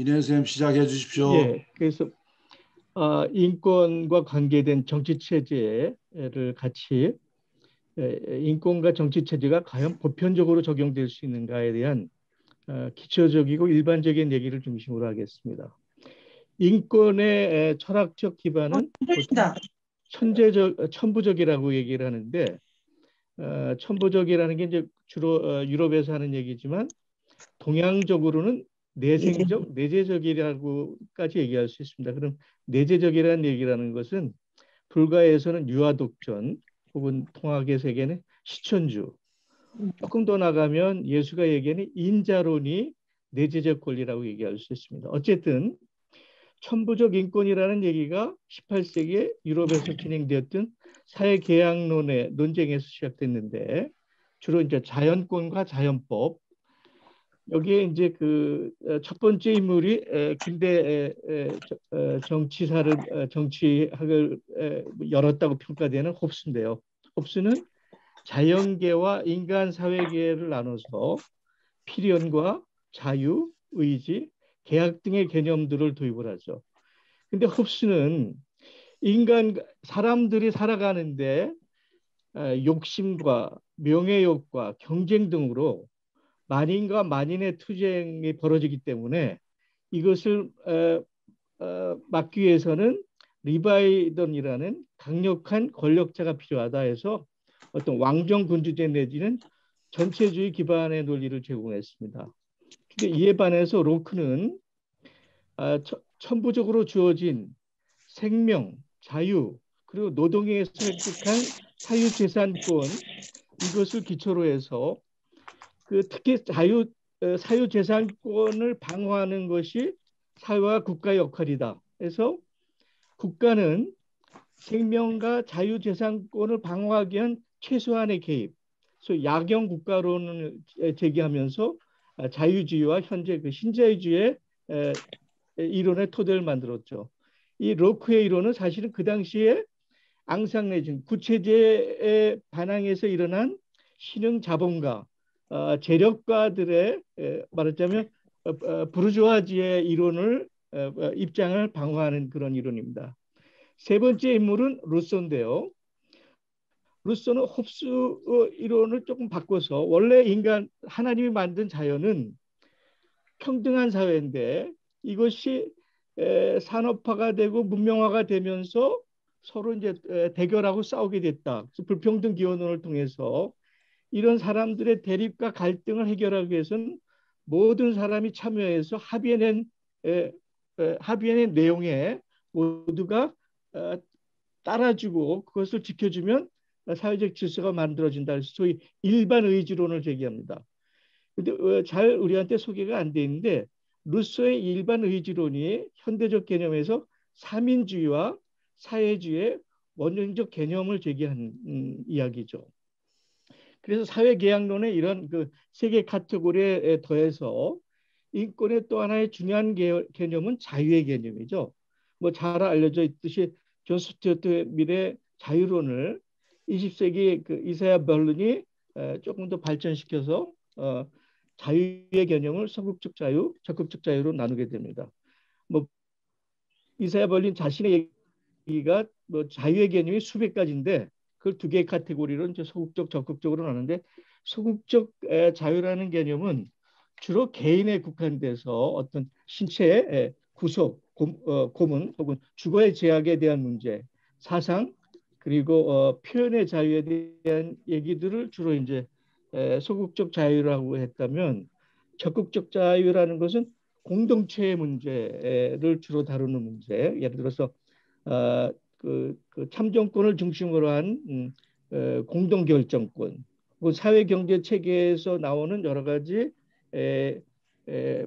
이내 쌤 시작해 주십시오. 예, 그래서 어, 인권과 관계된 정치 체제를 같이 인권과 정치 체제가 과연 보편적으로 적용될 수 있는가에 대한 어, 기초적이고 일반적인 얘기를 중심으로 하겠습니다. 인권의 철학적 기반은 어, 천재적 천부적이라고 얘기를 하는데 어, 천부적이라는 게 이제 주로 어, 유럽에서 하는 얘기지만 동양적으로는 내생적, 내재적이라고까지 얘기할 수 있습니다. 그럼 내재적이라는 얘기라는 것은 불가에서는 유아 독전 혹은 통학의 세계는 시천주 조금 더 나가면 예수가 얘기하는 인자론이 내재적 권리라고 얘기할 수 있습니다. 어쨌든 천부적 인권이라는 얘기가 18세기에 유럽에서 진행되었던 사회 계약론의 논쟁에서 시작됐는데 주로 이제 자연권과 자연법 여기에 이제 그 첫 번째 인물이 근대 어, 정치사를 어, 정치학을 열었다고 평가되는 홉스인데요. 홉스는 자연계와 인간 사회계를 나눠서 필연과 자유, 의지, 계약 등의 개념들을 도입을 하죠. 근데 흡수는 인간 사람들이 살아가는데 욕심과 명예욕과 경쟁 등으로 만인과 만인의 투쟁이 벌어지기 때문에 이것을 막기 위해서는 리바이던이라는 강력한 권력자가 필요하다 해서 어떤 왕정 군주제 내지는 전체주의 기반의 논리를 제공했습니다. 근데 이에 반해서 로크는 아, 천부적으로 주어진 생명, 자유 그리고 노동에서 획득한 사유재산권 이것을 기초로 해서 그 특히 자유 어, 사유재산권을 방어하는 것이 사회와 국가의 역할이다. 그래서 국가는 생명과 자유재산권을 방어하기 위한 최소한의 개입, 그래서 야경 국가론을 제기하면서 자유주의와 현재 그 신자유주의 이론의 토대를 만들었죠. 이 로크의 이론은 사실은 그 당시에 앙상레진 구체제에 반항해서 일어난 신흥 자본가, 어, 재력가들의 말하자면 어, 어, 부르주아지의 이론을 입장을 방어하는 그런 이론입니다. 세 번째 인물은 루소인데요. 루소는 홉스 이론을 조금 바꿔서 원래 인간 하나님이 만든 자연은 평등한 사회인데 이것이 산업화가 되고 문명화가 되면서 서로 이제 대결하고 싸우게 됐다. 불평등 기원론을 통해서 이런 사람들의 대립과 갈등을 해결하기 위해서는 모든 사람이 참여해서 합의해낸 합의해낸 내용에 모두가 어, 따라주고 그것을 지켜주면 사회적 질서가 만들어진다. 그래서 소위 일반 의지론을 제기합니다. 근데 어, 잘 우리한테 소개가 안 돼 있는데 루소의 일반 의지론이 현대적 개념에서 사민주의와 사회주의의 원론적 개념을 제기한 음, 이야기죠. 그래서 사회계약론의 이런 그 세계 카테고리에 더해서 인권의 또 하나의 중요한 개념은 자유의 개념이죠. 뭐 잘 알려져 있듯이 존 스튜어트 밀의 자유론을 20세기 그 이사야 벌린이 조금 더 발전시켜서 어, 자유의 개념을 소극적 자유, 적극적 자유로 나누게 됩니다. 뭐 이사야 벌린 자신의 얘기가 뭐 자유의 개념이 수백 가지인데 그걸 두 개의 카테고리로 이제 소극적, 적극적으로 나누는데 소극적 자유라는 개념은 주로 개인에 국한돼서 어떤 신체의 구속, 고, 어, 고문 혹은 주거의 제약에 대한 문제, 사상 그리고 어, 표현의 자유에 대한 얘기들을 주로 이제 에, 소극적 자유라고 했다면 적극적 자유라는 것은 공동체의 문제를 주로 다루는 문제. 예를 들어서 어, 그, 그 참정권을 중심으로 한 음, 어, 공동결정권, 혹은 사회 경제 체계에서 나오는 여러 가지 에, 에,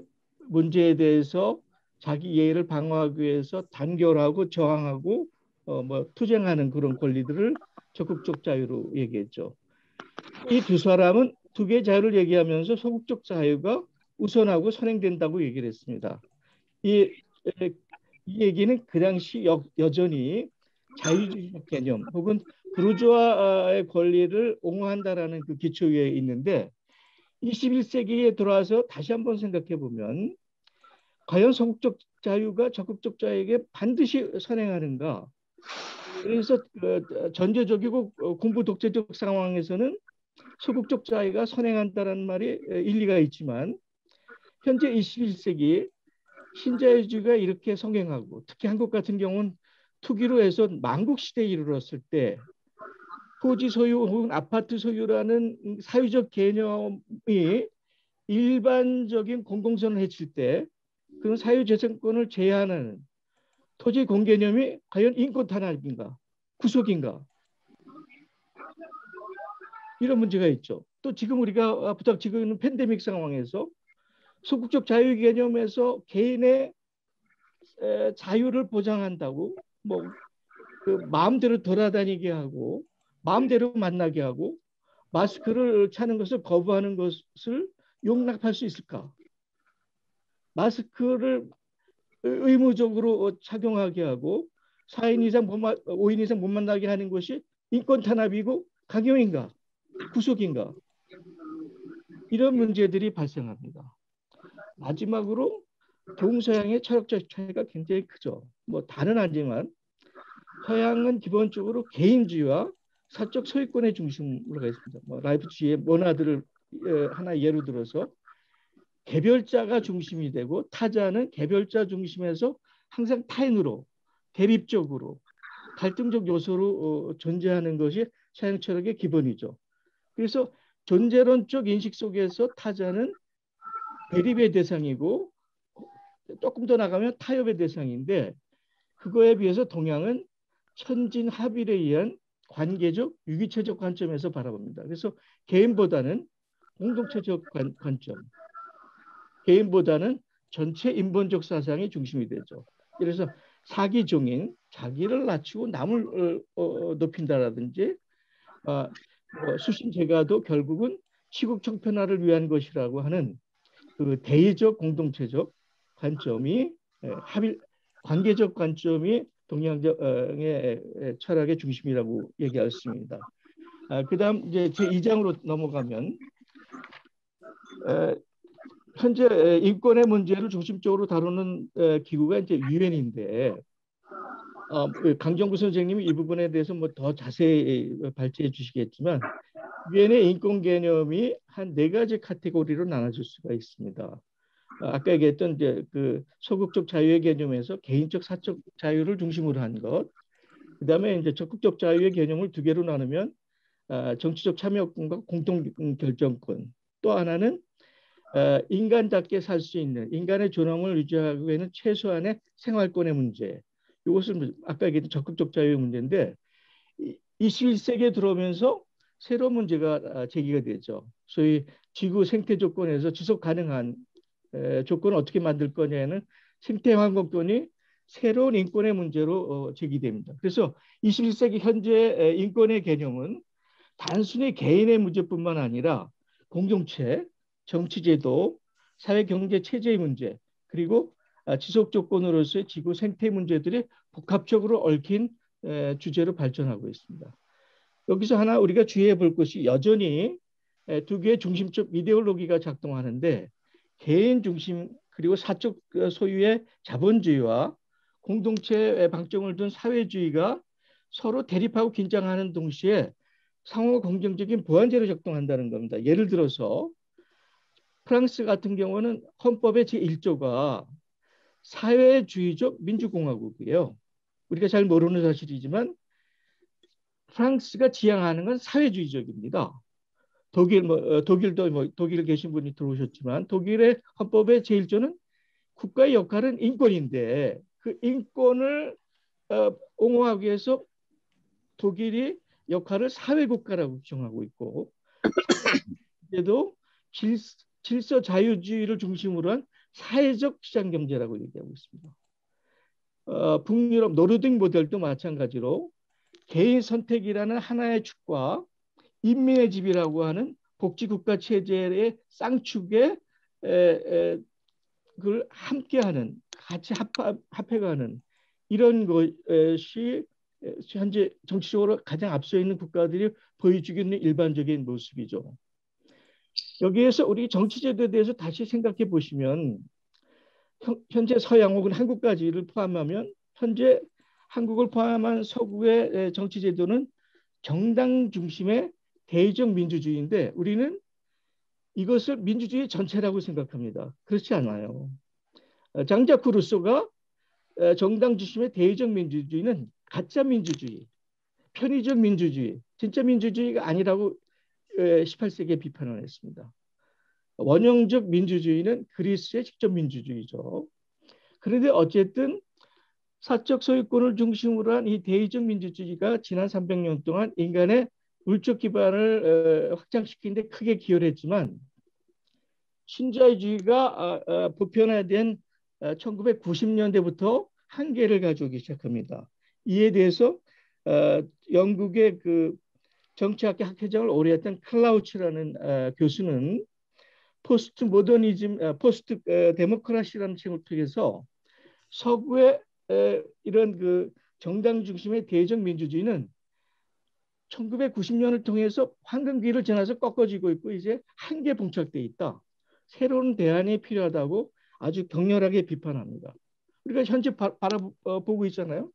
문제에 대해서 자기 예의를 방어하기 위해서 단결하고 저항하고 어, 뭐 투쟁하는 그런 권리들을 적극적 자유로 얘기했죠. 이 두 사람은 두 개의 자유를 얘기하면서 소극적 자유가 우선하고 선행된다고 얘기를 했습니다. 이, 이 얘기는 그 당시 여, 여전히 자유주의적 개념 혹은 부르주아의 권리를 옹호한다라는 그 기초 위에 있는데 21세기에 들어와서 다시 한번 생각해 보면 과연 소극적 자유가 적극적 자유에게 반드시 선행하는가? 그래서 그 전제적이고 어, 공부 독재적 상황에서는 소극적 자유가 선행한다는 말이 일리가 있지만 현재 21세기 신자유주의가 이렇게 성행하고 특히 한국 같은 경우는 투기로 해서 망국 시대에 이르렀을 때 토지 소유 혹은 아파트 소유라는 사회적 개념이 일반적인 공공선을 해칠 때 그런 사유재산권을 제한하는 토지 공개념이 과연 인권 탄압인가 구속인가 이런 문제가 있죠. 또 지금 우리가 부탁 지금 있는 팬데믹 상황에서 소극적 자유 개념에서 개인의 자유를 보장한다고 뭐 그 마음대로 돌아다니게 하고 마음대로 만나게 하고 마스크를 차는 것을 거부하는 것을 용납할 수 있을까? 마스크를 의무적으로 착용하게 하고 4인 이상 못, 5인 이상 못 만나게 하는 것이 인권 탄압이고 강요인가? 구속인가? 이런 문제들이 발생합니다. 마지막으로 동서양의 철학적 차이가 굉장히 크죠. 뭐 다는 아니지만 서양은 기본적으로 개인주의와 사적 소유권의 중심으로 가 있습니다. 뭐 라이프치의 모나드를 하나 예로 들어서 개별자가 중심이 되고 타자는 개별자 중심에서 항상 타인으로 대립적으로 갈등적 요소로 어, 존재하는 것이 서양 철학의 기본이죠. 그래서 존재론적 인식 속에서 타자는 대립의 대상이고 조금 더 나가면 타협의 대상인데 그거에 비해서 동양은 천진 합일에 의한 관계적 유기체적 관점에서 바라봅니다. 그래서 개인보다는 공동체적 관, 관점, 개인보다는 전체 인본적 사상이 중심이 되죠. 그래서 사기종인 자기를 낮추고 남을 어, 어, 높인다라든지 어, 어, 수신제가도 결국은 시국 청편화를 위한 것이라고 하는 그 대의적 공동체적 관점이 예, 합일 관계적 관점이 동양의 철학의 중심이라고 얘기했습니다. 아, 그다음 이제 제 2장으로 넘어가면 에, 현재 인권의 문제를 중심적으로 다루는 에, 기구가 이제 유엔인데 어, 그 강정구 선생님이 이 부분에 대해서 뭐 더 자세히 발제해 주시겠지만 유엔의 인권 개념이 한 네 가지 카테고리로 나눠질 수가 있습니다. 아까 얘기했던 이제 그 소극적 자유의 개념에서 개인적 사적 자유를 중심으로 한 것, 그 다음에 이제 적극적 자유의 개념을 두 개로 나누면 아, 정치적 참여권과 공동 결정권, 또 하나는 아, 인간답게 살 수 있는 인간의 존엄을 유지하기 위해는 최소한의 생활권의 문제. 이것은 아까 얘기했던 적극적 자유의 문제인데 21세기에 들어오면서 새로운 문제가 아, 제기가 되죠. 소위 지구 생태 조건에서 지속 가능한 조건을 어떻게 만들 거냐는 생태 환경권이 새로운 인권의 문제로 어, 제기됩니다. 그래서 21세기 현재 인권의 개념은 단순히 개인의 문제뿐만 아니라 공동체, 정치제도, 사회경제 체제의 문제, 그리고 아, 지속 조건으로서의 지구 생태 문제들이 복합적으로 얽힌 주제로 발전하고 있습니다. 여기서 하나 우리가 주의해 볼 것이 여전히 두 개의 중심적 이데올로기가 작동하는데 개인 중심 그리고 사적 그 소유의 자본주의와 공동체의 방점을 둔 사회주의가 서로 대립하고 긴장하는 동시에 상호 공정적인 보완제로 작동한다는 겁니다. 예를 들어서 프랑스 같은 경우는 헌법의 제1조가 사회주의적 민주공화국이에요. 우리가 잘 모르는 사실이지만 프랑스가 지향하는 건 사회주의적입니다. 독일 뭐 어, 독일도 뭐 독일에 계신 분이 들어오셨지만 독일의 헌법의 제1조는 국가의 역할은 인권인데 그 인권을 어, 옹호하기 위해서 독일이 역할을 사회국가라고 규정하고 있고 그래도 질서 자유주의를 중심으로 한 사회적 시장 경제라고 얘기하고 있습니다. 어, 북유럽 노르딩 모델도 마찬가지로 개인 선택이라는 하나의 축과 인민의 집이라고 하는 복지국가 체제의 쌍축에 에, 에, 그걸 함께하는 같이 합, 합해가는 이런 것이 현재 정치적으로 가장 앞서 있는 국가들이 보여주고 있는 일반적인 모습이죠. 여기에서 우리 정치제도에 대해서 다시 생각해 보시면 현재 서양 혹은 한국까지를 포함하면 현재 한국을 포함한 서구의 정치 제도는 정당 중심의 대의적 민주주의인데 우리는 이것을 민주주의 전체라고 생각합니다. 그렇지 않아요. 어, 장자크 루소가 어, 정당 중심의 대의적 민주주의는 가짜 민주주의, 편의적 민주주의, 진짜 민주주의가 아니라고 18세기에 비판을 했습니다. 원형적 민주주의는 그리스의 직접 민주주의죠. 그런데 어쨌든 사적 소유권을 중심으로 한 이 대의적 민주주의가 지난 300년 동안 인간의 물적 기반을 어, 확장시키는 데 크게 기여를 했지만 신자유주의가 아, 아, 보편화된 1990년대부터 어, 한계를 가져오기 시작합니다. 이에 대해서 어, 영국의 그 정치학계 학회장을 오래 했던 크라우치라는 교수는 포스트 모더니즘, post democracy라는 책을 통해서 서구의 이런 그 정당 중심의 대적 민주주의는 1990년을 통해서 황금기를 지나서 꺾어지고 있고 이제 한계 봉착돼 있다. 새로운 대안이 필요하다고 아주 격렬하게 비판합니다. 우리가 현재 바, 라보고 있잖아요.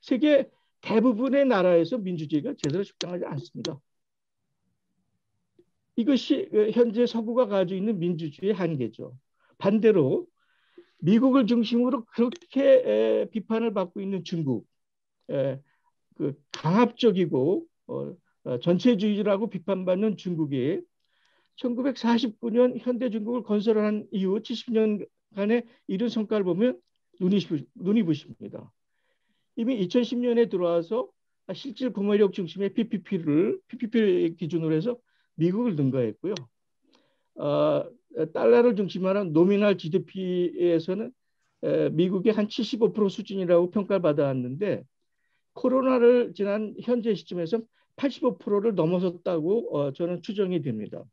세계 대부분의 나라에서 민주주의가 제대로 집장하지 않습니다. 이것이 현재 서구가 가지고 있는 민주주의의 한계죠. 반대로 미국을 중심으로 그렇게 비판을 받고 있는 중국, 그 강압적이고 어, 어, 전체주의라고 비판받는 중국이 1949년 현대 중국을 건설한 이후 70년간의 이런 성과를 보면 눈이, 눈이 부십니다. 이미 2010년에 들어와서 실질 구매력 중심의 PPP를 PPP 기준으로 해서 미국을 능가했고요. 어, 달러를 중심으로 한 노미널 GDP에서는 미국의 한 75% 수준이라고 평가를 받아왔는데 코로나를 지난 현재 시점에서 85%를 넘어섰다고 어, 저는 추정이 됩니다.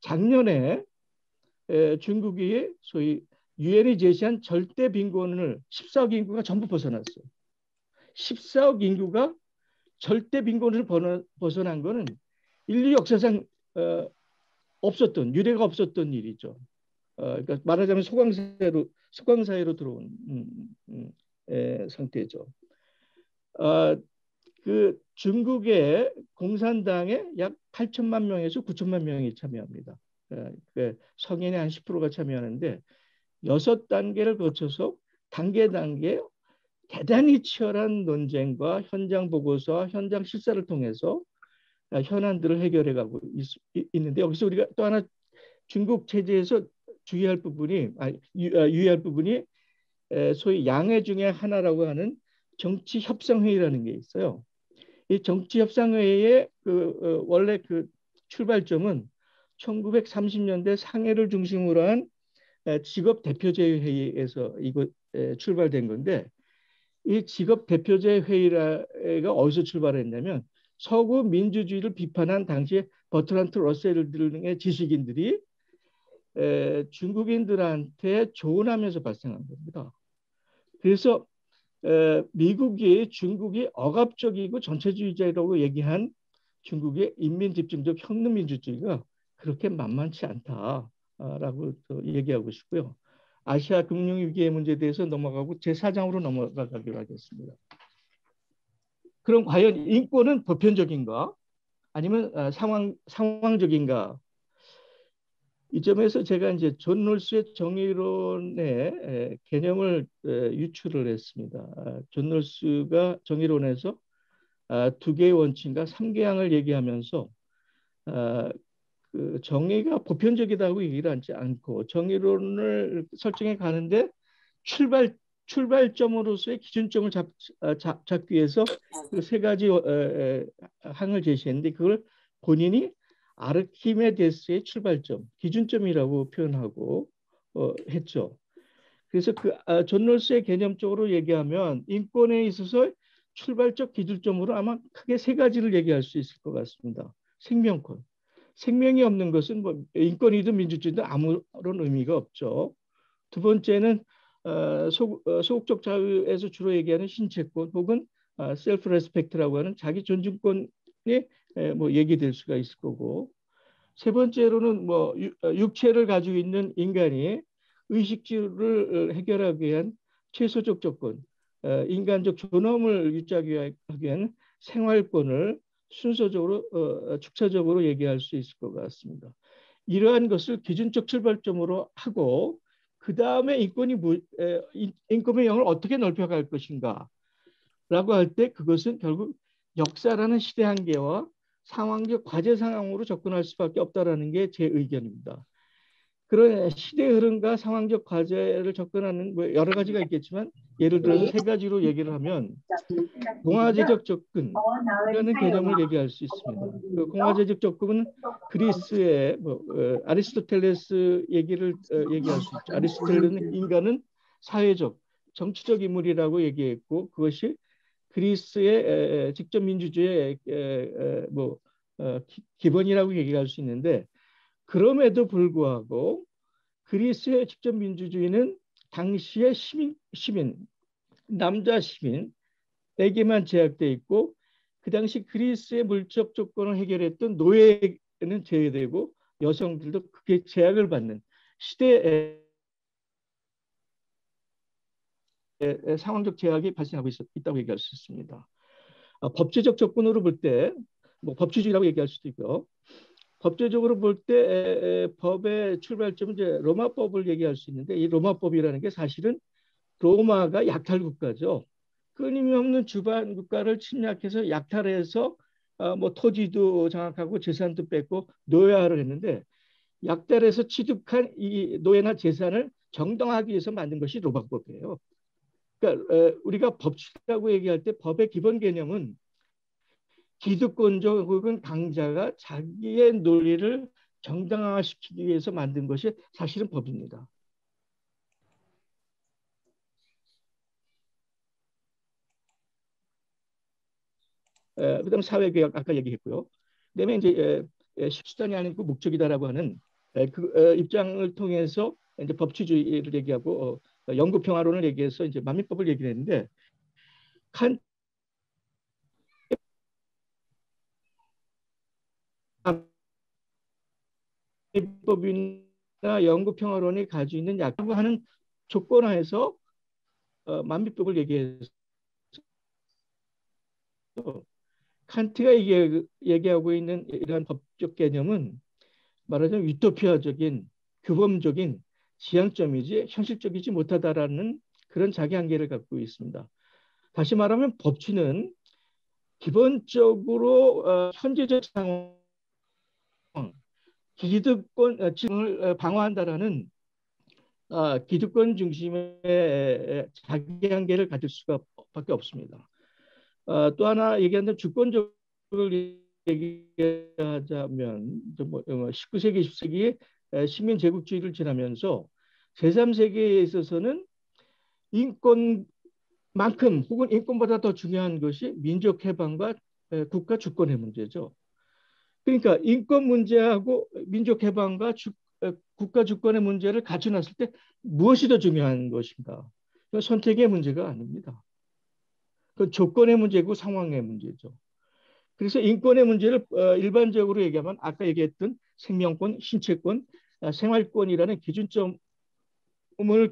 작년에 에, 중국이 소위 유엔이 제시한 절대 빈곤을 14억 인구가 전부 벗어났어요. 14억 인구가 절대 빈곤을 벗어난 것은 인류 역사상 어, 없었던 유례가 없었던 일이죠. 어, 그러니까 말하자면 소강사회로 소강사회로 들어온 음, 음, 에, 상태죠. 어, 그 중국의 공산당에 약 8천만 명에서 9천만 명이 참여합니다. 어, 그 성인의 한 10%가 참여하는데 여섯 단계를 거쳐서 단계 단계 대단히 치열한 논쟁과 현장 보고서와 현장 실사를 통해서 현안들을 해결해 가고 있, 는데 여기서 우리가 또 하나 중국 체제에서 주의할 부분이 아, 유, 아, 유의할 부분이 소위 양해 중에 하나라고 하는 정치 협상 회의라는 게 있어요. 이 정치 협상 회의의 그 어, 원래 그 출발점은 1930년대 상해를 중심으로 한 직업 대표제 회의에서 이거 출발된 건데 이 직업 대표제 회의가 어디서 출발했냐면 서구 민주주의를 비판한 당시에 버트란트 러셀 등의 지식인들이 중국인들한테 조언하면서 발생한 겁니다. 그래서 미국이 중국이 억압적이고 전체주의자라고 얘기한 중국의 인민집중적 혁명민주주의가 그렇게 만만치 않다라고 얘기하고 싶고요. 아시아 금융위기의 문제에 대해서 넘어가고 제4장으로 넘어가기로 하겠습니다. 그럼 과연 인권은 보편적인가? 아니면 아, 상황, 상황적인가? 이 점에서 제가 이제 존 롤스의 정의론의 개념을 유추를 했습니다. 아, 존 롤스가 정의론에서 아, 두 개의 원칙과 3개항을 얘기하면서 그 정의가 보편적이다고 얘기를 하지 않고 정의론을 설정해 가는데 출발 출발점으로서의 기준점을 잡, 잡, 잡기 위해서 그 세 가지 항을 제시했는데 그걸 본인이 아르키메데스의 출발점, 기준점이라고 표현하고 어, 했죠. 그래서 그존 아, 롤스의 개념적으로 얘기하면 인권에 있어서 출발적 기준점으로 아마 크게 세 가지를 얘기할 수 있을 것 같습니다. 생명권. 생명이 없는 것은 뭐 인권이든 민주주의든 아무런 의미가 없죠. 두 번째는 어, 소, 어, 소극적 자유에서 주로 얘기하는 신체권 혹은 어, self respect라고 하는 자기 존중권이 뭐 얘기될 수가 있을 거고 세 번째로는 뭐 유, 어, 육체를 가지고 있는 인간이 의식주를 해결하기 위한 최소적 조건, 어, 인간적 존엄을 유지하기 위한 생활권을 순서적으로 어, 축차적으로 얘기할 수 있을 것 같습니다. 이러한 것을 기준적 출발점으로 하고 그 다음에 인권이 인권의 영을 어떻게 넓혀갈 것인가 라고 할 때 그것은 결국 역사라는 시대 한계와 상황적 과제 상황으로 접근할 수밖에 없다라는 게 제 의견입니다. 그런 시대 흐름과 상황적 과제를 접근하는 뭐 여러 가지가 있겠지만 예를 들어서 세 가지로 얘기를 하면 공화제적 접근이라는 개념을 얘기할 수 있습니다. 그 공화제적 접근은 그리스의 뭐 어, 아리스토텔레스 얘기를 어, 얘기할 수 있죠. 아리스토텔레스는 인간은 사회적, 정치적 인물이라고 얘기했고 그것이 그리스의 직접 민주주의의 뭐 어, 기본이라고 얘기할 수 있는데 그럼에도 불구하고 그리스의 직접 민주주의는 당시의 시민, 시민 남자 시민에게만 제약돼 있고 그 당시 그리스의 물적 조건을 해결했던 노예는 제외되고 여성들도 그게 제약을 받는 시대에 상황적 제약이 발생하고 있, 다고 얘기할 수 있습니다. 어, 법제적 조건으로 볼 때, 뭐 법치주의라고 얘기할 수도 있고, 법제적으로 볼 때 법의 출발점은 이제 로마법을 얘기할 수 있는데 이 로마법이라는 게 사실은 로마가 약탈 국가죠. 끊임없는 주반 국가를 침략해서 약탈해서 어, 뭐 토지도 장악하고 재산도 뺏고 노예화를 했는데 약탈해서 취득한 이 노예나 재산을 정당하기 위해서 만든 것이 로마법이에요. 그러니까 우리가 법칙이라고 얘기할 때 법의 기본 개념은 기득권적 혹은 강자가 자기의 논리를 정당화시키기 위해서 만든 것이 사실은 법입니다. 그다음 사회개혁 아까 얘기했고요. 그다음에 이제 실수단이 아니고 목적이다라고 하는 그 입장을 통해서 이제 법치주의를 얘기하고 어, 영국 평화론을 얘기해서 이제 만민법을 얘기를 했는데 칸 법이나 영국 평화론이 가지고 있는 약하고 하는 조건하에서 어, 만민법을 얘기해서 칸트가 얘기, 얘기하고 있는 이러한 법적 개념은 말하자면 유토피아적인 규범적인 지향점이지 현실적이지 못하다라는 그런 자기 한계를 갖고 있습니다. 다시 말하면 법치는 기본적으로 어, 현재적 상황, 기득권 어, 어, 방어한다라는 어, 기득권 중심의 자기 한계를 가질 수가밖에 없습니다. 어, 또 하나 얘기하는 주권적으로 얘기하자면 뭐 19세기, 20세기에 시민 제국주의를 지나면서 제3세계에 있어서는 인권만큼 혹은 인권보다 더 중요한 것이 민족 해방과 국가 주권의 문제죠. 그러니까 인권 문제하고 민족 해방과 주, 국가 주권의 문제를 같이 놨을 때 무엇이 더 중요한 것인가? 선택의 문제가 아닙니다. 그 조건의 문제고 상황의 문제죠. 그래서 인권의 문제를 어, 일반적으로 얘기하면 아까 얘기했던 생명권, 신체권, 아, 생활권이라는 기준점을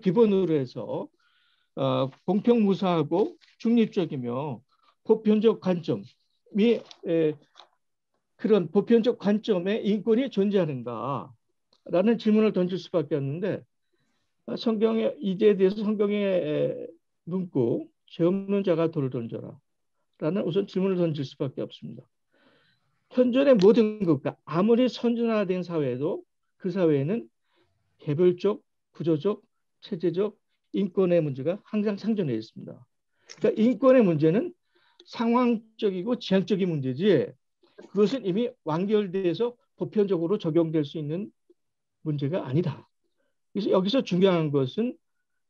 기본으로 해서 어, 공평무사하고 중립적이며 보편적 관점이 그런 보편적 관점에 인권이 존재하는가라는 질문을 던질 수밖에 없는데 아, 성경에 이제에 대해서 성경에 문구 죄 없는 자가 돌을 던져라 라는 우선 질문을 던질 수밖에 없습니다. 현존의 모든 국가 아무리 선진화된 사회도 그 사회에는 개별적, 구조적, 체제적 인권의 문제가 항상 상존해 있습니다. 그러니까 인권의 문제는 상황적이고 지향적인 문제지 그것은 이미 완결돼서 보편적으로 적용될 수 있는 문제가 아니다. 그래서 여기서 중요한 것은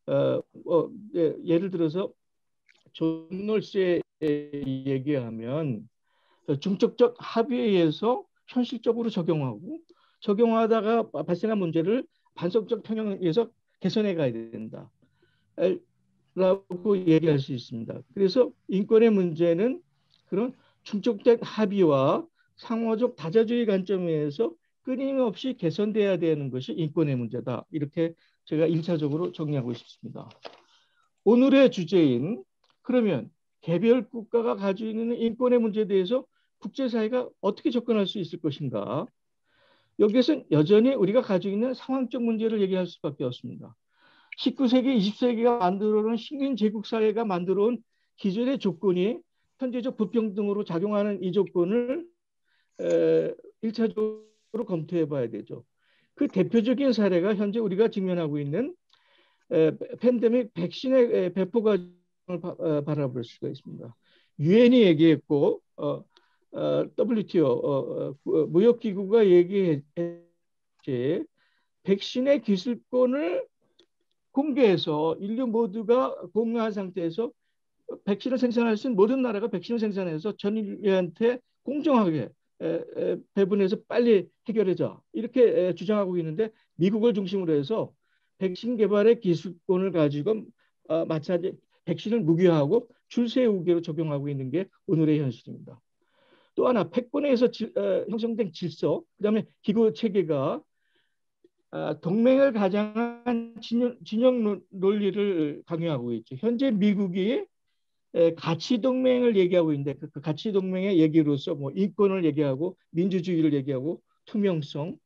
어, 어, 예, 예를 들어서 존 롤스의 얘기하면 중첩적 합의에 의해서 현실적으로 적용하고 적용하다가 발생한 문제를 반성적 평형에 의해서 개선해 가야 된다. 라고 얘기할 수 있습니다. 그래서 인권의 문제는 그런 중첩된 합의와 상호적 다자주의 관점에서 끊임없이 개선돼야 되는 것이 인권의 문제다. 이렇게 제가 1차적으로 정리하고 싶습니다. 오늘의 주제인 그러면 개별 국가가 가지고 있는 인권의 문제에 대해서 국제사회가 어떻게 접근할 수 있을 것인가? 여기에서는 여전히 우리가 가지고 있는 상황적 문제를 얘기할 수밖에 없습니다. 19세기, 20세기가 만들어놓은 식민 제국 사회가 만들어온 기존의 조건이 현재적 불평등으로 작용하는 이 조건을 에, 1차적으로 검토해 봐야 되죠. 그 대표적인 사례가 현재 우리가 직면하고 있는 에, 팬데믹 백신의 배포 과정을 바, 어, 바라볼 수가 있습니다. 유엔이 얘기했고 어, 어, WTO 어, 어, 무역기구가 얘기했지 백신의 기술권을 공개해서 인류 모두가 공유한 상태에서 백신을 생산할 수 있는 모든 나라가 백신을 생산해서 전 인류한테 공정하게 배분해서 빨리 해결해자 이렇게 주장하고 있는데 미국을 중심으로 해서 백신 개발의 기술권을 가지고 어, 마찬가지 백신을 무기화하고 줄 세 우기로 적용하고 있는 게 오늘의 현실입니다. 또 하나 패권에서 어, 형성된 질서, 그다음에 기구 체계가 어, 동맹을 가장한 진영, 진영 논리를 강요하고 있죠. 현재 미국이 가치 동맹을 얘기하고 있는데 그, 그 가치 동맹의 얘기로서 뭐 인권을 얘기하고 민주주의를 얘기하고 투명성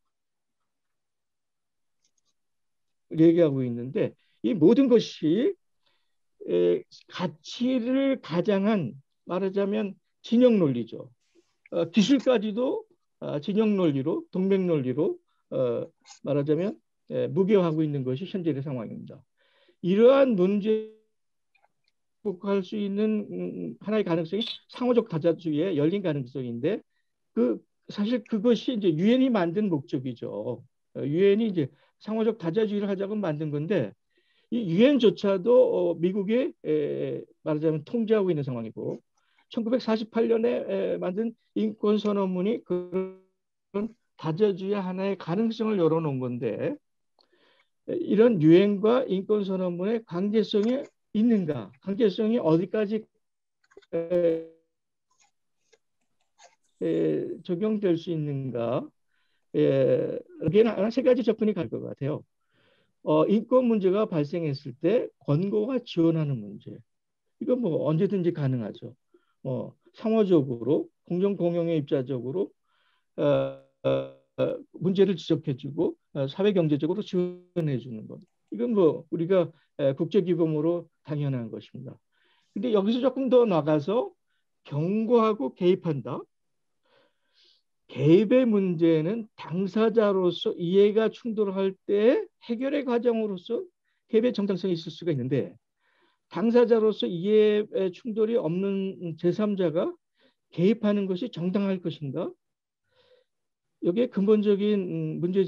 얘기하고 있는데 이 모든 것이 가치를 가장한 말하자면 진영 논리죠. 어, 기술까지도 어, 진영 논리로 동맹 논리로 어, 말하자면 무기화하고 있는 것이 현재의 상황입니다. 이러한 문제 극복할 수 있는 음, 하나의 가능성이 상호적 다자주의의 열린 가능성인데 그 사실 그것이 이제 유엔이 만든 목적이죠. 유엔이 이제 상호적 다자주의를 하자고 만든 건데 이 유엔조차도 미국이 말하자면 통제하고 있는 상황이고 1948년에 만든 인권선언문이 그런 다자주의 하나의 가능성을 열어놓은 건데 이런 유엔과 인권선언문의 관계성이 있는가? 관계성이 어디까지 에, 에, 적용될 수 있는가? 예, 여기에는 세 가지 접근이 갈 것 같아요. 어, 인권 문제가 발생했을 때 권고가 지원하는 문제. 이건 뭐 언제든지 가능하죠. 어, 상호적으로 공정 공영의 입자적으로 어, 어, 문제를 지적해주고 어, 사회 경제적으로 지원해주는 것. 이건 뭐 우리가 국제기금으로 당연한 것입니다. 근데 여기서 조금 더 나가서 경고하고 개입한다. 개입의 문제는 당사자로서 이해가 충돌할 때 해결의 과정으로서 개입의 정당성이 있을 수가 있는데 당사자로서 이해의 충돌이 없는 제3자가 개입하는 것이 정당할 것인가? 여기에 근본적인 문제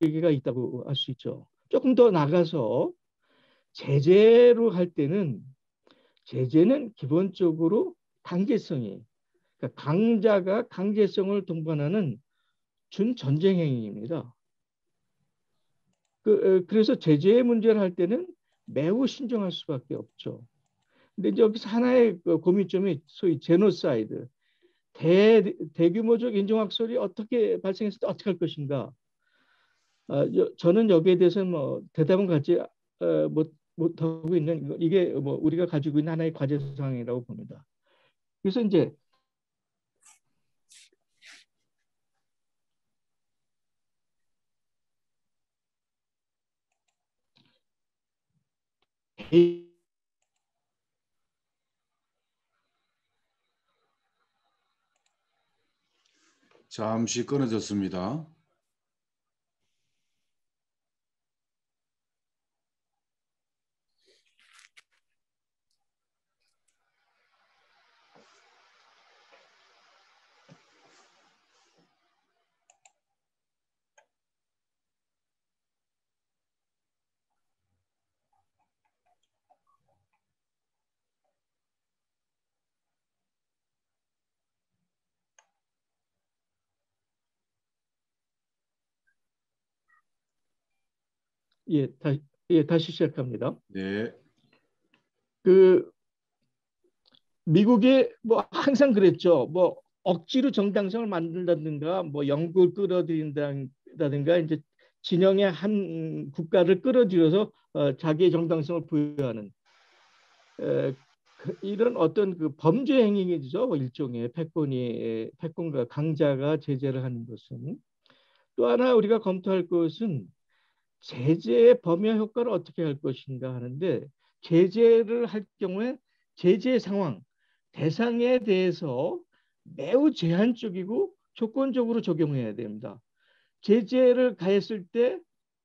제기가 있다고 할 수 있죠. 조금 더 나가서 제재로 할 때는 제재는 기본적으로 강제성이 그러니까 강자가 강제성을 동반하는 준전쟁 행위입니다. 그, 그래서 제재의 문제를 할 때는 매우 신중할 수밖에 없죠. 근데 이제 여기서 하나의 그 고민점이 소위 제노사이드 대, 대규모적 인종학살이 어떻게 발생했을 때 어떻게 할 것인가 어, 저는 여기에 대해서는 뭐 대답은 갖지 어, 못, 못하고 있는 이게 뭐 우리가 가지고 있는 하나의 과제 사항이라고 봅니다. 그래서 이제 잠시 끊어졌습니다. 예, 다, 예, 다시 시작합니다. 네. 그 미국이 뭐 항상 그랬죠. 뭐 억지로 정당성을 만든다든가 뭐 영국을 끌어들인다든가 이제 진영의 한 국가를 끌어들여서 어, 자기의 정당성을 부여하는 에, 그, 이런 어떤 그 범죄 행위죠 일종의 패권이 패권과 강자가 제재를 하는 것은 또 하나 우리가 검토할 것은 제재의 범위 효과를 어떻게 할 것인가 하는데 제재를 할 경우에 제재 상황 대상에 대해서 매우 제한적이고 조건적으로 적용해야 됩니다. 제재를 가했을 때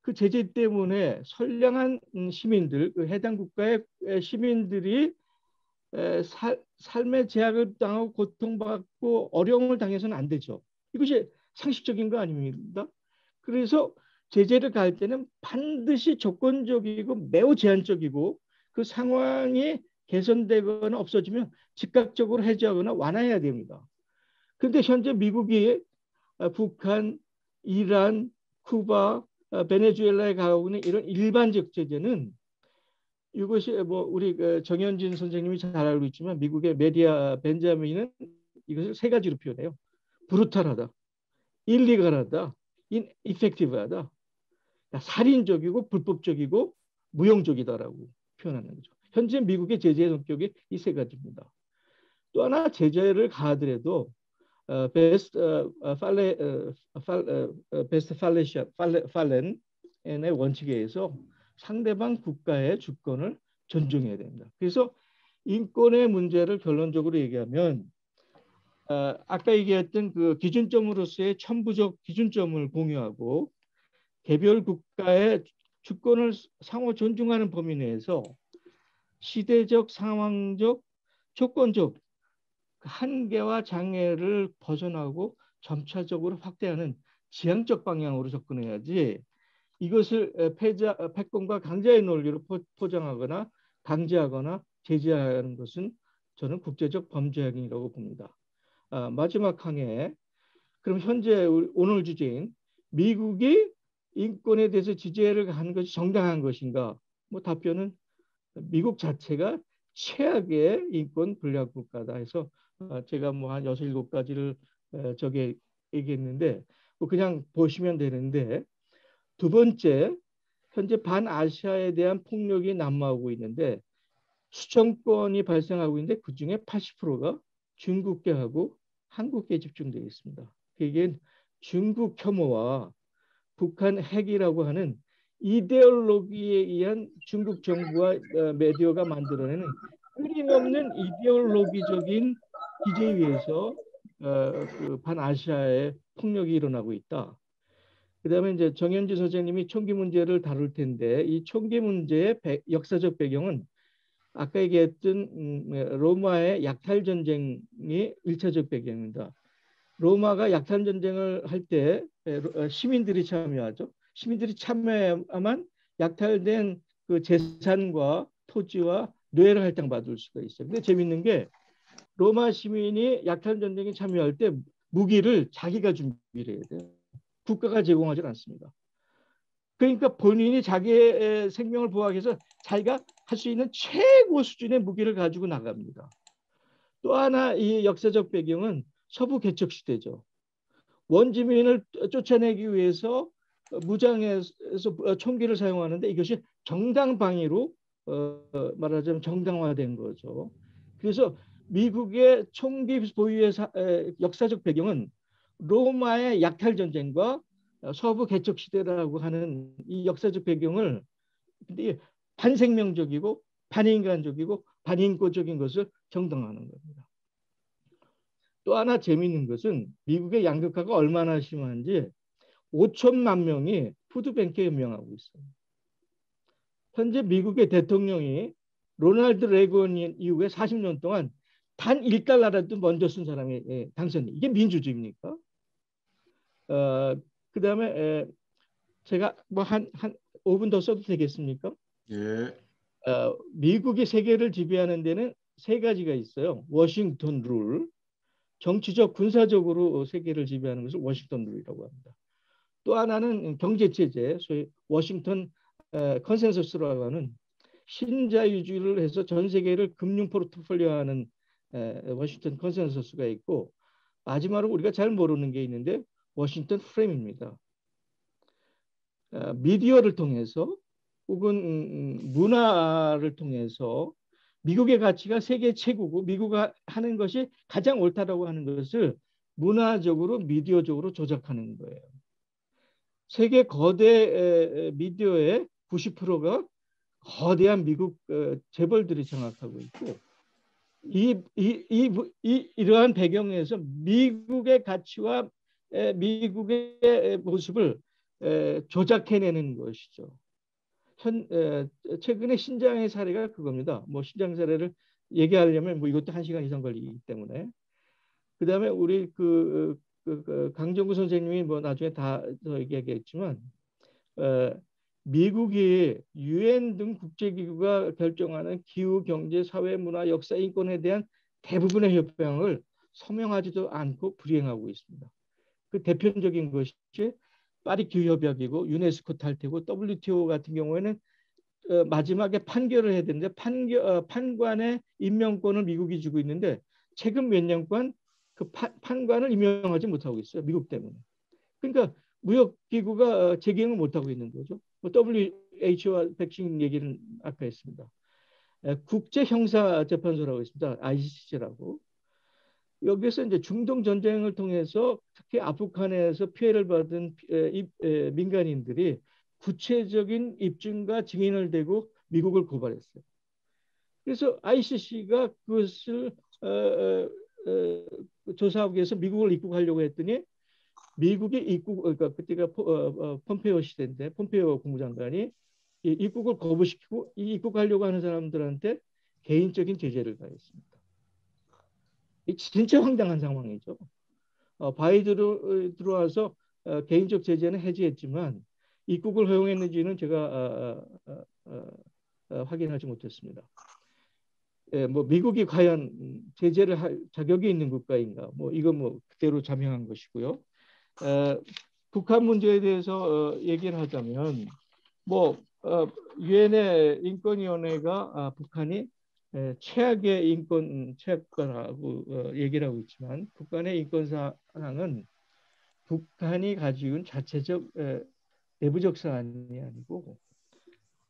그 제재 때문에 선량한 시민들, 그 해당 국가의 시민들이 살, 삶의 제약을 당하고 고통받고 어려움을 당해서는 안 되죠. 이것이 상식적인 거 아닙니까? 그래서 제재를 가할 때는 반드시 조건적이고 매우 제한적이고 그 상황이 개선되거나 없어지면 즉각적으로 해제하거나 완화해야 됩니다. 그런데 현재 미국이 북한, 이란, 쿠바, 베네수엘라에 가고 있는 이런 일반적 제재는 이것이 뭐 우리 그 정현진 선생님이 잘 알고 있지만 미국의 메디아 벤자민은 이것을 세 가지로 표현해요. 브루탈하다, 일리갈하다, 인이펙티브하다. 그러니까 살인적이고 불법적이고 무용적이다라고 표현하는 거죠. 현재 미국의 제재의 성격이 이 세 가지입니다. 또 하나 제재를 가하더라도 어, 베스트 팔렌의 원칙에 의해서 상대방 국가의 주권을 존중해야 됩니다. 그래서 인권의 문제를 결론적으로 얘기하면 어, 아까 얘기했던 그 기준점으로서의 천부적 기준점을 공유하고 개별 국가의 주권을 상호 존중하는 범위 내에서 시대적, 상황적, 조건적 한계와 장애를 벗어나고 점차적으로 확대하는 지향적 방향으로 접근해야지 이것을 패자, 패권과 강자의 논리로 포장하거나 강제하거나 제재하는 것은 저는 국제적 범죄 행위라고 봅니다. 아, 마지막 항에 그럼 현재 오늘 주제인 미국이 인권에 대해서 지지를 하는 것이 정당한 것인가? 뭐 답변은 미국 자체가 최악의 인권 불량 국가다 해서 어, 제가 뭐 한 여섯 일곱 가지를 저게 얘기했는데 뭐 그냥 보시면 되는데 두 번째 현재 반아시아에 대한 폭력이 난무하고 있는데 수정권이 발생하고 있는데 그 중에 80%가 중국계하고 한국계에 집중되어 있습니다. 이게 중국 혐오와 북한 핵이라고 하는 이데올로기에 의한 중국 정부와 어, 메디어가 만들어내는 끊임없는 이데올로기적인 기제에 의해서 어, 그 반아시아의 폭력이 일어나고 있다. 그다음에 이제 정현주 선생님이 총기 문제를 다룰 텐데 이 총기 문제의 배, 역사적 배경은 아까 얘기했던 음, 로마의 약탈 전쟁이 일차적 배경입니다. 로마가 약탈 전쟁을 할때 어, 시민들이 참여하죠. 시민들이 참여해야만 약탈된 그 재산과 토지와 뇌를 할당받을 수가 있어요. 근데 재밌는 게 로마 시민이 약탈 전쟁에 참여할 때 무기를 자기가 준비를 해야 돼요. 국가가 제공하지 않습니다. 그러니까 본인이 자기의 생명을 보호하기 위해서 자기가 할 수 있는 최고 수준의 무기를 가지고 나갑니다. 또 하나 이 역사적 배경은 서부 개척 시대죠. 원주민을 쫓아내기 위해서 무장에서 총기를 사용하는데 이것이 정당 방위로 어, 말하자면 정당화된 거죠. 그래서 미국의 총기 보유의 역사적 배경은 로마의 약탈 전쟁과 서부 개척 시대라고 하는 이 역사적 배경을 반생명적이고 반인간적이고 반인권적인 것을 정당화하는 겁니다. 또 하나 재미있는 것은 미국의 양극화가 얼마나 심한지 5천만 명이 푸드뱅크에 연명하고 있어요. 현재 미국의 대통령이 로널드 레건 이후에 40년 동안 단 1달러라도 먼저 쓴 사람이 예, 당선이 이게 민주주의입니까? 어, 그 다음에 제가 뭐 한 한 5분 더 써도 되겠습니까? 예. 어, 미국이 세계를 지배하는 데는 세 가지가 있어요. 워싱턴 룰, 정치적 군사적으로 세계를 지배하는 것을 워싱턴 룰이라고 합니다. 또 하나는 경제 체제, 소위 워싱턴 컨센서스라고 하는 신자유주의를 해서 전 세계를 금융 포트폴리오하는 워싱턴 컨센서스가 있고 마지막으로 우리가 잘 모르는 게 있는데 워싱턴 프레임입니다. 어, 미디어를 통해서 혹은 음, 문화를 통해서 미국의 가치가 세계 최고고 미국이 하는 것이 가장 옳다라고 하는 것을 문화적으로 미디어적으로 조작하는 거예요. 세계 거대 미디어의 90%가 거대한 미국 어, 재벌들이 장악하고 있고 이, 이, 이, 이, 이러한 배경에서 미국의 가치와 미국의 모습을 조작해내는 것이죠. 현, 최근에 신장의 사례가 그겁니다. 뭐 신장 사례를 얘기하려면 뭐 이것도 한 시간 이상 걸리기 때문에 그 다음에 우리 그, 그, 그, 강정구 선생님이 뭐 나중에 다 얘기하겠지만 어, 미국이 유엔 등 국제기구가 결정하는 기후, 경제, 사회, 문화, 역사, 인권에 대한 대부분의 협약을 서명하지도 않고 불이행하고 있습니다. 그 대표적인 것이 파리 기후협약이고 유네스코 탈퇴고 WTO 같은 경우에는 어, 마지막에 판결을 해야 되는데 판결, 어, 판관의 임명권을 미국이 주고 있는데 최근 몇 년간 그 파, 판관을 임명하지 못하고 있어요. 미국 때문에. 그러니까 무역기구가 어, 재경을 못하고 있는 거죠. 뭐 WHO와 백신 얘기는 아까 했습니다. 국제형사재판소라고 있습니다. ICC라고. 여기서 이제 중동 전쟁을 통해서 특히 아프간에서 피해를 받은 민간인들이 구체적인 입증과 증인을 대고 미국을 고발했어요. 그래서 ICC가 그것을 어, 어, 어, 조사하기 위해서 미국을 입국하려고 했더니 미국의 입국 그러니까 그때가 포, 어, 어, 폼페이오 시대인데 폼페이오 국무장관이 이 입국을 거부시키고 이 입국하려고 하는 사람들한테 개인적인 제재를 가했습니다. 진짜 황당한 상황이죠. 어, 바이든으로 들어와서 어, 개인적 제재는 해지했지만 입국을 허용했는지는 제가 어, 어, 어, 어 확인하지 못했습니다. 예, 뭐 미국이 과연 제재를 할 자격이 있는 국가인가? 뭐 이거 뭐 그대로 자명한 것이고요. 북한 문제에 대해서 얘기를 하자면 뭐 유엔의 인권위원회가 아, 북한이 최악의 인권 최악과라고 어, 얘기를 하고 있지만 북한의 인권 사항은 북한이 가지고 있는 자체적 내부적 사안이 아니고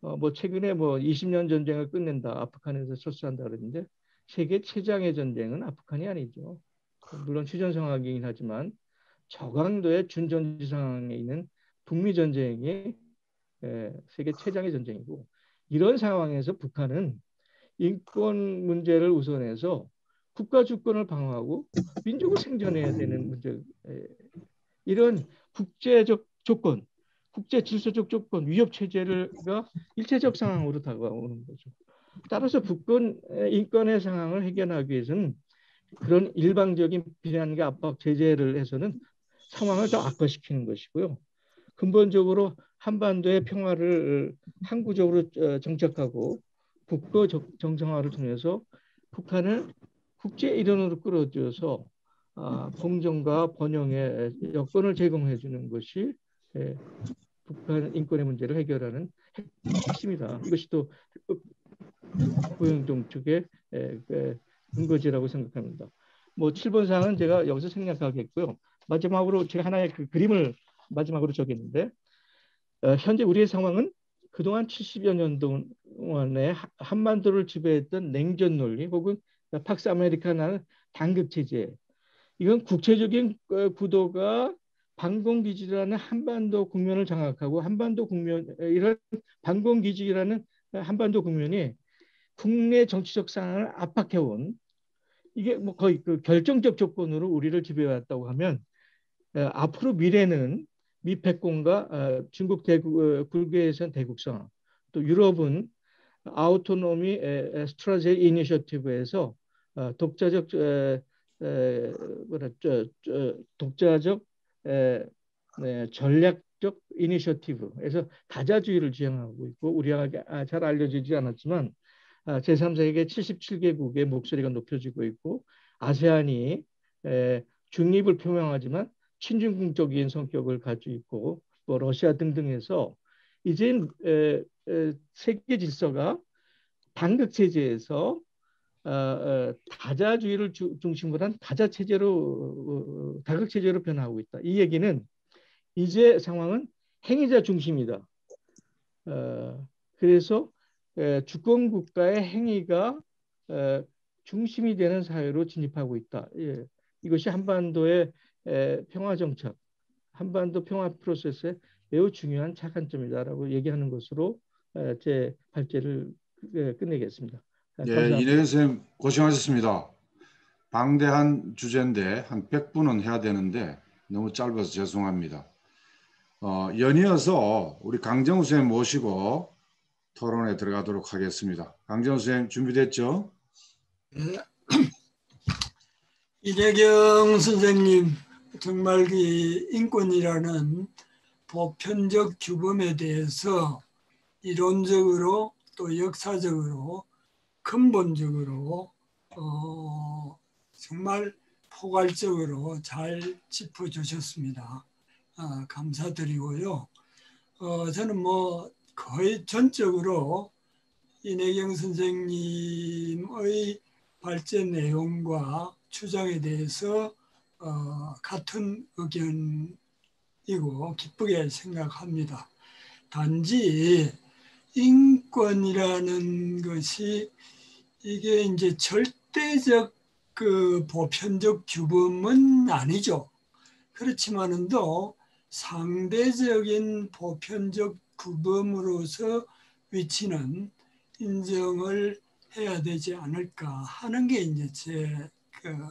어, 뭐 최근에 뭐 20년 전쟁을 끝낸다 아프간에서 철수한다 그러는데 세계 최장의 전쟁은 아프간이 아니죠. 물론 휴전 상황이긴 하지만 저강도의 준전지 상황에 있는 북미 전쟁이 세계 최장의 전쟁이고 이런 상황에서 북한은 인권 문제를 우선해서 국가 주권을 방어하고 민족을 생존해야 되는 문제 이런 국제적 조건, 국제 질서적 조건, 위협 체제가 일체적 상황으로 다가오는 거죠. 따라서 북권 인권의 상황을 해결하기 위해서는 그런 일방적인 비난과 압박 제재를 해서는 상황을 더 악화시키는 것이고요. 근본적으로 한반도의 평화를 항구적으로 어, 정착하고 국가 정상화를 통해서 북한을 국제 일원으로 끌어들여서 아, 공정과 번영의 여건을 제공해 주는 것이 예, 북한 인권의 문제를 해결하는 핵심이다. 이것이 또 고영동 측의 예, 그 근거지라고 생각합니다. 뭐 7번 사항은 제가 여기서 생략하겠고요. 마지막으로 제가 하나의 그 그림을 마지막으로 적였는데 어, 현재 우리의 상황은 그동안 70여 년 동안에 한반도를 지배했던 냉전 논리 혹은 팍스 아메리카나는 단극 체제. 이건 국제적인 어, 구도가 반공기지라는 한반도 국면을 장악하고 한반도 국면 이런 반공기지라는 한반도 국면이 국내 정치적 상황을 압박해온 이게 뭐 거의 그 결정적 조건으로 우리를 지배해왔다고 하면 어, 앞으로 미래는 미패권과 어, 중국 대국 어, 굴계에선 대국성 또 유럽은 아우토노미 스트라제 이니셔티브에서 어, 독자적 뭐라 독자적 네, 전략적 이니셔티브에서 다자주의를 지향하고 있고 우리가 아, 잘 알려지지 않았지만 아, 제3세계 77개국의 목소리가 높여지고 있고 아세안이 중립을 표명하지만 친중국적인 성격을 가지고 있고 뭐 러시아 등등해서 이제 세계 질서가 단극 체제에서 어, 어, 다자주의를 중심으로 한 다자 체제로 어, 다극 체제로 변하고 있다. 이 얘기는 이제 상황은 행위자 중심이다. 어, 그래서 주권 국가의 행위가 중심이 되는 사회로 진입하고 있다. 예. 이것이 한반도의 평화 정착, 한반도 평화 프로세스의 매우 중요한 착안점이다라고 얘기하는 것으로 제 발제를 끝내겠습니다. 네, 이내근 선생님 고생하셨습니다. 방대한 주제인데 한 100분은 해야 되는데 너무 짧아서 죄송합니다. 어, 연이어서 우리 강정우 선생님 모시고 토론에 들어가도록 하겠습니다. 강정우 선생님 준비됐죠? 네. 이대경 선생님 정말 그 인권이라는 보편적 규범에 대해서 이론적으로 또 역사적으로 근본적으로 어, 정말 포괄적으로 잘 짚어주셨습니다. 아, 감사드리고요. 어, 저는 뭐 거의 전적으로 이내경 선생님의 발제 내용과 주장에 대해서 어, 같은 의견이고 기쁘게 생각합니다. 단지 인권이라는 것이 이게 이제 절대적 그 보편적 규범은 아니죠. 그렇지만은도 상대적인 보편적 규범으로서 위치는 인정을 해야 되지 않을까 하는 게 이제 제 그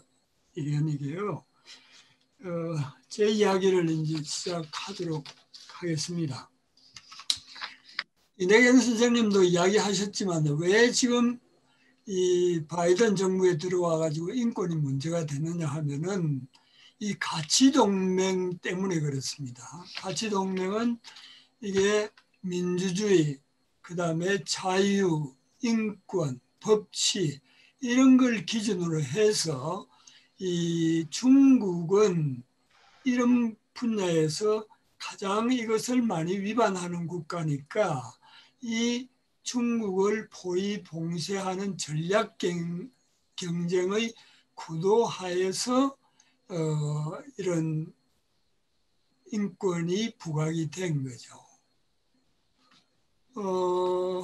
의견이고요. 어, 제 이야기를 이제 시작하도록 하겠습니다. 이내경 선생님도 이야기하셨지만 왜 지금 이 바이든 정부에 들어와 가지고 인권이 문제가 되느냐 하면은 이 가치 동맹 때문에 그렇습니다. 가치 동맹은 이게 민주주의, 그 다음에 자유, 인권, 법치 이런 걸 기준으로 해서 이 중국은 이런 분야에서 가장 이것을 많이 위반하는 국가니까 이 중국을 포위 봉쇄하는 전략 경쟁의 구도 하에서 어, 이런 인권이 부각이 된 거죠. 어,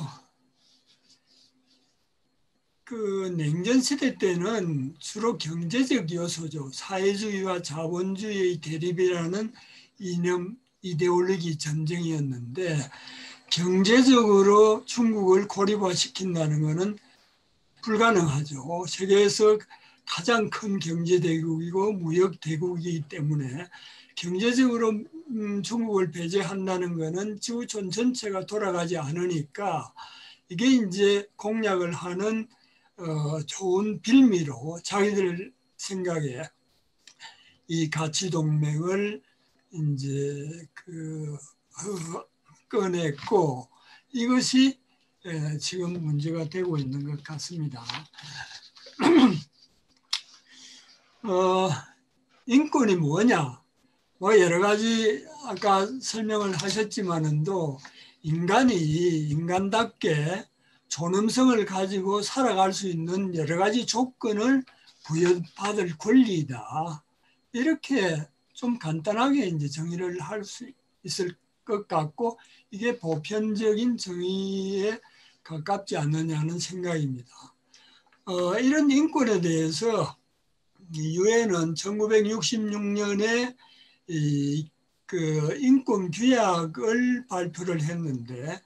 그 냉전 시대 때는 주로 경제적 요소죠. 사회주의와 자본주의의 대립이라는 이념 이데올로기 전쟁이었는데 경제적으로 중국을 고립화시킨다는 것은 불가능하죠. 세계에서 가장 큰 경제대국이고 무역대국이기 때문에 경제적으로 음, 중국을 배제한다는 것은 지구촌 전체가 돌아가지 않으니까 이게 이제 공략을 하는 어, 좋은 빌미로 자기들 생각에 이 가치 동맹을 이제 그 어, 꺼냈고 이것이 에, 지금 문제가 되고 있는 것 같습니다. 어, 인권이 뭐냐? 뭐 여러 가지 아까 설명을 하셨지만은도 인간이 인간답게 존엄성을 가지고 살아갈 수 있는 여러 가지 조건을 부여받을 권리다. 이렇게 좀 간단하게 이제 정의를 할 수 있을 것 같고 이게 보편적인 정의에 가깝지 않느냐는 생각입니다. 어, 이런 인권에 대해서 유엔은 1966년에 이, 그 인권 규약을 발표를 했는데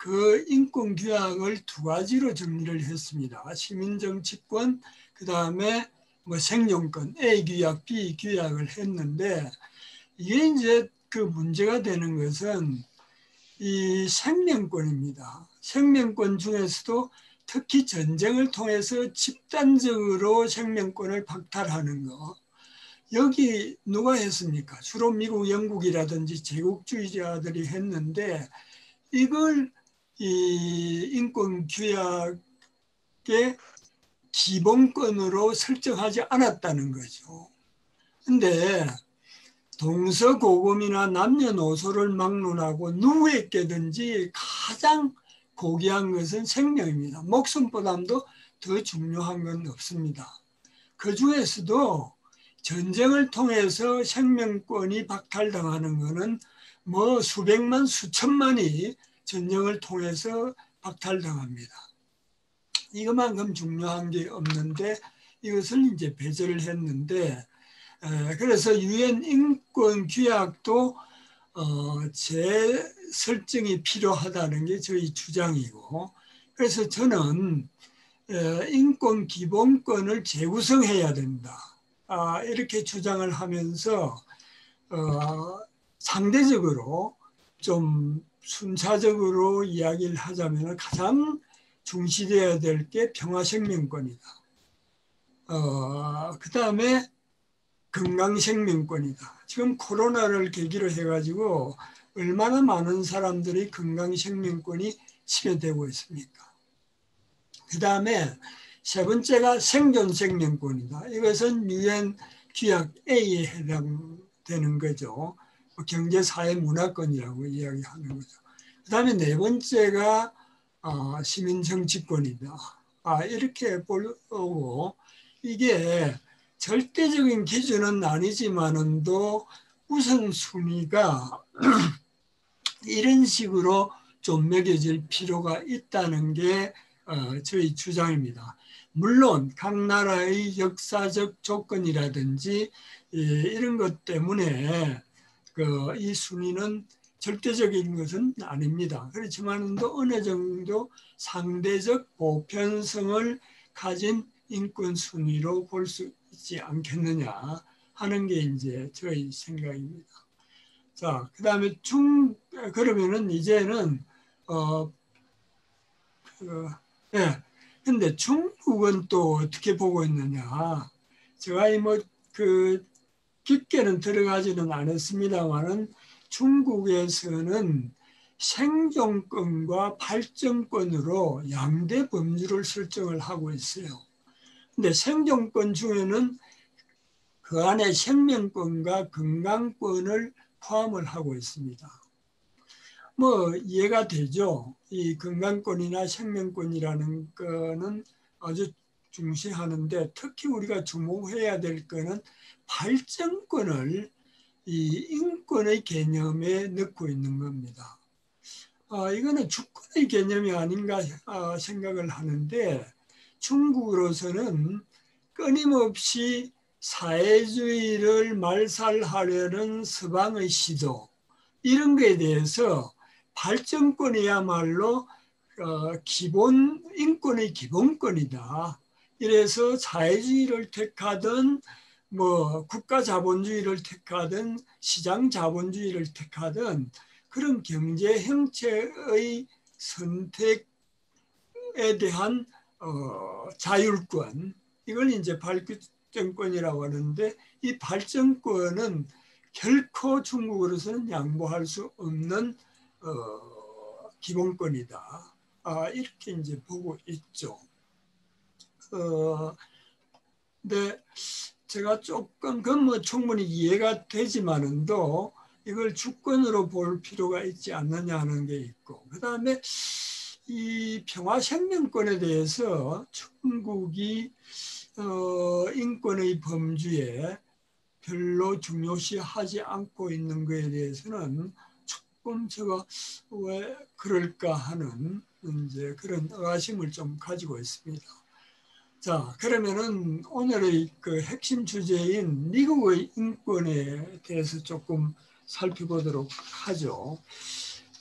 그 인권 규약을 두 가지로 정리를 했습니다. 시민 정치권 그 다음에 뭐 생존권 A 규약, B 규약을 했는데 이게 이제 그 문제가 되는 것은 이 생명권입니다. 생명권 중에서도 특히 전쟁을 통해서 집단적으로 생명권을 박탈하는 거. 여기 누가 했습니까? 주로 미국, 영국이라든지 제국주의자들이 했는데 이걸 이 인권 규약의 기본권으로 설정하지 않았다는 거죠. 근데 동서고금이나 남녀노소를 막론하고 누구에게든지 가장 고귀한 것은 생명입니다. 목숨보다도 더 중요한 건 없습니다. 그 중에서도 전쟁을 통해서 생명권이 박탈당하는 것은 뭐 수백만 수천만이 전쟁을 통해서 박탈당합니다. 이것만큼 중요한 게 없는데 이것을 이제 배제를 했는데 그래서 유엔 인권 규약도 어, 재설정이 필요하다는 게 저희 주장이고 그래서 저는 인권 기본권을 재구성해야 된다 아, 이렇게 주장을 하면서 어, 상대적으로 좀 순차적으로 이야기를 하자면 가장 중시되어야 될 게 평화생명권이다. 어, 그 다음에 건강생명권이다. 지금 코로나를 계기로 해가지고 얼마나 많은 사람들이 건강생명권이 침해되고 있습니까? 그 다음에 세 번째가 생존생명권이다. 이것은 유엔 규약 A에 해당되는 거죠. 뭐 경제 사회 문화권이라고 이야기하는 거죠. 그 다음에 네 번째가 어, 시민 정치권이다. 아, 이렇게 보고 이게 절대적인 기준은 아니지만은도 우선순위가 이런 식으로 좀 매겨질 필요가 있다는 게 어, 저희 주장입니다. 물론 각 나라의 역사적 조건이라든지 예, 이런 것 때문에 그 이 순위는 절대적인 것은 아닙니다. 그렇지만도 어느 정도 상대적 보편성을 가진 인권 순위로 볼 수 있지 않겠느냐 하는 게 이제 저희 생각입니다. 자, 그 다음에 중 그러면은 이제는 어, 그, 예. 근데 중국은 또 어떻게 보고 있느냐? 제가 뭐그 깊게는 들어가지는 않았습니다만은 중국에서는 생존권과 발전권으로 양대 범주를 설정을 하고 있어요. 근데 생존권 중에는 그 안에 생명권과 건강권을 포함을 하고 있습니다. 뭐 이해가 되죠. 이 건강권이나 생명권이라는 거는 아주 중시하는데 특히 우리가 주목해야 될 거는 발전권을 이 인권의 개념에 넣고 있는 겁니다. 아, 이거는 주권의 개념이 아닌가 아, 생각을 하는데 중국으로서는 끊임없이 사회주의를 말살하려는 서방의 시도 이런 것에 대해서 발전권이야말로 어, 기본 인권의 기본권이다. 이래서 사회주의를 택하든 뭐 국가 자본주의를 택하든 시장 자본주의를 택하든 그런 경제 형체의 선택에 대한 어, 자율권 이걸 이제 발전권이라고 하는데 이 발전권은 결코 중국으로서는 양보할 수 없는 어, 기본권이다. 아, 이렇게 이제 보고 있죠. 어, 근데 제가 조금 그건 뭐 충분히 이해가 되지만은도 이걸 주권으로 볼 필요가 있지 않느냐 하는 게 있고 그 다음에 이 평화 생명권에 대해서 중국이 어, 인권의 범주에 별로 중요시하지 않고 있는 것에 대해서는 조금 제가 왜 그럴까 하는 이제 그런 의아심을 좀 가지고 있습니다. 자, 그러면은 오늘의 그 핵심 주제인 미국의 인권에 대해서 조금 살펴보도록 하죠.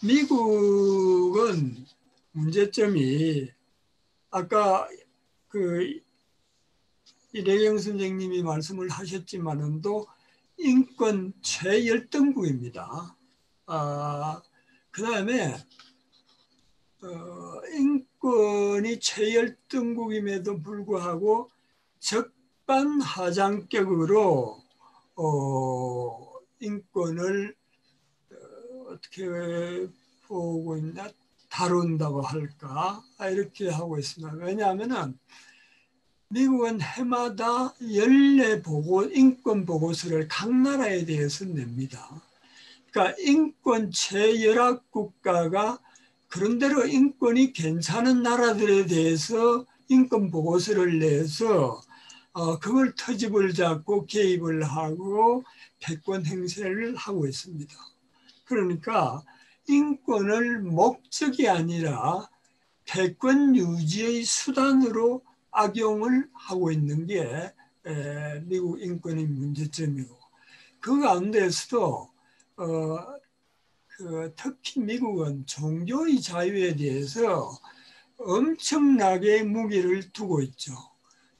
미국은 문제점이 아까 그 이래경 선생님이 말씀을 하셨지만은도 인권 최열등국입니다. 아, 그 다음에 어, 인 권이 최열등국임에도 불구하고 적반하장격으로 어, 인권을 어, 어떻게 보고 있나 다룬다고 할까 이렇게 하고 있습니다. 왜냐하면은 미국은 해마다 연례 보고 인권 보고서를 각 나라에 대해서 냅니다. 그러니까 인권 최열악 국가가 그런대로 인권이 괜찮은 나라들에 대해서 인권 보고서를 내서 어, 그걸 터집을 잡고 개입을 하고 패권 행세를 하고 있습니다. 그러니까 인권을 목적이 아니라 패권 유지의 수단으로 악용을 하고 있는 게 미국 인권의 문제점이고 그 가운데서도 어, 그 특히 미국은 종교의 자유에 대해서 엄청나게 무기를 두고 있죠.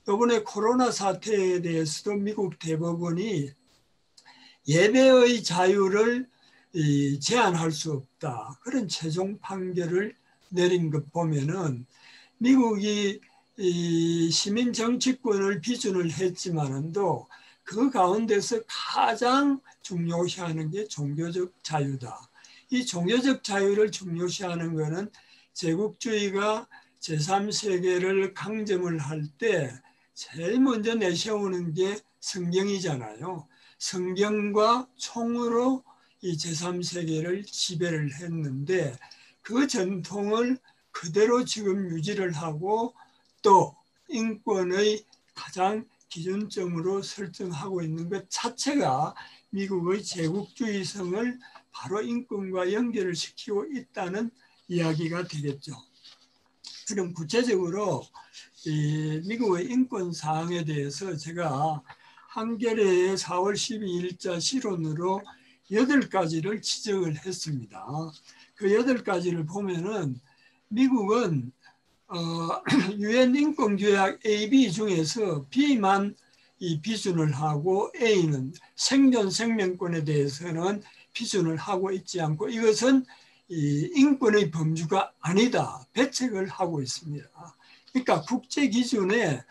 이번에 코로나 사태에 대해서도 미국 대법원이 예배의 자유를 제한할 수 없다. 그런 최종 판결을 내린 것 보면은 미국이 시민 정치권을 비준을 했지만은도 그 가운데서 가장 중요시하는 게 종교적 자유다. 이 종교적 자유를 중요시하는 것은 제국주의가 제3세계를 강점을 할 때 제일 먼저 내세우는 게 성경이잖아요. 성경과 총으로 이 제3세계를 지배를 했는데 그 전통을 그대로 지금 유지를 하고 또 인권의 가장 기준점으로 설정하고 있는 것 자체가 미국의 제국주의성을 바로 인권과 연결을 시키고 있다는 이야기가 되겠죠. 그럼 구체적으로 미국의 인권 사항에 대해서 제가 한겨레의 4월 12일자 실론으로 여덟 가지를 지적을 했습니다. 그 여덟 가지를 보면은 미국은 어, 유엔 인권규약 AB 중에서 B만 이 비준을 하고 A는 생존 생명권에 대해서는 비준을 하고 있지 않고 이것은 이 인권의 범주가 아니다 배책을 하고 있습니다. 그러니까 국제 기준에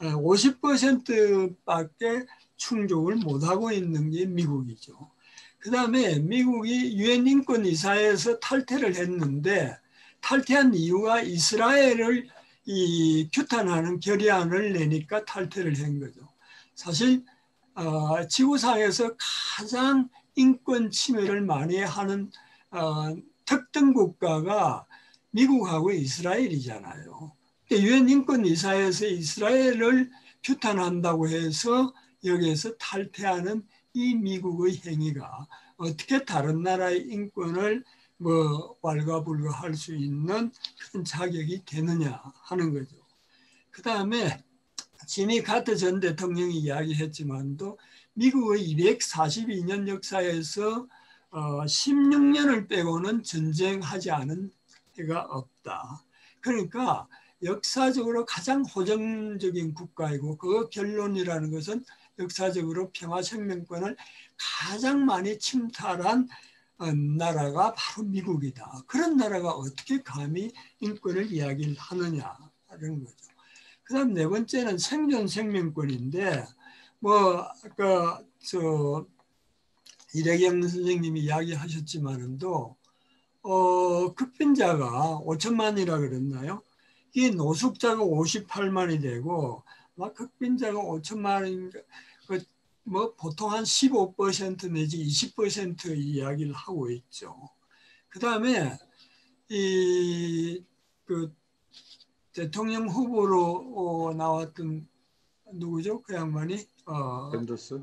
50%밖에 충족을 못하고 있는 게 미국이죠. 그 다음에 미국이 유엔 인권 이사에서 탈퇴를 했는데 탈퇴한 이유가 이스라엘을 이 규탄하는 결의안을 내니까 탈퇴를 한 거죠. 사실 어, 지구상에서 가장 인권 침해를 많이 하는 어, 특정 국가가 미국하고 이스라엘이잖아요. 유엔 인권 이사에서 이스라엘을 규탄한다고 해서 여기에서 탈퇴하는 이 미국의 행위가 어떻게 다른 나라의 인권을 뭐 왈가불가할 수 있는 그런 자격이 되느냐 하는 거죠. 그 다음에 지미 카터 전 대통령이 이야기했지만도 미국의 242년 역사에서 어 16년을 빼고는 전쟁하지 않은 해가 없다. 그러니까 역사적으로 가장 호전적인 국가이고 그 결론이라는 것은 역사적으로 평화생명권을 가장 많이 침탈한 어, 나라가 바로 미국이다. 그런 나라가 어떻게 감히 인권을 이야기를 하느냐 하는 거죠. 그 다음 네 번째는 생존 생명권인데 뭐 아까 저 이래경 선생님이 이야기하셨지만은도 어 극빈자가 5천만이라 그랬나요? 이 노숙자가 58만이 되고 막 흑빈자가 5천만 그뭐 보통 한 15% 내지 20% 이야기를 하고 있죠. 그 다음에 이 그 대통령 후보로 어, 나왔던 누구죠? 그 양반이 어, 샌더스.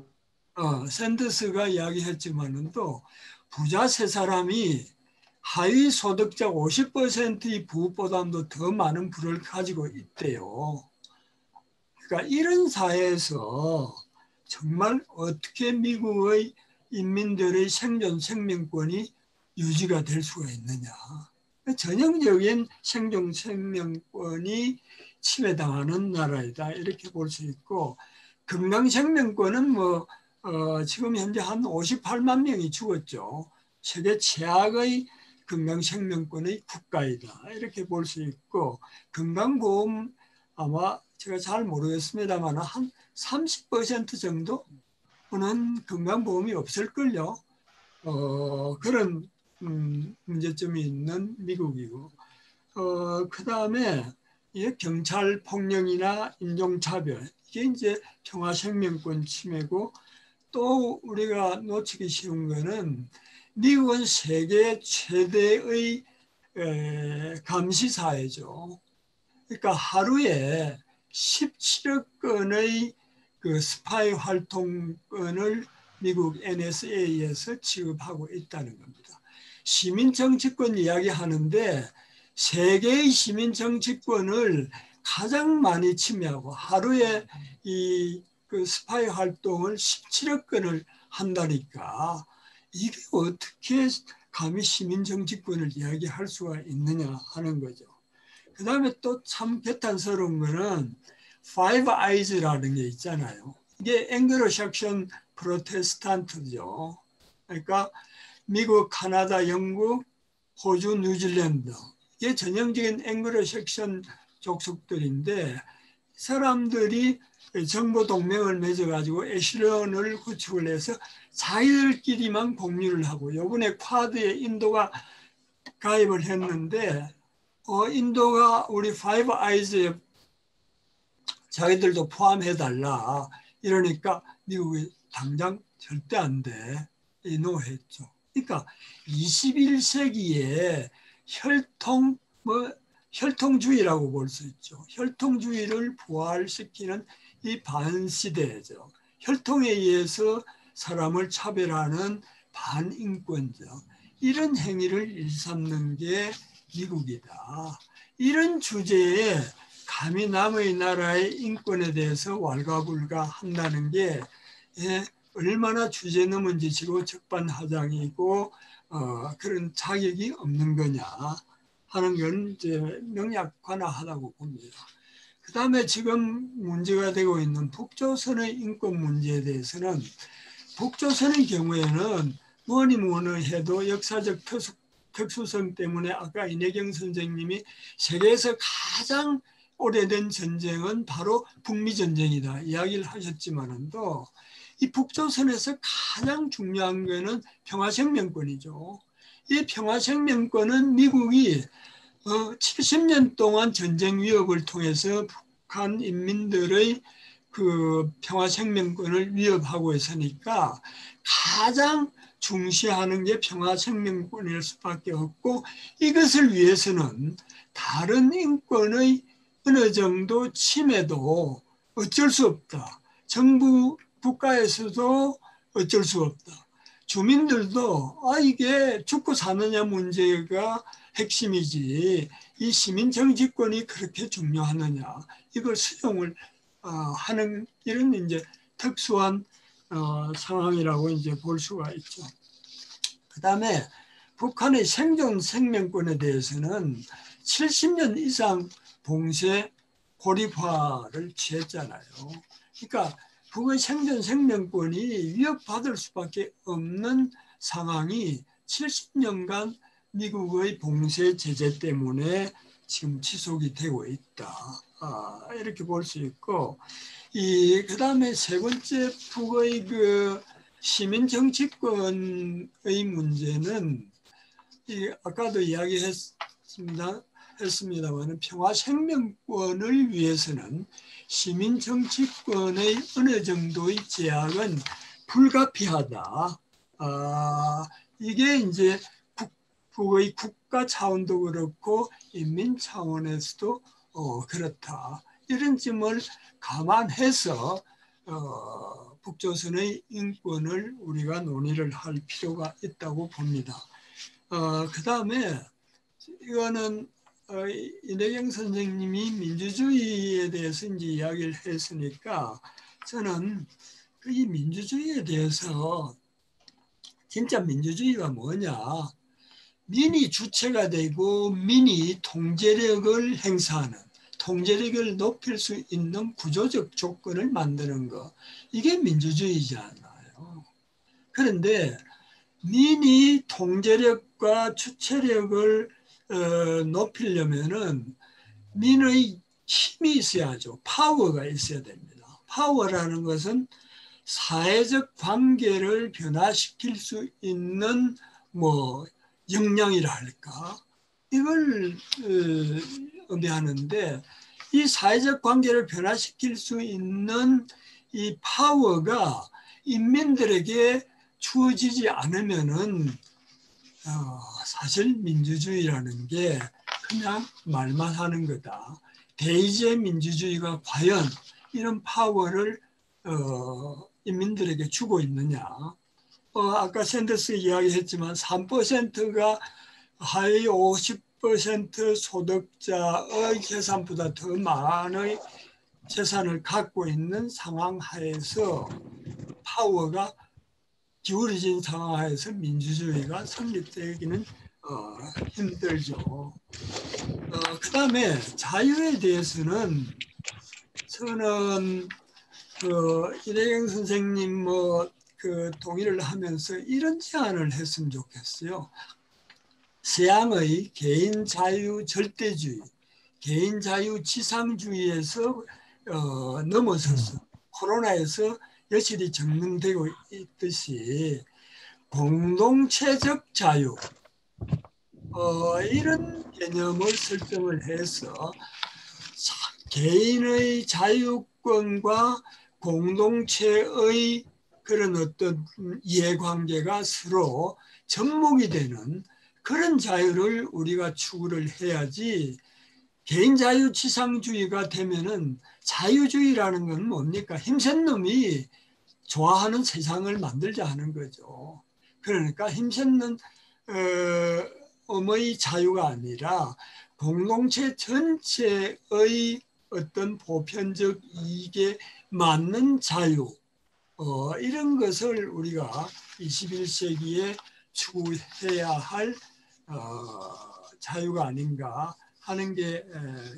어, 샌더스가 이야기했지만은 또 부자 세 사람이 하위 소득자 50%의 부부보다도 더 많은 부를 가지고 있대요. 그러니까 이런 사회에서 정말 어떻게 미국의 인민들의 생존 생명권이 유지가 될 수가 있느냐. 전형적인 생존 생명권이 침해당하는 나라이다 이렇게 볼 수 있고 건강 생명권은 뭐 어, 지금 현재 한 58만 명이 죽었죠. 세계 최악의 건강생명권의 국가이다. 이렇게 볼 수 있고 건강보험 아마 제가 잘 모르겠습니다만 한 30% 정도는 건강보험이 없을걸요. 어, 그런 음, 문제점이 있는 미국이고 어, 그 다음에 경찰 폭력이나 인종차별 이게 이제 평화생명권 침해고 또 우리가 놓치기 쉬운 거는 미국은 세계 최대의 감시 사회죠. 그러니까 하루에 17억 건의 그 스파이 활동권을 미국 NSA에서 취급하고 있다는 겁니다. 시민 정치권 이야기하는데 세계의 시민 정치권을 가장 많이 침해하고 하루에 이 그 스파이 활동을 17억 건을 한다니까 이게 어떻게 감히 시민 정치권을 이야기할 수가 있느냐 하는 거죠. 그 다음에 또 참 개탄스러운 거는 Five Eyes라는 게 있잖아요. 이게 앵글로 샥션 프로테스탄트죠. 그러니까 미국, 카나다, 영국, 호주, 뉴질랜드 이게 전형적인 앵글로 섹션 족속들인데 사람들이 정보 동맹을 맺어가지고 에시런을 구축을 해서 자기들끼리만 공유를 하고 요번에 쿼드에 인도가 가입을 했는데 어, 인도가 우리 Five Eyes에 자기들도 포함해달라 이러니까 미국이 당장 절대 안 돼. 이 no 했죠. 그러니까 21세기에 혈통 뭐 혈통주의라고 볼 수 있죠. 혈통주의를 부활시키는 이 반시대죠. 혈통에 의해서 사람을 차별하는 반인권적 이런 행위를 일삼는 게 미국이다. 이런 주제에 감히 남의 나라의 인권에 대해서 왈가불가 한다는 게 예, 얼마나 주제 넘은 짓이고 적반하장이고 어, 그런 자격이 없는 거냐 하는 건 이제 명약관화하다고 봅니다. 그 다음에 지금 문제가 되고 있는 북조선의 인권 문제에 대해서는 북조선의 경우에는 뭐니 뭐니 해도 역사적 특수, 특수성 때문에 아까 이내경 선생님이 세계에서 가장 오래된 전쟁은 바로 북미 전쟁이다 이야기를 하셨지만은도 이 북조선에서 가장 중요한 것은 평화생명권이죠. 이 평화생명권은 미국이 어, 70년 동안 전쟁 위협을 통해서 북한 인민들의 그 평화생명권을 위협하고 있으니까 가장 중시하는 게 평화생명권일 수밖에 없고 이것을 위해서는 다른 인권의 어느 정도 침해도 어쩔 수 없다. 정부 국가에서도 어쩔 수 없다. 주민들도 아 이게 죽고 사느냐 문제가 핵심이지 이 시민 정치권이 그렇게 중요하느냐 이걸 수용을 어, 하는 이런 이제 특수한 어, 상황이라고 이제 볼 수가 있죠. 그 다음에 북한의 생존 생명권에 대해서는 70년 이상 봉쇄 고립화를 취했잖아요. 그러니까 북의 생존 생명권이 위협받을 수밖에 없는 상황이 70년간 미국의 봉쇄 제재 때문에 지금 지속이 되고 있다. 아, 이렇게 볼 수 있고, 이, 그 다음에 세 번째 북의 그 시민 정치권의 문제는 이 아까도 이야기했습니다. 했습니다만 평화 생명권을 위해서는 시민 정치권의 어느 정도의 제약은 불가피하다. 아, 이게 이제 국의 국가 차원도 그렇고 인민 차원에서도 어, 그렇다. 이런 점을 감안해서 어, 북조선의 인권을 우리가 논의를 할 필요가 있다고 봅니다. 어, 그 다음에 이거는 어, 이내경 선생님이 민주주의에 대해서 이제 이야기를 했으니까 저는 그이 민주주의에 대해서 진짜 민주주의가 뭐냐 민이 주체가 되고 민이 통제력을 행사하는 통제력을 높일 수 있는 구조적 조건을 만드는 거 이게 민주주의잖아요. 그런데 민이 통제력과 주체력을 어, 높이려면은 민의 힘이 있어야죠. 파워가 있어야 됩니다. 파워라는 것은 사회적 관계를 변화시킬 수 있는 뭐 역량이라 할까 이걸 어, 의미하는데 이 사회적 관계를 변화시킬 수 있는 이 파워가 인민들에게 주어지지 않으면은 어, 사실 민주주의라는 게 그냥 말만 하는 거다. 대의제 민주주의가 과연 이런 파워를 어, 인민들에게 주고 있느냐 어, 아까 샌더스 이야기했지만 3%가 하위 50% 소득자의 재산보다 더 많은 재산을 갖고 있는 상황 하에서 파워가 기울어진 상황 하에서 민주주의가 성립되기는 어, 힘들죠. 어, 그 다음에 자유에 대해서는 저는 그 이대경 선생님 뭐 그 동의를 하면서 이런 제안을 했으면 좋겠어요. 서양의 개인 자유 절대주의, 개인 자유 지상주의에서 어, 넘어서서 코로나에서 여실히 증명되고 있듯이 공동체적 자유 어, 이런 개념을 설정을 해서 개인의 자유권과 공동체의 그런 어떤 이해관계가 서로 접목이 되는 그런 자유를 우리가 추구를 해야지 개인 자유 지상주의가 되면은 자유주의라는 건 뭡니까? 힘센 놈이 좋아하는 세상을 만들자 하는 거죠. 그러니까 힘센 놈 어, 의 자유가 아니라 공동체 전체의 어떤 보편적 이익에 맞는 자유 어, 이런 것을 우리가 21세기에 추구해야 할 어, 자유가 아닌가 하는 게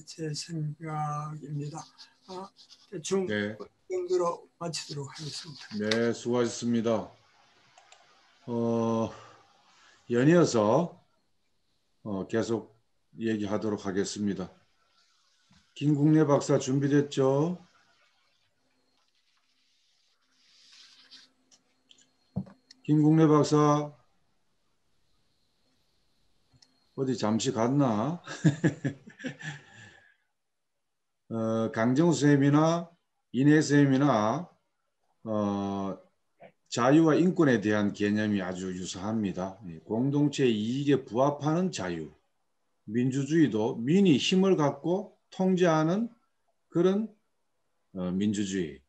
제 생각입니다. 어, 대충 네. 정도로 마치도록 하겠습니다. 네, 수고하셨습니다. 어, 연이어서 어, 계속 얘기하도록 하겠습니다. 김국래 박사 준비됐죠? 김국래 박사 어디 잠시 갔나? 어, 강정수 선생님이나 이내 선생님이나 어, 자유와 인권에 대한 개념이 아주 유사합니다. 공동체 이익에 부합하는 자유. 민주주의도 민이 힘을 갖고 통제하는 그런 어, 민주주의.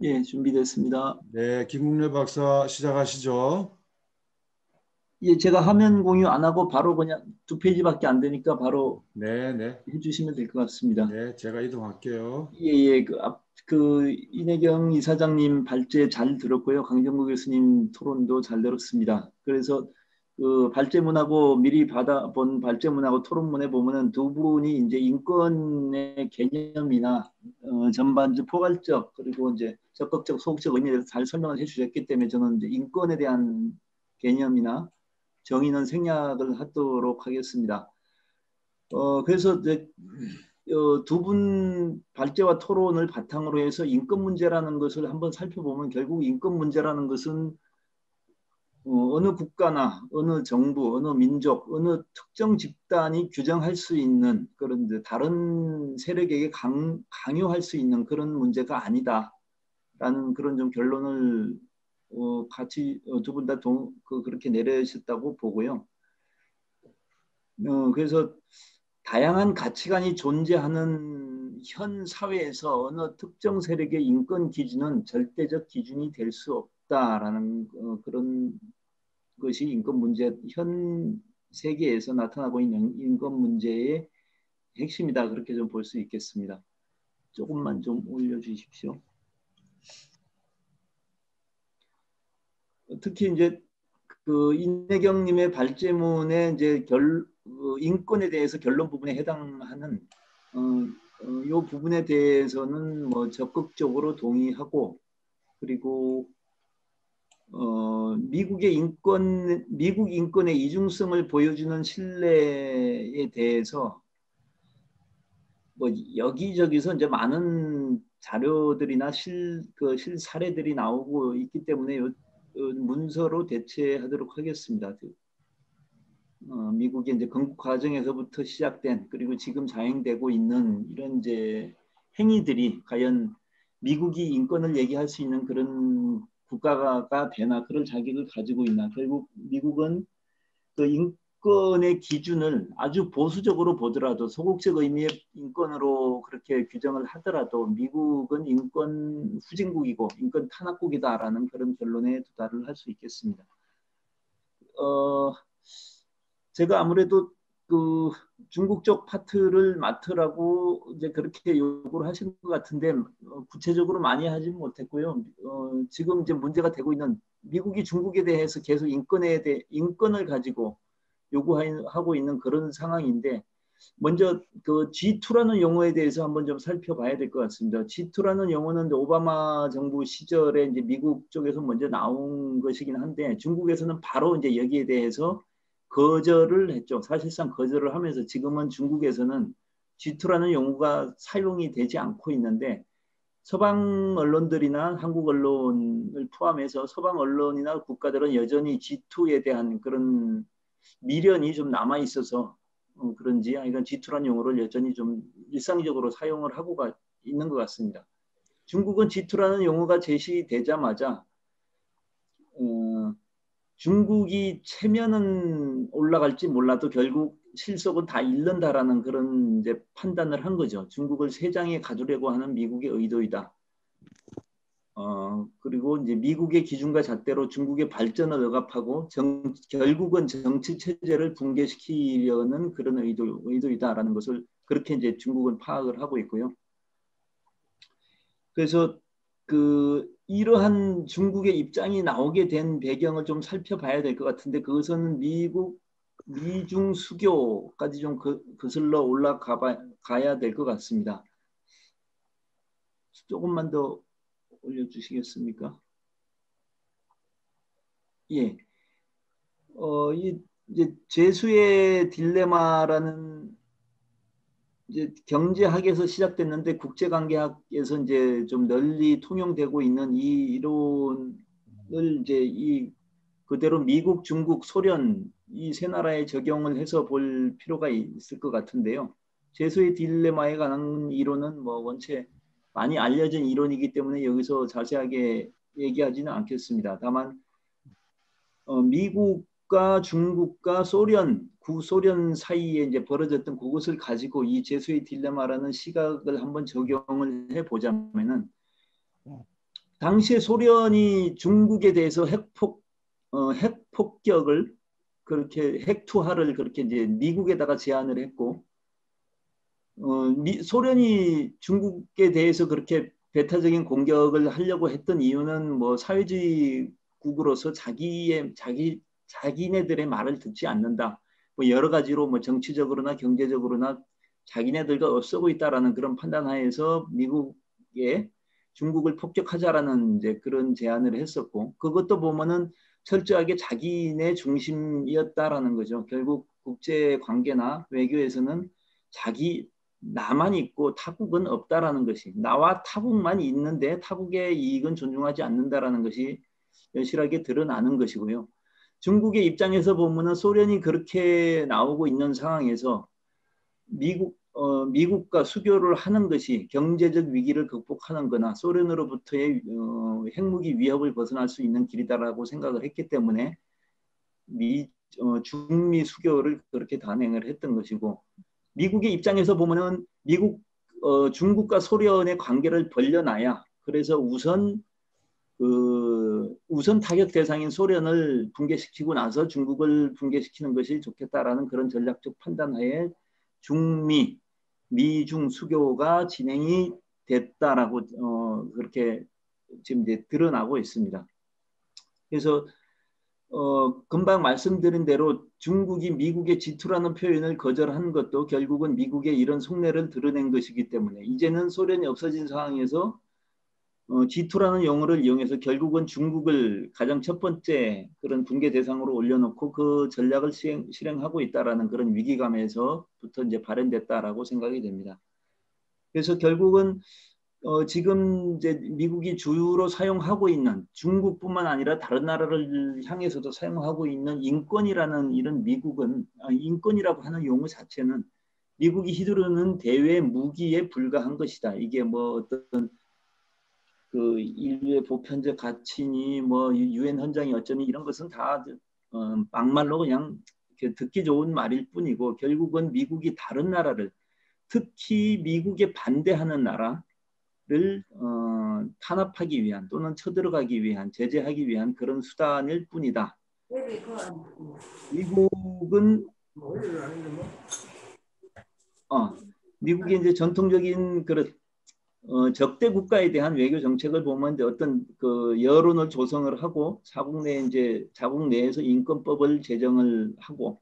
예, 준비됐습니다. 네, 김국래 박사 시작하시죠. 예, 제가 화면 공유 안 하고 바로 그냥 두 페이지밖에 안 되니까 바로 네, 네. 해주시면 될 것 같습니다. 네, 제가 이동할게요. 예, 예. 그, 앞, 그 이내경 이사장님 발제 잘 들었고요. 강정구 교수님 토론도 잘 들었습니다. 그래서 그 발제문하고 미리 받아본 발제문하고 토론문에 보면은 두 분이 이제 인권의 개념이나 어, 전반적 포괄적 그리고 이제 적극적 소극적 의미에 대해서 잘 설명을 해주셨기 때문에 저는 이제 인권에 대한 개념이나 정의는 생략을 하도록 하겠습니다. 어, 그래서 이제 어, 두분 발제와 토론을 바탕으로 해서 인권 문제라는 것을 한번 살펴보면 결국 인권 문제라는 것은 어, 어느 국가나 어느 정부, 어느 민족, 어느 특정 집단이 규정할 수 있는 그런 다른 세력에게 강, 강요할 수 있는 그런 문제가 아니다라는 그런 좀 결론을 어, 같이 어, 두분 다 그, 그렇게 내려셨다고 보고요. 어, 그래서 다양한 가치관이 존재하는 현 사회에서 어느 특정 세력의 인권 기준은 절대적 기준이 될 수 없다라는 어, 그런 것이 인권 문제 현 세계에서 나타나고 있는 인권 문제의 핵심이다 그렇게 좀 볼 수 있겠습니다. 조금만 좀 올려주십시오. 특히 이제 그 인혜경님의 발제문에 이제 결 어, 인권에 대해서 결론 부분에 해당하는 어, 어, 요 부분에 대해서는 뭐 적극적으로 동의하고 그리고 어, 미국의 인권 미국 인권의 이중성을 보여주는 신뢰에 대해서 뭐 여기저기서 이제 많은 자료들이나 실 그 실사례들이 나오고 있기 때문에 요, 요 문서로 대체하도록 하겠습니다. 어, 미국의 이제 건국 과정에서부터 시작된 그리고 지금 자행되고 있는 이런 이제 행위들이 과연 미국이 인권을 얘기할 수 있는 그런 국가가 되나 그런 자격을 가지고 있나 결국 미국은 그 인, 인권의 기준을 아주 보수적으로 보더라도 소극적 의미의 인권으로 그렇게 규정을 하더라도 미국은 인권 후진국이고 인권 탄압국이다라는 그런 결론에 도달을 할 수 있겠습니다. 어, 제가 아무래도 그 중국 쪽 파트를 맡으라고 이제 그렇게 요구를 하신 것 같은데 어, 구체적으로 많이 하진 못했고요. 어, 지금 이제 문제가 되고 있는 미국이 중국에 대해서 계속 인권에 대해 인권을 가지고 요구하고 있는 그런 상황인데 먼저 그 G2라는 용어에 대해서 한번 좀 살펴봐야 될 것 같습니다. G2라는 용어는 오바마 정부 시절에 이제 미국 쪽에서 먼저 나온 것이긴 한데 중국에서는 바로 이제 여기에 대해서 거절을 했죠. 사실상 거절을 하면서 지금은 중국에서는 G2라는 용어가 사용이 되지 않고 있는데 서방 언론들이나 한국 언론을 포함해서 서방 언론이나 국가들은 여전히 G2에 대한 그런 미련이 좀 남아 있어서 어, 그런지 이건 G2라는 용어를 여전히 좀 일상적으로 사용을 하고 가, 있는 것 같습니다. 중국은 G2라는 용어가 제시되자마자 어, 중국이 체면은 올라갈지 몰라도 결국 실속은 다 잃는다라는 그런 이제 판단을 한 거죠. 중국을 세 장에 가두려고 하는 미국의 의도이다. 어, 그리고 이제 미국의 기준과 잣대로 중국의 발전을 억압하고 정, 결국은 정치 체제를 붕괴시키려는 그런 의도, 의도이다라는 것을 그렇게 이제 중국은 파악을 하고 있고요. 그래서 그 이러한 중국의 입장이 나오게 된 배경을 좀 살펴봐야 될 것 같은데 그것은 미국 미중 수교까지 좀 그, 거슬러 올라가 가야 될 것 같습니다. 조금만 더 올려주시겠습니까? 예. 어, 이, 이제 제수의 딜레마라는 이제 경제학에서 시작됐는데 국제관계학에서 이제 좀 널리 통용되고 있는 이 이론을 이제 이 그대로 미국, 중국, 소련 이 세 나라에 적용을 해서 볼 필요가 있을 것 같은데요. 제수의 딜레마에 관한 이론은 뭐 원체 많이 알려진 이론이기 때문에 여기서 자세하게 얘기하지는 않겠습니다. 다만 어, 미국과 중국과 소련 구소련 사이에 이제 벌어졌던 그것을 가지고 이 제수의 딜레마라는 시각을 한번 적용을 해 보자면은 당시에 소련이 중국에 대해서 핵폭 어, 핵폭격을 그렇게 핵투하를 그렇게 이제 미국에다가 제안을 했고 어, 미, 소련이 중국에 대해서 그렇게 배타적인 공격을 하려고 했던 이유는 뭐 사회주의 국으로서 자기의 자기 자기네들의 말을 듣지 않는다. 뭐 여러 가지로 뭐 정치적으로나 경제적으로나 자기네들과 없어고 있다라는 그런 판단하에서 미국에 중국을 폭격하자라는 이제 그런 제안을 했었고 그것도 보면은 철저하게 자기네 중심이었다라는 거죠. 결국 국제 관계나 외교에서는 자기 나만 있고 타국은 없다라는 것이 나와 타국만 있는데 타국의 이익은 존중하지 않는다라는 것이 여실하게 드러나는 것이고요. 중국의 입장에서 보면은 소련이 그렇게 나오고 있는 상황에서 미국 어, 미국과 수교를 하는 것이 경제적 위기를 극복하는 거나 소련으로부터의 어, 핵무기 위협을 벗어날 수 있는 길이다라고 생각을 했기 때문에 미, 어, 중미 수교를 그렇게 단행을 했던 것이고 미국의 입장에서 보면은 미국 어, 중국과 소련의 관계를 벌려놔야 그래서 우선 그 우선 타격 대상인 소련을 붕괴시키고 나서 중국을 붕괴시키는 것이 좋겠다라는 그런 전략적 판단하에 중미 미중 수교가 진행이 됐다라고 어, 그렇게 지금 이제 드러나고 있습니다. 그래서 어, 금방 말씀드린 대로 중국이 미국의 지투라는 표현을 거절한 것도 결국은 미국의 이런 속내를 드러낸 것이기 때문에 이제는 소련이 없어진 상황에서 어, G2라는 용어를 이용해서 결국은 중국을 가장 첫 번째 그런 붕괴 대상으로 올려놓고 그 전략을 시행, 실행하고 있다라는 그런 위기감에서부터 이제 발현됐다라고 생각이 됩니다. 그래서 결국은 어, 지금 이제 미국이 주로 사용하고 있는 중국뿐만 아니라 다른 나라를 향해서도 사용하고 있는 인권이라는 이런 미국은 아, 인권이라고 하는 용어 자체는 미국이 휘두르는 대외 무기에 불과한 것이다. 이게 뭐 어떤 그 인류의 보편적 가치니 뭐 유엔 헌장이 어쩌니 이런 것은 다 어, 막말로 그냥 듣기 좋은 말일 뿐이고 결국은 미국이 다른 나라를 특히 미국에 반대하는 나라 를 어, 탄압하기 위한 또는 쳐들어가기 위한 제재하기 위한 그런 수단일 뿐이다. 미국은 어, 미국이 이제 전통적인 그런 어, 적대 국가에 대한 외교 정책을 보면 이제 어떤 그 여론을 조성을 하고 자국 내 이제 자국 내에서 인권법을 제정을 하고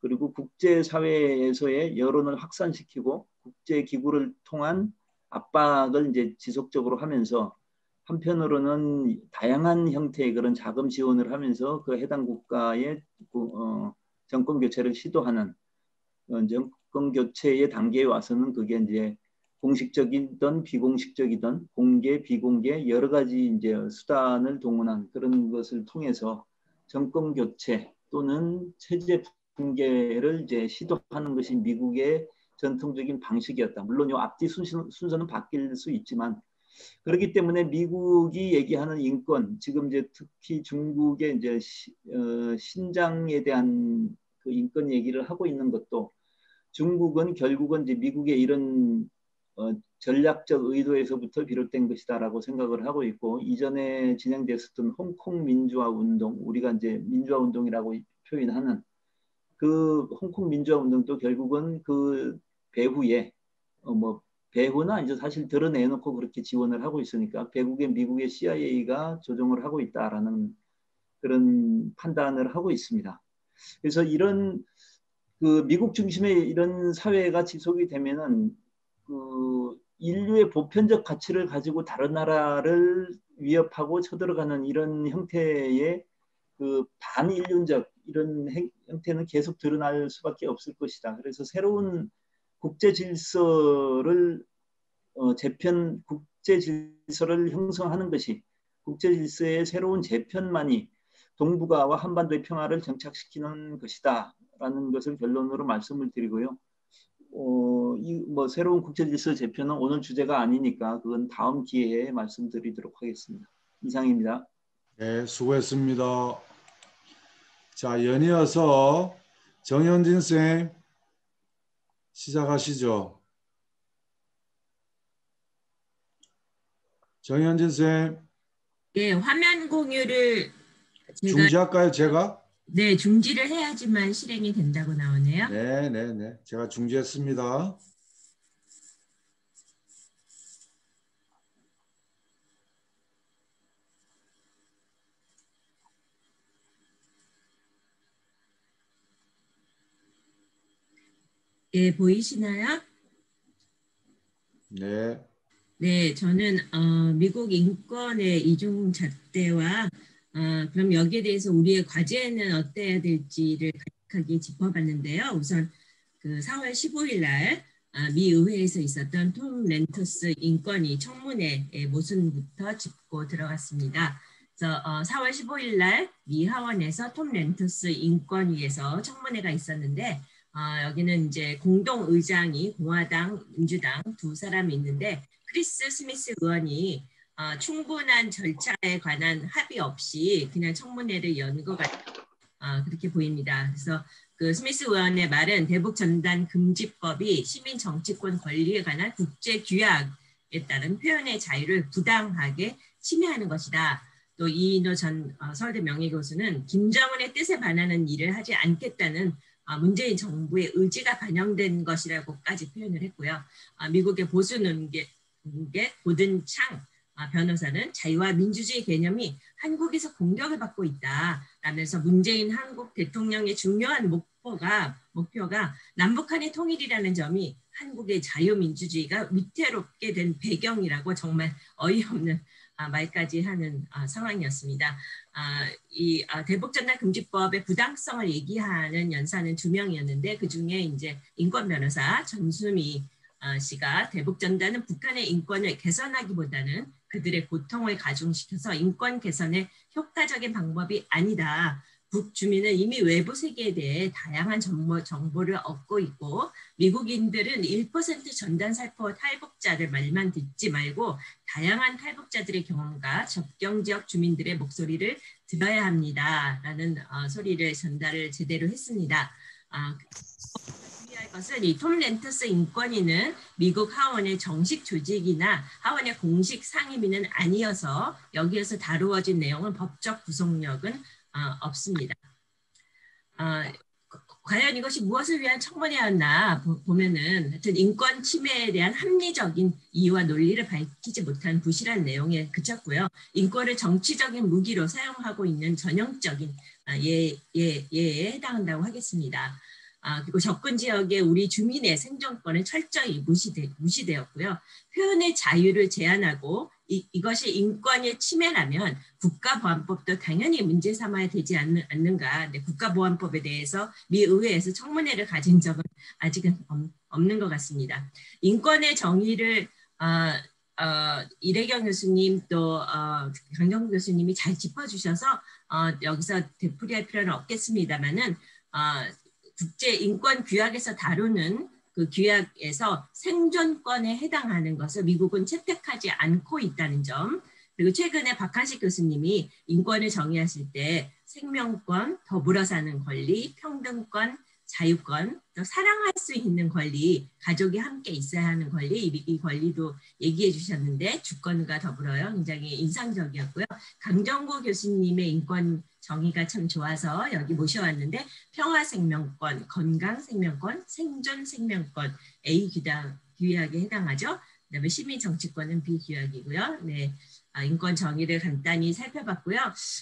그리고 국제 사회에서의 여론을 확산시키고 국제 기구를 통한 압박을 이제 지속적으로 하면서 한편으로는 다양한 형태의 그런 자금 지원을 하면서 그 해당 국가의 어, 정권 교체를 시도하는 어, 정권 교체의 단계에 와서는 그게 이제 공식적이든 비공식적이든 공개 비공개 여러 가지 이제 수단을 동원한 그런 것을 통해서 정권 교체 또는 체제 붕괴를 이제 시도하는 것이 미국의 전통적인 방식이었다. 물론 요 앞뒤 순서는, 순서는 바뀔 수 있지만 그렇기 때문에 미국이 얘기하는 인권 지금 이제 특히 중국의 이제 시, 어, 신장에 대한 그 인권 얘기를 하고 있는 것도 중국은 결국은 이제 미국의 이런 어, 전략적 의도에서부터 비롯된 것이다라고 생각을 하고 있고 이전에 진행됐었던 홍콩 민주화 운동 우리가 이제 민주화 운동이라고 표현하는 그 홍콩 민주화 운동도 결국은 그 배후에 어, 뭐 배후나 이제 사실 드러내놓고 그렇게 지원을 하고 있으니까 배국의 미국의 CIA가 조종을 하고 있다라는 그런 판단을 하고 있습니다. 그래서 이런 그 미국 중심의 이런 사회가 지속이 되면은 그 인류의 보편적 가치를 가지고 다른 나라를 위협하고 쳐들어가는 이런 형태의 그 반인륜적 이런 행, 형태는 계속 드러날 수밖에 없을 것이다. 그래서 새로운 국제 질서를 어, 재편 국제 질서를 형성하는 것이 국제 질서의 새로운 재편만이 동북아와 한반도의 평화를 정착시키는 것이다라는 것을 결론으로 말씀을 드리고요. 어, 이 뭐 새로운 국제 질서 재편은 오늘 주제가 아니니까 그건 다음 기회에 말씀드리도록 하겠습니다. 이상입니다. 네, 수고했습니다. 자, 연이어서 정현진 쌤 시작하시죠. 정현진 쌤. 네, 화면 공유를 제가 중지할까요, 제가? 네, 중지를 해야지만 실행이 된다고 나오네요. 네, 네, 네. 제가 중지했습니다. 네, 보이시나요? 네. 네, 저는 어, 미국 인권의 이중 잣대와 어, 그럼 여기에 대해서 우리의 과제는 어때야 될지를 간략하게 짚어봤는데요. 우선 그 4월 15일 날 아, 미 의회에서 있었던 톰 렌터스 인권위 청문회 모순부터 짚고 들어갔습니다. 그래서 어, 4월 15일 날 미 하원에서 톰 렌터스 인권위에서 청문회가 있었는데 어, 여기는 이제 공동 의장이 공화당, 민주당 두 사람이 있는데 크리스 스미스 의원이 어, 충분한 절차에 관한 합의 없이 그냥 청문회를 연 것 같다. 어, 그렇게 보입니다. 그래서 그 스미스 의원의 말은 대북 전단 금지법이 시민 정치권 권리에 관한 국제 규약에 따른 표현의 자유를 부당하게 침해하는 것이다. 또 이인호 전 어, 서울대 명예교수는 김정은의 뜻에 반하는 일을 하지 않겠다는 어, 문재인 정부의 의지가 반영된 것이라고까지 표현을 했고요. 어, 미국의 보수 논객 고든창 아, 변호사는 자유와 민주주의 개념이 한국에서 공격을 받고 있다. 라면서 문재인 한국 대통령의 중요한 목표가, 목표가 남북한의 통일이라는 점이 한국의 자유민주주의가 위태롭게 된 배경이라고 정말 어이없는 아, 말까지 하는 아, 상황이었습니다. 이 대북전단 금지법의 부당성을 얘기하는 연사는 두 명이었는데 그 중에 이제 인권 변호사 전수미 씨가 대북전단은 북한의 인권을 개선하기보다는 그들의 고통을 가중시켜서 인권 개선의 효과적인 방법이 아니다. 북주민은 이미 외부 세계에 대해 다양한 정보, 정보를 얻고 있고 미국인들은 1% 전단살포 탈북자를 말만 듣지 말고 다양한 탈북자들의 경험과 접경 지역 주민들의 목소리를 들어야 합니다 라는 어, 소리를 전달을 제대로 했습니다. 아, 것은 이 톰 렌터스 인권위는 미국 하원의 정식 조직이나 하원의 공식 상임위는 아니어서 여기에서 다루어진 내용은 법적 구속력은 어, 없습니다. 어, 과연 이것이 무엇을 위한 청문회였나 보면은 하여튼 인권 침해에 대한 합리적인 이유와 논리를 밝히지 못한 부실한 내용에 그쳤고요. 인권을 정치적인 무기로 사용하고 있는 전형적인 아, 예, 예, 예에 해당한다고 하겠습니다. 아, 그리고 접근 지역의 우리 주민의 생존권은 철저히 무시되, 무시되었고요. 표현의 자유를 제한하고 이, 이것이 인권의 침해라면 국가보안법도 당연히 문제 삼아야 되지 않는, 않는가. 네, 국가보안법에 대해서 미 의회에서 청문회를 가진 적은 아직은 없는 것 같습니다. 인권의 정의를 어, 어, 이래경 교수님 또 어, 강정 교수님이 잘 짚어주셔서 어, 여기서 되풀이할 필요는 없겠습니다만은 어, 국제 인권 규약에서 다루는 그 규약에서 생존권에 해당하는 것을 미국은 채택하지 않고 있다는 점 그리고 최근에 박한식 교수님이 인권을 정의하실 때 생명권, 더불어 사는 권리, 평등권, 자유권, 또 사랑할 수 있는 권리, 가족이 함께 있어야 하는 권리, 이, 이 권리도 얘기해 주셨는데 주권과 더불어요. 굉장히 인상적이었고요. 강정구 교수님의 인권 정의가 참 좋아서 여기 모셔왔는데 평화생명권, 건강생명권, 생존생명권 A 규약, 규약에 해당하죠. 그다음에 시민정치권은 B 규약이고요. 네, 아, 인권 정의를 간단히 살펴봤고요.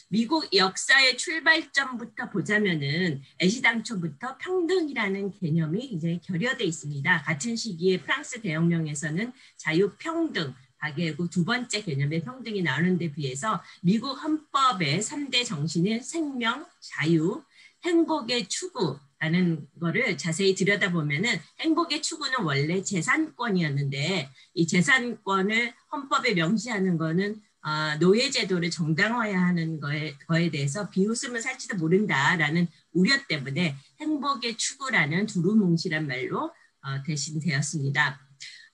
미국 역사의 출발점부터 보자면은 애시당초부터 평등이라는 개념이 이제 결여돼 있습니다. 같은 시기에 프랑스 대혁명에서는 자유 평등, 박예고 두 번째 개념의 평등이 나오는 데 비해서 미국 헌법의 3대 정신은 생명, 자유, 행복의 추구라는 거를 자세히 들여다보면은 행복의 추구는 원래 재산권이었는데 이 재산권을 헌법에 명시하는 거는 어, 노예 제도를 정당화하는 거에, 거에 대해서 비웃음을 살지도 모른다라는 우려 때문에 행복의 추구라는 두루뭉실한 말로 어, 대신되었습니다.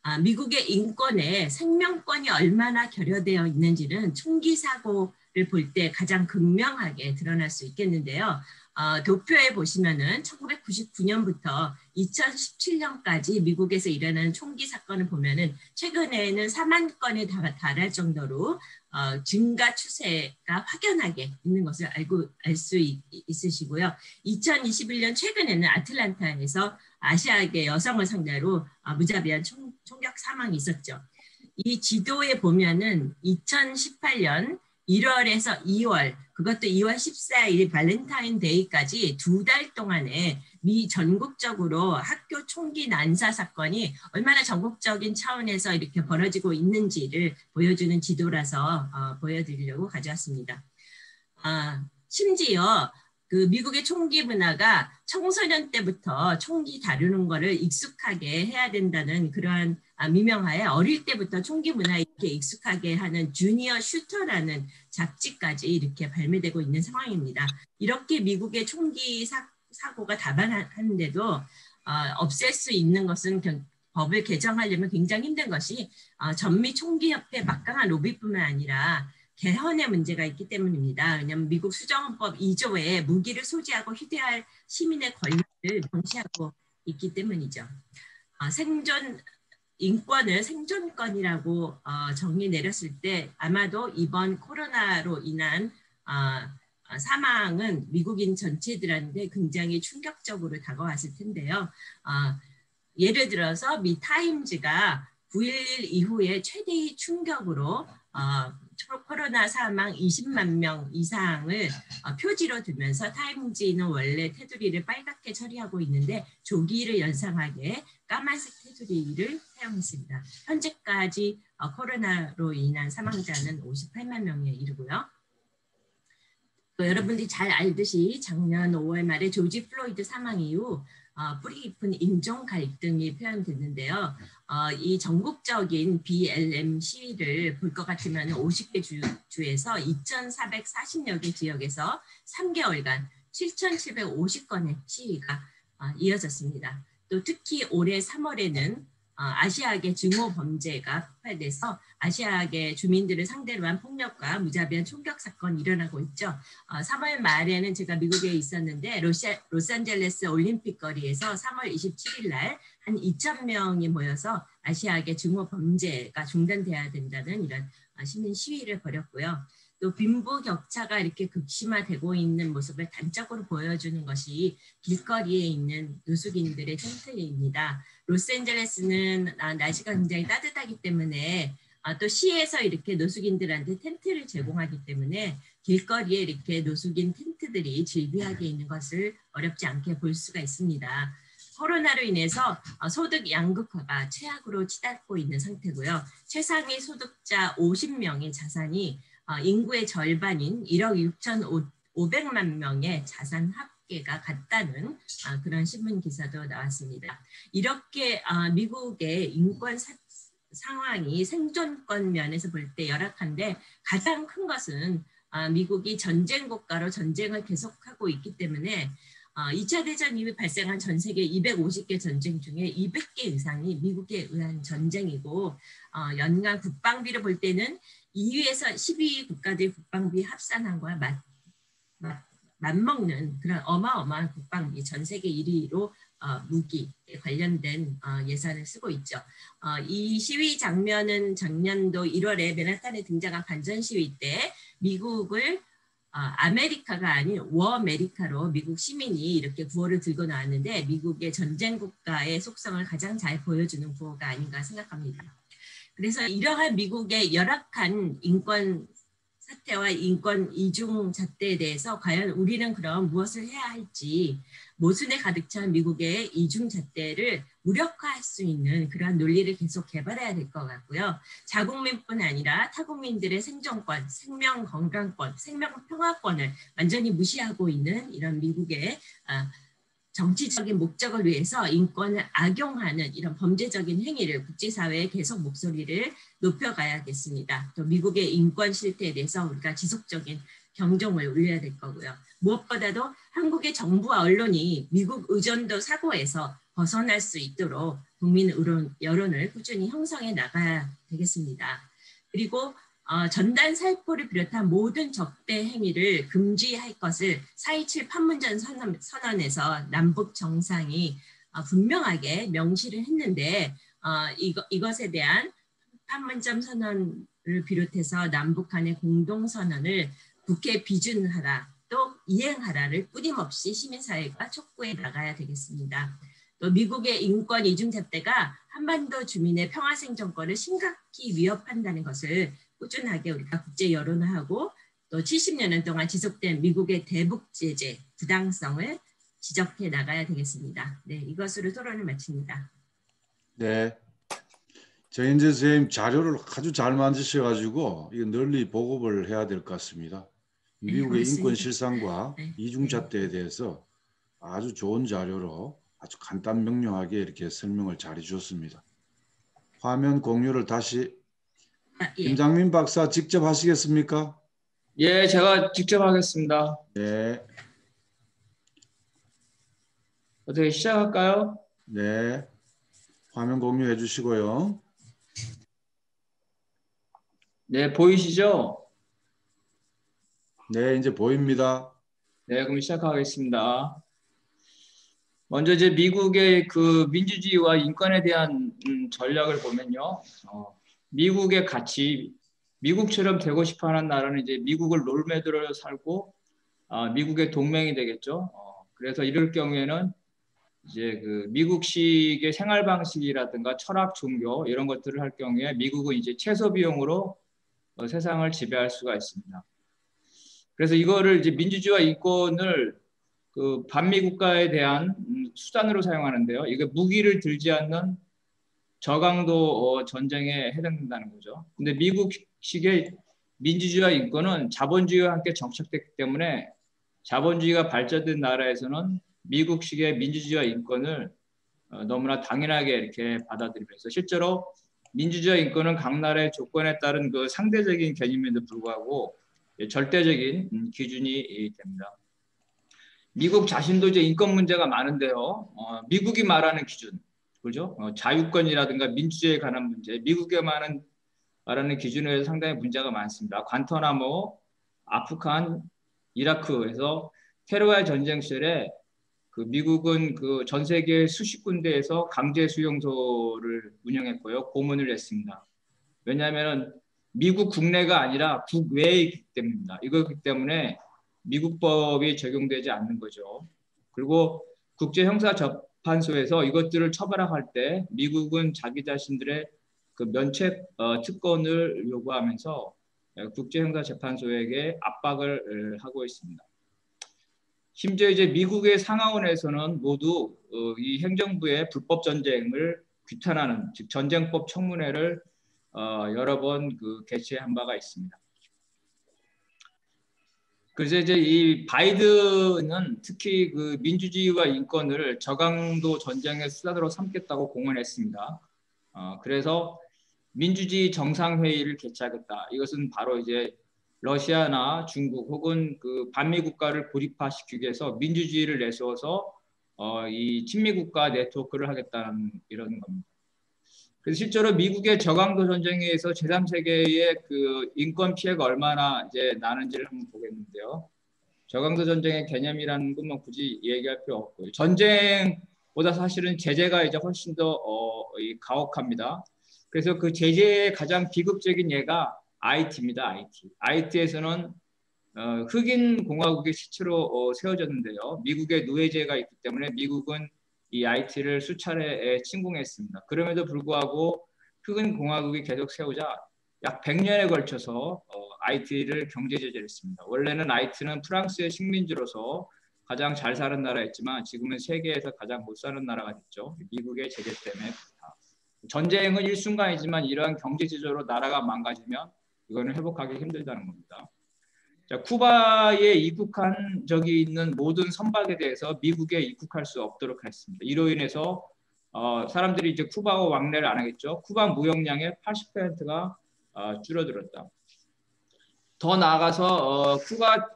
아, 미국의 인권에 생명권이 얼마나 결여되어 있는지는 총기 사고를 볼 때 가장 극명하게 드러날 수 있겠는데요. 어, 도표에 보시면은 1999년부터 2017년까지 미국에서 일어나는 총기 사건을 보면은 최근에는 4만 건에 달할 정도로 어, 증가 추세가 확연하게 있는 것을 알고 알 수 있으시고요. 2021년 최근에는 아틀란타에서 아시아계 여성을 상대로 어, 무자비한 총, 총격 사망이 있었죠. 이 지도에 보면은 2018년 1월에서 2월, 그것도 2월 14일 발렌타인데이까지 두 달 동안에 미 전국적으로 학교 총기 난사 사건이 얼마나 전국적인 차원에서 이렇게 벌어지고 있는지를 보여주는 지도라서 어, 보여드리려고 가져왔습니다. 아, 심지어 그 미국의 총기 문화가 청소년 때부터 총기 다루는 거를 익숙하게 해야 된다는 그러한 아, 미명하에 어릴 때부터 총기 문화에 이렇게 익숙하게 하는 주니어 슈터라는 잡지까지 이렇게 발매되고 있는 상황입니다. 이렇게 미국의 총기 사, 사고가 다반하는데도 어, 없앨 수 있는 것은 법을 개정하려면 굉장히 힘든 것이 어, 전미 총기협회 막강한 로비뿐만 아니라 개헌의 문제가 있기 때문입니다. 왜냐하면 미국 수정헌법 2조에 무기를 소지하고 휴대할 시민의 권리를 명시하고 있기 때문이죠. 어, 생존 인권을 생존권이라고 어, 정의 내렸을 때 아마도 이번 코로나로 인한 어, 사망은 미국인 전체들한테 굉장히 충격적으로 다가왔을 텐데요. 어, 예를 들어서 미 타임즈가 9.11 이후에 최대의 충격으로 어, 코로나 사망 20만 명 이상을 어, 표지로 두면서 타임지는 원래 테두리를 빨갛게 처리하고 있는데 조기를 연상하게 까만색 테두리를 사용했습니다. 현재까지 어, 코로나로 인한 사망자는 58만 명에 이르고요. 여러분들이 잘 알듯이 작년 5월 말에 조지 플로이드 사망 이후 어, 뿌리 깊은 인종 갈등이 표현됐는데요. 어, 이 전국적인 BLM 시위를 볼 것 같으면 50개 주, 주에서 2,440여 개 지역에서 3개월간 7,750건의 시위가 이어졌습니다. 또 특히 올해 3월에는 아시아계 증오 범죄가 폭발돼서 아시아계 주민들을 상대로 한 폭력과 무자비한 총격 사건이 일어나고 있죠. 3월 말에는 제가 미국에 있었는데 로시, 로스앤젤레스 올림픽 거리에서 3월 27일 날 한 2천 명이 모여서 아시아계 증오 범죄가 중단돼야 된다는 이런 시민 시위를 벌였고요. 또 빈부 격차가 이렇게 극심화되고 있는 모습을 단적으로 보여주는 것이 길거리에 있는 노숙인들의 텐트입니다. 로스앤젤레스는 날씨가 굉장히 따뜻하기 때문에 또 시에서 이렇게 노숙인들한테 텐트를 제공하기 때문에 길거리에 이렇게 노숙인 텐트들이 질비하게 있는 것을 어렵지 않게 볼 수가 있습니다. 코로나로 인해서 소득 양극화가 최악으로 치닫고 있는 상태고요. 최상위 소득자 50명의 자산이 어, 인구의 절반인 1억 6천5백만 명의 자산 합계가 같다는 어, 그런 신문 기사도 나왔습니다. 이렇게 어, 미국의 인권 사, 상황이 생존권 면에서 볼 때 열악한데 가장 큰 것은 미국이 전쟁 국가로 전쟁을 계속하고 있기 때문에 2차 대전 이후 발생한 전 세계 250개 전쟁 중에 200개 이상이 미국에 의한 전쟁이고 연간 국방비를 볼 때는 2위에서 12위 국가들 국방비 합산한과 맞, 맞, 맞먹는 그런 어마어마한 국방비 전 세계 1위로 어, 무기 관련된 어, 예산을 쓰고 있죠. 어, 이 시위 장면은 작년도 1월에 맨하탄에 등장한 반전 시위 때 미국을 어, 아메리카가 아닌 워메리카로 미국 시민이 이렇게 구호를 들고 나왔는데 미국의 전쟁 국가의 속성을 가장 잘 보여주는 구호가 아닌가 생각합니다. 그래서 이러한 미국의 열악한 인권 사태와 인권 이중 잣대에 대해서 과연 우리는 그럼 무엇을 해야 할지 모순에 가득 찬 미국의 이중 잣대를 무력화할 수 있는 그러한 논리를 계속 개발해야 될 것 같고요. 자국민뿐 아니라 타국민들의 생존권, 생명 건강권, 생명 평화권을 완전히 무시하고 있는 이런 미국의 아, 정치적인 목적을 위해서 인권을 악용하는 이런 범죄적인 행위를 국제사회에 계속 목소리를 높여가야겠습니다. 또 미국의 인권 실태에 대해서 우리가 지속적인 경종을 울려야 될 거고요. 무엇보다도 한국의 정부와 언론이 미국 의존도 사고에서 벗어날 수 있도록 국민 여론을 꾸준히 형성해 나가야 되겠습니다. 그리고 어, 전단 살포를 비롯한 모든 적대 행위를 금지할 것을 4.27 판문점 선언, 선언에서 남북 정상이 어, 분명하게 명시를 했는데 어, 이거, 이것에 대한 판문점 선언을 비롯해서 남북 간의 공동선언을 국회 비준하라 또 이행하라를 끊임없이 시민사회가 촉구해 나가야 되겠습니다. 또 미국의 인권 이중 잣대가 한반도 주민의 평화 생존권을 심각히 위협한다는 것을 꾸준하게 우리가 국제 여론화하고 또 70년 동안 지속된 미국의 대북 제재 부당성을 지적해 나가야 되겠습니다. 네, 이것으로 토론을 마칩니다. 네. 저인재 선생님 자료를 아주 잘 만드셔가지고 이거 널리 보급을 해야 될 것 같습니다. 네, 미국의 네, 인권 실상과 네. 이중 잣대에 대해서 아주 좋은 자료로 아주 간단 명료하게 이렇게 설명을 잘 해주셨습니다. 화면 공유를 다시 아, 예. 김장민 박사 직접 하시겠습니까? 예, 제가 직접 하겠습니다. 네. 어떻게 시작할까요? 네. 화면 공유해 주시고요. 네, 보이시죠? 네, 이제 보입니다. 네, 그럼 시작하겠습니다. 먼저 이제 미국의 그 민주주의와 인권에 대한 음, 전략을 보면요. 어, 미국의 가치, 미국처럼 되고 싶어 하는 나라는 이제 미국을 롤모델로 살고 어, 미국의 동맹이 되겠죠. 어, 그래서 이럴 경우에는 이제 그 미국식의 생활 방식이라든가 철학, 종교 이런 것들을 할 경우에 미국은 이제 최소 비용으로 어, 세상을 지배할 수가 있습니다. 그래서 이거를 이제 민주주의와 인권을 그 반미 국가에 대한 음, 수단으로 사용하는데요. 이게 무기를 들지 않는 저강도 어, 전쟁에 해당된다는 거죠. 근데 미국식의 민주주의와 인권은 자본주의와 함께 정착됐기 때문에 자본주의가 발전된 나라에서는 미국식의 민주주의와 인권을 어, 너무나 당연하게 이렇게 받아들이면서 실제로 민주주의와 인권은 각 나라의 조건에 따른 그 상대적인 개념에도 불구하고 절대적인 음, 기준이 됩니다. 미국 자신도 이제 인권 문제가 많은데요. 어, 미국이 말하는 기준, 그죠? 어, 자유권이라든가 민주주의에 관한 문제, 미국에 많은 말하는 기준에 상당히 문제가 많습니다. 관터나모, 아프간, 이라크에서 테러와의 전쟁 시절에 그 미국은 그 전 세계 수십 군데에서 강제 수용소를 운영했고요. 고문을 했습니다. 왜냐하면 미국 국내가 아니라 국외이기 때문입니다. 이거기 때문에 미국 법이 적용되지 않는 거죠. 그리고 국제 형사 재판소에서 이것들을 처벌할 때 미국은 자기 자신들의 그 면책 어, 특권을 요구하면서 국제 형사 재판소에게 압박을 하고 있습니다. 심지어 이제 미국의 상하원에서는 모두 어, 이 행정부의 불법 전쟁을 규탄하는 즉 전쟁법 청문회를 어, 여러 번 그 개최한 바가 있습니다. 그래서 이제 이 바이든은 특히 그 민주주의와 인권을 저강도 전쟁의 수단으로 삼겠다고 공언했습니다. 어, 그래서 민주주의 정상회의를 개최하겠다. 이것은 바로 이제 러시아나 중국 혹은 그 반미 국가를 고립화시키기 위해서 민주주의를 내세워서 어, 이 친미 국가 네트워크를 하겠다는 이런 겁니다. 그래서 실제로 미국의 저강도 전쟁에 의해서 제3세계의 그 인권 피해가 얼마나 이제 나는지를 한번 보겠는데요. 저강도 전쟁의 개념이라는 것만 굳이 얘기할 필요 없고요. 전쟁보다 사실은 제재가 이제 훨씬 더 어, 가혹합니다. 그래서 그 제재의 가장 비극적인 예가 IT입니다. IT. IT에서는 어, 흑인 공화국의 시체로 어, 세워졌는데요. 미국의 노예제가 있기 때문에 미국은 이 IT를 수차례 침공했습니다. 그럼에도 불구하고 흑인 공화국이 계속 세우자 약 100년에 걸쳐서 어, IT를 경제 제재를 했습니다. 원래는 IT는 프랑스의 식민지로서 가장 잘 사는 나라였지만 지금은 세계에서 가장 못 사는 나라가 됐죠. 미국의 제재 때문에 전쟁은 일순간이지만 이러한 경제 제재로 나라가 망가지면 이거는 회복하기 힘들다는 겁니다. 자, 쿠바에 입국한 적이 있는 모든 선박에 대해서 미국에 입국할 수 없도록 했습니다. 이로 인해서 어, 사람들이 이제 쿠바와 왕래를 안 하겠죠. 쿠바 무역량의 80%가 어, 줄어들었다. 더 나아가서 어, 쿠바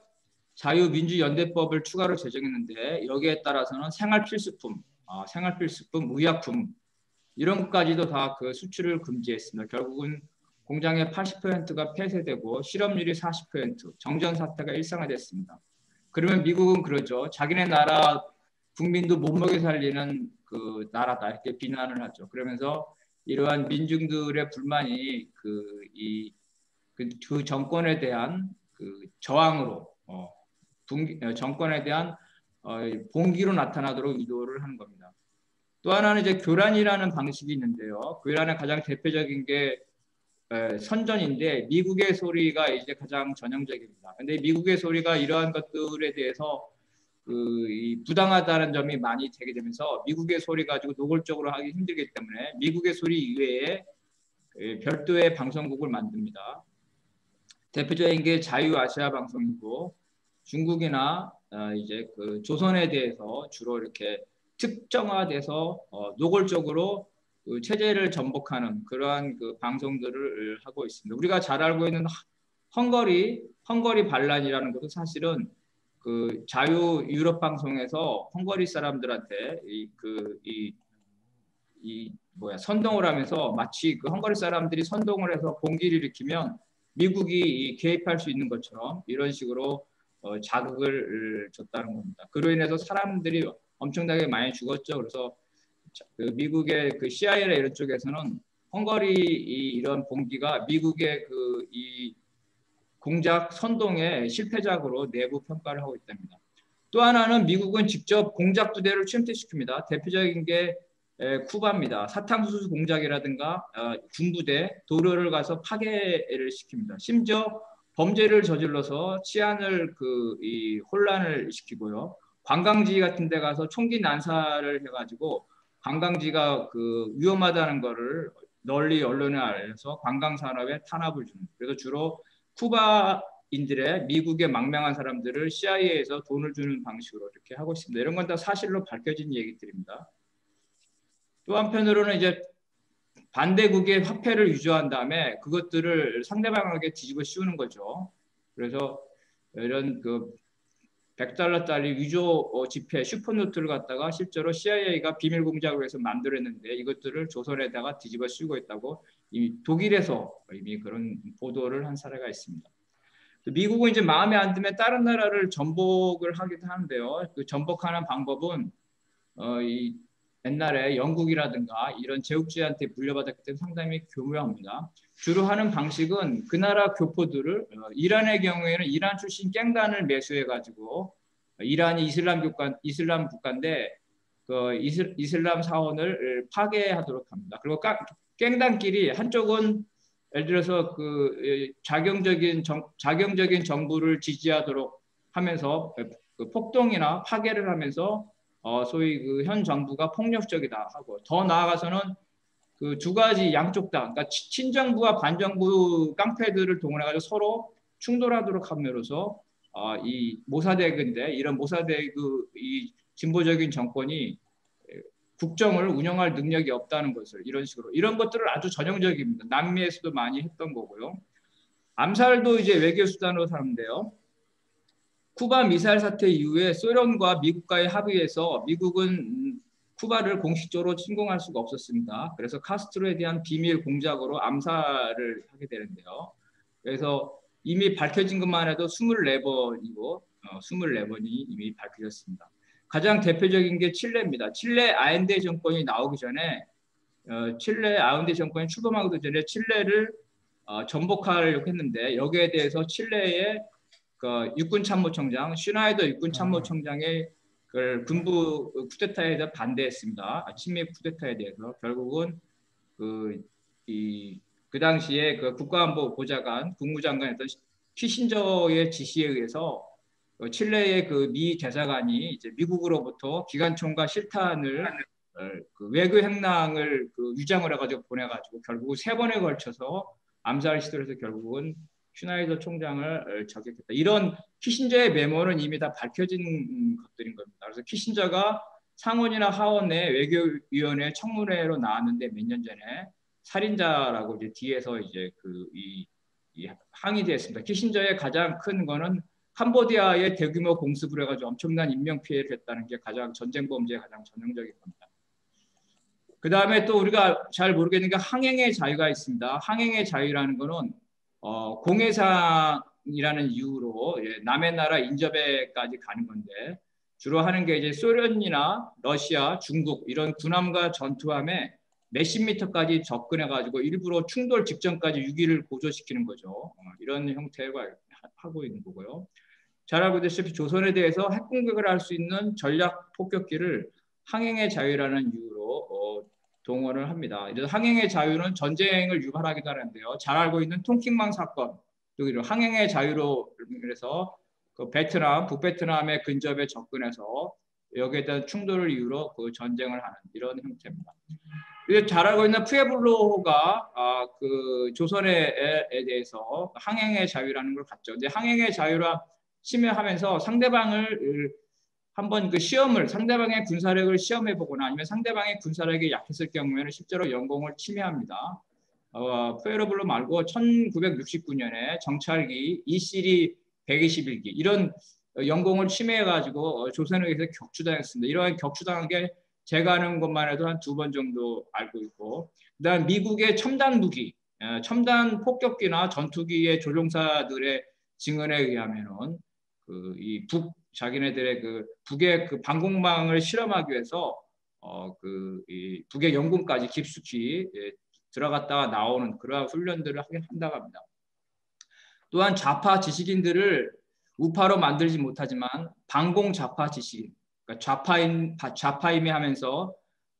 자유민주연대법을 추가로 제정했는데 여기에 따라서는 생활필수품, 어, 생활필수품, 의약품 이런 것까지도 다 그 수출을 금지했습니다. 결국은 공장의 80%가 폐쇄되고 실업률이 40%, 정전 사태가 일상화됐습니다. 그러면 미국은 그러죠. 자기네 나라 국민도 못 먹여 살리는 그 나라다 이렇게 비난을 하죠. 그러면서 이러한 민중들의 불만이 그이 그, 그 정권에 대한 그 저항으로 어, 어, 정권에 대한 어, 봉기로 나타나도록 유도를 하는 겁니다. 또 하나는 이제 교란이라는 방식이 있는데요. 교란의 가장 대표적인 게 선전인데 미국의 소리가 이제 가장 전형적입니다. 근데 미국의 소리가 이러한 것들에 대해서 그 부당하다는 점이 많이 제기되면서 미국의 소리 가지고 노골적으로 하기 힘들기 때문에 미국의 소리 이외에 별도의 방송국을 만듭니다. 대표적인 게 자유아시아 방송이고 중국이나 어, 이제 그 조선에 대해서 주로 이렇게 특정화돼서 어, 노골적으로 그 체제를 전복하는 그러한 그 방송들을 하고 있습니다. 우리가 잘 알고 있는 헝거리 헝거리 반란이라는 것도 사실은 그 자유 유럽 방송에서 헝거리 사람들한테 이 그 이이 이 뭐야 선동을 하면서 마치 그 헝거리 사람들이 선동을 해서 공기를 일으키면 미국이 개입할 수 있는 것처럼 이런 식으로 어, 자극을 줬다는 겁니다. 그로 인해서 사람들이 엄청나게 많이 죽었죠. 그래서 그 미국의 그 CIA나 이런 쪽에서는 헝거리 이 런 봉기가 미국의 그 이 공작 선동의 실패작으로 내부 평가를 하고 있답니다. 또 하나는 미국은 직접 공작 부대를 침투시킵니다. 대표적인 게 쿠바입니다. 사탕수수 공작이라든가 어, 군부대 도로를 가서 파괴를 시킵니다. 심지어 범죄를 저질러서 치안을 그 이 혼란을 시키고요. 관광지 같은 데 가서 총기 난사를 해가지고 관광지가 그 위험하다는 거를 널리 언론에 알려서 관광 산업에 탄압을 주는. 그래서 주로 쿠바인들의 미국의 망명한 사람들을 CIA에서 돈을 주는 방식으로 이렇게 하고 있습니다. 이런 건 다 사실로 밝혀진 얘기들입니다. 또 한편으로는 이제 반대국의 화폐를 유조한 다음에 그것들을 상대방에게 뒤집어 씌우는 거죠. 그래서 이런 그 100달러짜리 위조 어, 지폐 슈퍼노트를 갖다가 실제로 CIA가 비밀 공작을 해서 만들었는데 이것들을 조선에다가 뒤집어 쓰고 있다고 이미 독일에서 이미 그런 보도를 한 사례가 있습니다. 미국은 이제 마음에 안 들면 다른 나라를 전복을 하기도 하는데요. 그 전복하는 방법은 어, 이 옛날에 영국이라든가 이런 제국주의한테 물려받았기 때문에 상당히 교묘합니다. 주로 하는 방식은 그 나라 교포들을 어, 이란의 경우에는 이란 출신 깽단을 매수해 가지고 이란이 이슬람 국가 이슬람 국가인데 그 이슬, 이슬람 사원을 파괴하도록 합니다. 그리고 깽단끼리 한쪽은 예를 들어서 그 자경적인 정, 자경적인 정부를 지지하도록 하면서 그 폭동이나 파괴를 하면서 어, 소위 그 현 정부가 폭력적이다 하고 더 나아가서는 그 두 가지 양쪽 다 그러니까 친정부와 반정부 깡패들을 동원해가지고 서로 충돌하도록 함으로써 어, 이 모사대그인데 이런 모사대 그 이 진보적인 정권이 국정을 운영할 능력이 없다는 것을 이런 식으로 이런 것들을 아주 전형적입니다. 남미에서도 많이 했던 거고요. 암살도 이제 외교 수단으로 사는데요. 쿠바 미사일 사태 이후에 소련과 미국과의 합의에서 미국은 쿠바를 공식적으로 침공할 수가 없었습니다. 그래서 카스트로에 대한 비밀 공작으로 암살을 하게 되는데요. 그래서 이미 밝혀진 것만 해도 24번이고 어, 24번이 이미 밝혀졌습니다. 가장 대표적인 게 칠레입니다. 칠레 아엔데 정권이 나오기 전에 어, 칠레 아엔데 정권이 출범하기도 전에 칠레를 어, 전복하려고 했는데 여기에 대해서 칠레의 그 육군 참모총장 슈나이더 육군 참모총장의 그 군부 쿠데타에 대해 반대했습니다. 친미 쿠데타에 대해서 결국은 그 이 그 당시에 그 국가안보 보좌관 국무장관이었던 키신저의 지시에 의해서 어, 칠레의 그 미 대사관이 이제 미국으로부터 기관총과 실탄을 어, 그 외교 행랑을 그 위장을 해가지고 보내가지고 결국 세 번에 걸쳐서 암살 시도를 해서 결국은 슈나이더 총장을 저격했다. 이런 키신저의 메모는 이미 다 밝혀진 것들인 겁니다. 그래서 키신저가 상원이나 하원의 외교위원회 청문회로 나왔는데 몇 년 전에 살인자라고 이제 뒤에서 이제 그이 이 항의됐습니다. 키신저의 가장 큰 거는 캄보디아에 대규모 공습을 해가지고 엄청난 인명 피해를 했다는 게 가장 전쟁 범죄의 가장 전형적인 겁니다. 그 다음에 또 우리가 잘 모르겠는 게 항행의 자유가 있습니다. 항행의 자유라는 거는 어, 공해상이라는 이유로 예, 남의 나라 인접에까지 가는 건데 주로 하는 게 이제 소련이나 러시아, 중국 이런 군함과 전투함에 몇십 미터까지 접근해 가지고 일부러 충돌 직전까지 유기를 고조시키는 거죠. 어, 이런 형태가 하고 있는 거고요. 잘 알고 계시다시피 조선에 대해서 핵 공격을 할 수 있는 전략 폭격기를 항행의 자유라는 이유로 어, 동원을 합니다. 이제 항행의 자유는 전쟁을 유발하기도 하는데요. 잘 알고 있는 통킹망 사건, 또 항행의 자유로 그래서 그 베트남, 북베트남의 근접에 접근해서 여기에 대한 충돌을 이유로 그 전쟁을 하는 이런 형태입니다. 잘 알고 있는 푸에블로가 아, 그 조선에 대해서 항행의 자유라는 걸 갖죠. 근데 항행의 자유라 침해하면서 상대방을 한번 그 시험을 상대방의 군사력을 시험해 보거나 아니면 상대방의 군사력이 약했을 경우에는 실제로 영공을 침해합니다. 어, 푸에르블로 말고 1969년에 정찰기 이시리 121기 이런 영공을 침해해 가지고 어, 조선에 의해서 격추당했습니다. 이러한 격추당한 게 제가 아는 것만 해도 한 두 번 정도 알고 있고 그다음 미국의 첨단 무기, 어, 첨단 폭격기나 전투기의 조종사들의 증언에 의하면은 그 이 북 자기네들의 그 북의 그 방공망을 실험하기 위해서 어 그 이 북의 영공까지 깊숙이 예, 들어갔다가 나오는 그러한 훈련들을 하게 한다고 합니다. 또한 좌파 지식인들을 우파로 만들지 못하지만 방공 좌파 지식인, 그러니까 좌파인 좌파임이 하면서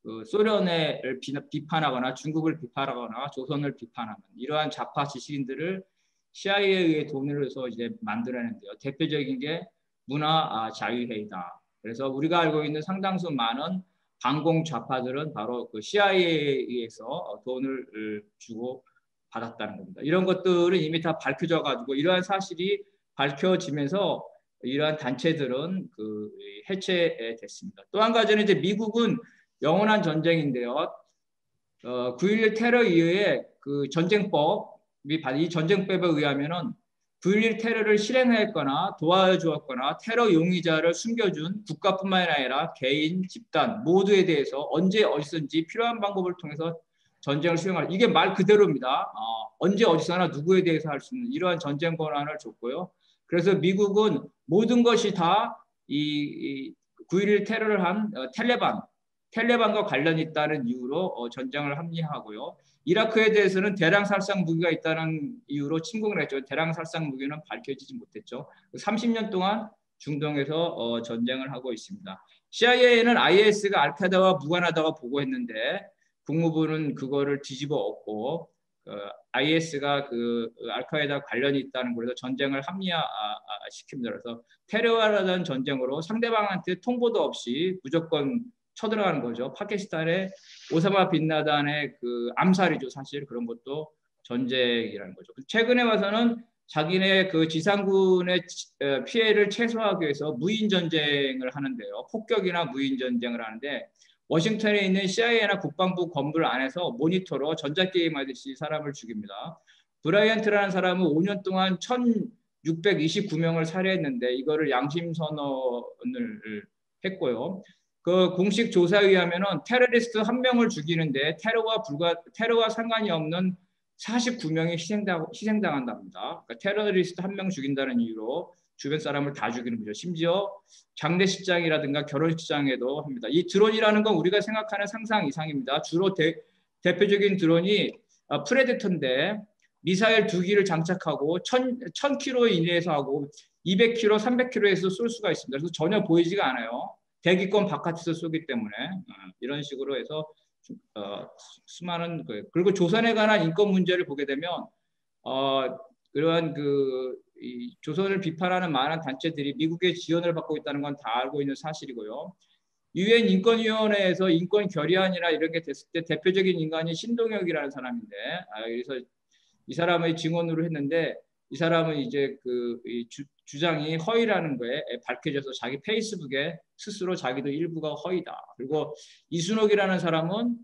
그 소련을 비판하거나 중국을 비판하거나 조선을 비판하는 이러한 좌파 지식인들을 CIA에 의해 돈을 해서 이제 만들어낸대요. 대표적인 게 문화 아, 자유회의다. 그래서 우리가 알고 있는 상당수 많은 반공 좌파들은 바로 그 CIA에 의해서 돈을 주고 받았다는 겁니다. 이런 것들은 이미 다 밝혀져 가지고 이러한 사실이 밝혀지면서 이러한 단체들은 그 해체됐습니다. 또 한 가지는 이제 미국은 영원한 전쟁인데요. 어, 9.11 테러 이후에 그 전쟁법 이 전쟁법에 의하면은 9.11 테러를 실행했거나 도와주었거나 테러 용의자를 숨겨준 국가뿐만 아니라 개인, 집단 모두에 대해서 언제 어디서든지 필요한 방법을 통해서 전쟁을 수행할 이게 말 그대로입니다. 어, 언제 어디서나 누구에 대해서 할 수 있는 이러한 전쟁 권한을 줬고요. 그래서 미국은 모든 것이 다이 9.11 테러를 한 어, 텔레반, 텔레반과 관련이 있다는 이유로 어, 전쟁을 합리화하고요. 이라크에 대해서는 대량 살상 무기가 있다는 이유로 침공을 했죠. 대량 살상 무기는 밝혀지지 못했죠. 30년 동안 중동에서 어, 전쟁을 하고 있습니다. CIA는 IS가 알카다와 무관하다고 보고했는데 국무부는 그거를 뒤집어 엎고 그 IS가 그 알카에다 관련이 있다는 거에서 전쟁을 합리화 시킵니다. 그래서 테러와라는 전쟁으로 상대방한테 통보도 없이 무조건 쳐들어가는 거죠. 파키스탄의 오사마 빈라덴의 그 암살이죠. 사실 그런 것도 전쟁이라는 거죠. 최근에 와서는 자기네 그 지상군의 피해를 최소화하기 위해서 무인 전쟁을 하는데요. 폭격이나 무인 전쟁을 하는데 워싱턴에 있는 CIA나 국방부 건물 안에서 모니터로 전자게임 하듯이 사람을 죽입니다. 브라이언트라는 사람은 5년 동안 1629명을 살해했는데 이거를 양심 선언을 했고요. 그 공식 조사에 의하면은 테러리스트 한 명을 죽이는데 테러와 불과 테러와 상관이 없는 49명이 희생당, 희생당한답니다. 그러니까 테러리스트 한 명 죽인다는 이유로 주변 사람을 다 죽이는 거죠. 심지어 장례식장이라든가 결혼식장에도 합니다. 이 드론이라는 건 우리가 생각하는 상상 이상입니다. 주로 대, 대표적인 드론이 어, 프레데터인데 미사일 두 기를 장착하고 1000, 1000km 이내에서 하고 200km, 300km에서 쏠 수가 있습니다. 그래서 전혀 보이지가 않아요. 대기권 바깥에서 쏘기 때문에 어, 이런 식으로 해서 어, 수많은 그 그리고 조선에 관한 인권 문제를 보게 되면 어, 그러한 그 조선을 비판하는 많은 단체들이 미국의 지원을 받고 있다는 건 다 알고 있는 사실이고요. 유엔 인권위원회에서 인권 결의안이나 이런 게 됐을 때 대표적인 인간이 신동혁이라는 사람인데 아, 그래서 이 사람의 증언으로 했는데 이 사람은 이제 그 주, 주장이 허위라는 거에 밝혀져서 자기 페이스북에 스스로 자기도 일부가 허위다. 그리고 이순옥이라는 사람은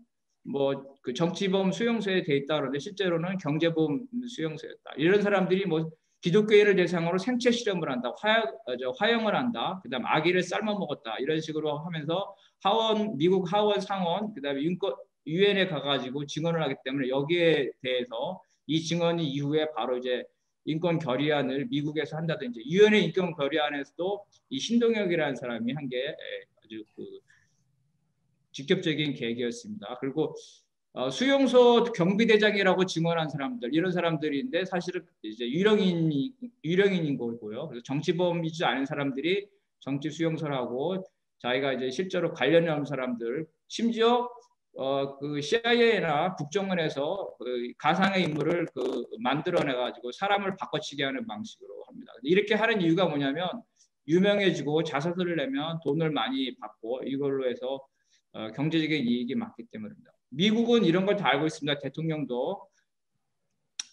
뭐 그 정치범 수용소에 돼 있다 그러는데 실제로는 경제범 수용소였다. 이런 사람들이 뭐 기독교인을 대상으로 생체 실험을 한다, 화형, 어, 화형을 한다, 그다음 아기를 삶아 먹었다 이런 식으로 하면서 하원 미국 하원 상원 그다음에 윤권 유엔에 가가지고 증언을 하기 때문에 여기에 대해서 이 증언이 이후에 바로 이제 인권 결의안을 미국에서 한다든지 유엔의 인권 결의안에서도 이 신동혁이라는 사람이 한 게 아주 그 직접적인 계기였습니다. 그리고 어, 수용소 경비대장이라고 증언한 사람들 이런 사람들인데 사실은 이제 유령인 유령인인 거고요. 그래서 정치범이지 않은 사람들이 정치 수용소라고 자기가 이제 실제로 관련한 사람들 심지어 어, 그 CIA나 국정원에서 그 가상의 인물을 그 만들어내 가지고 사람을 바꿔치게 하는 방식으로 합니다. 이렇게 하는 이유가 뭐냐면 유명해지고 자서들을 내면 돈을 많이 받고 이걸로 해서 어, 경제적인 이익이 많기 때문입니다. 미국은 이런 걸 다 알고 있습니다. 대통령도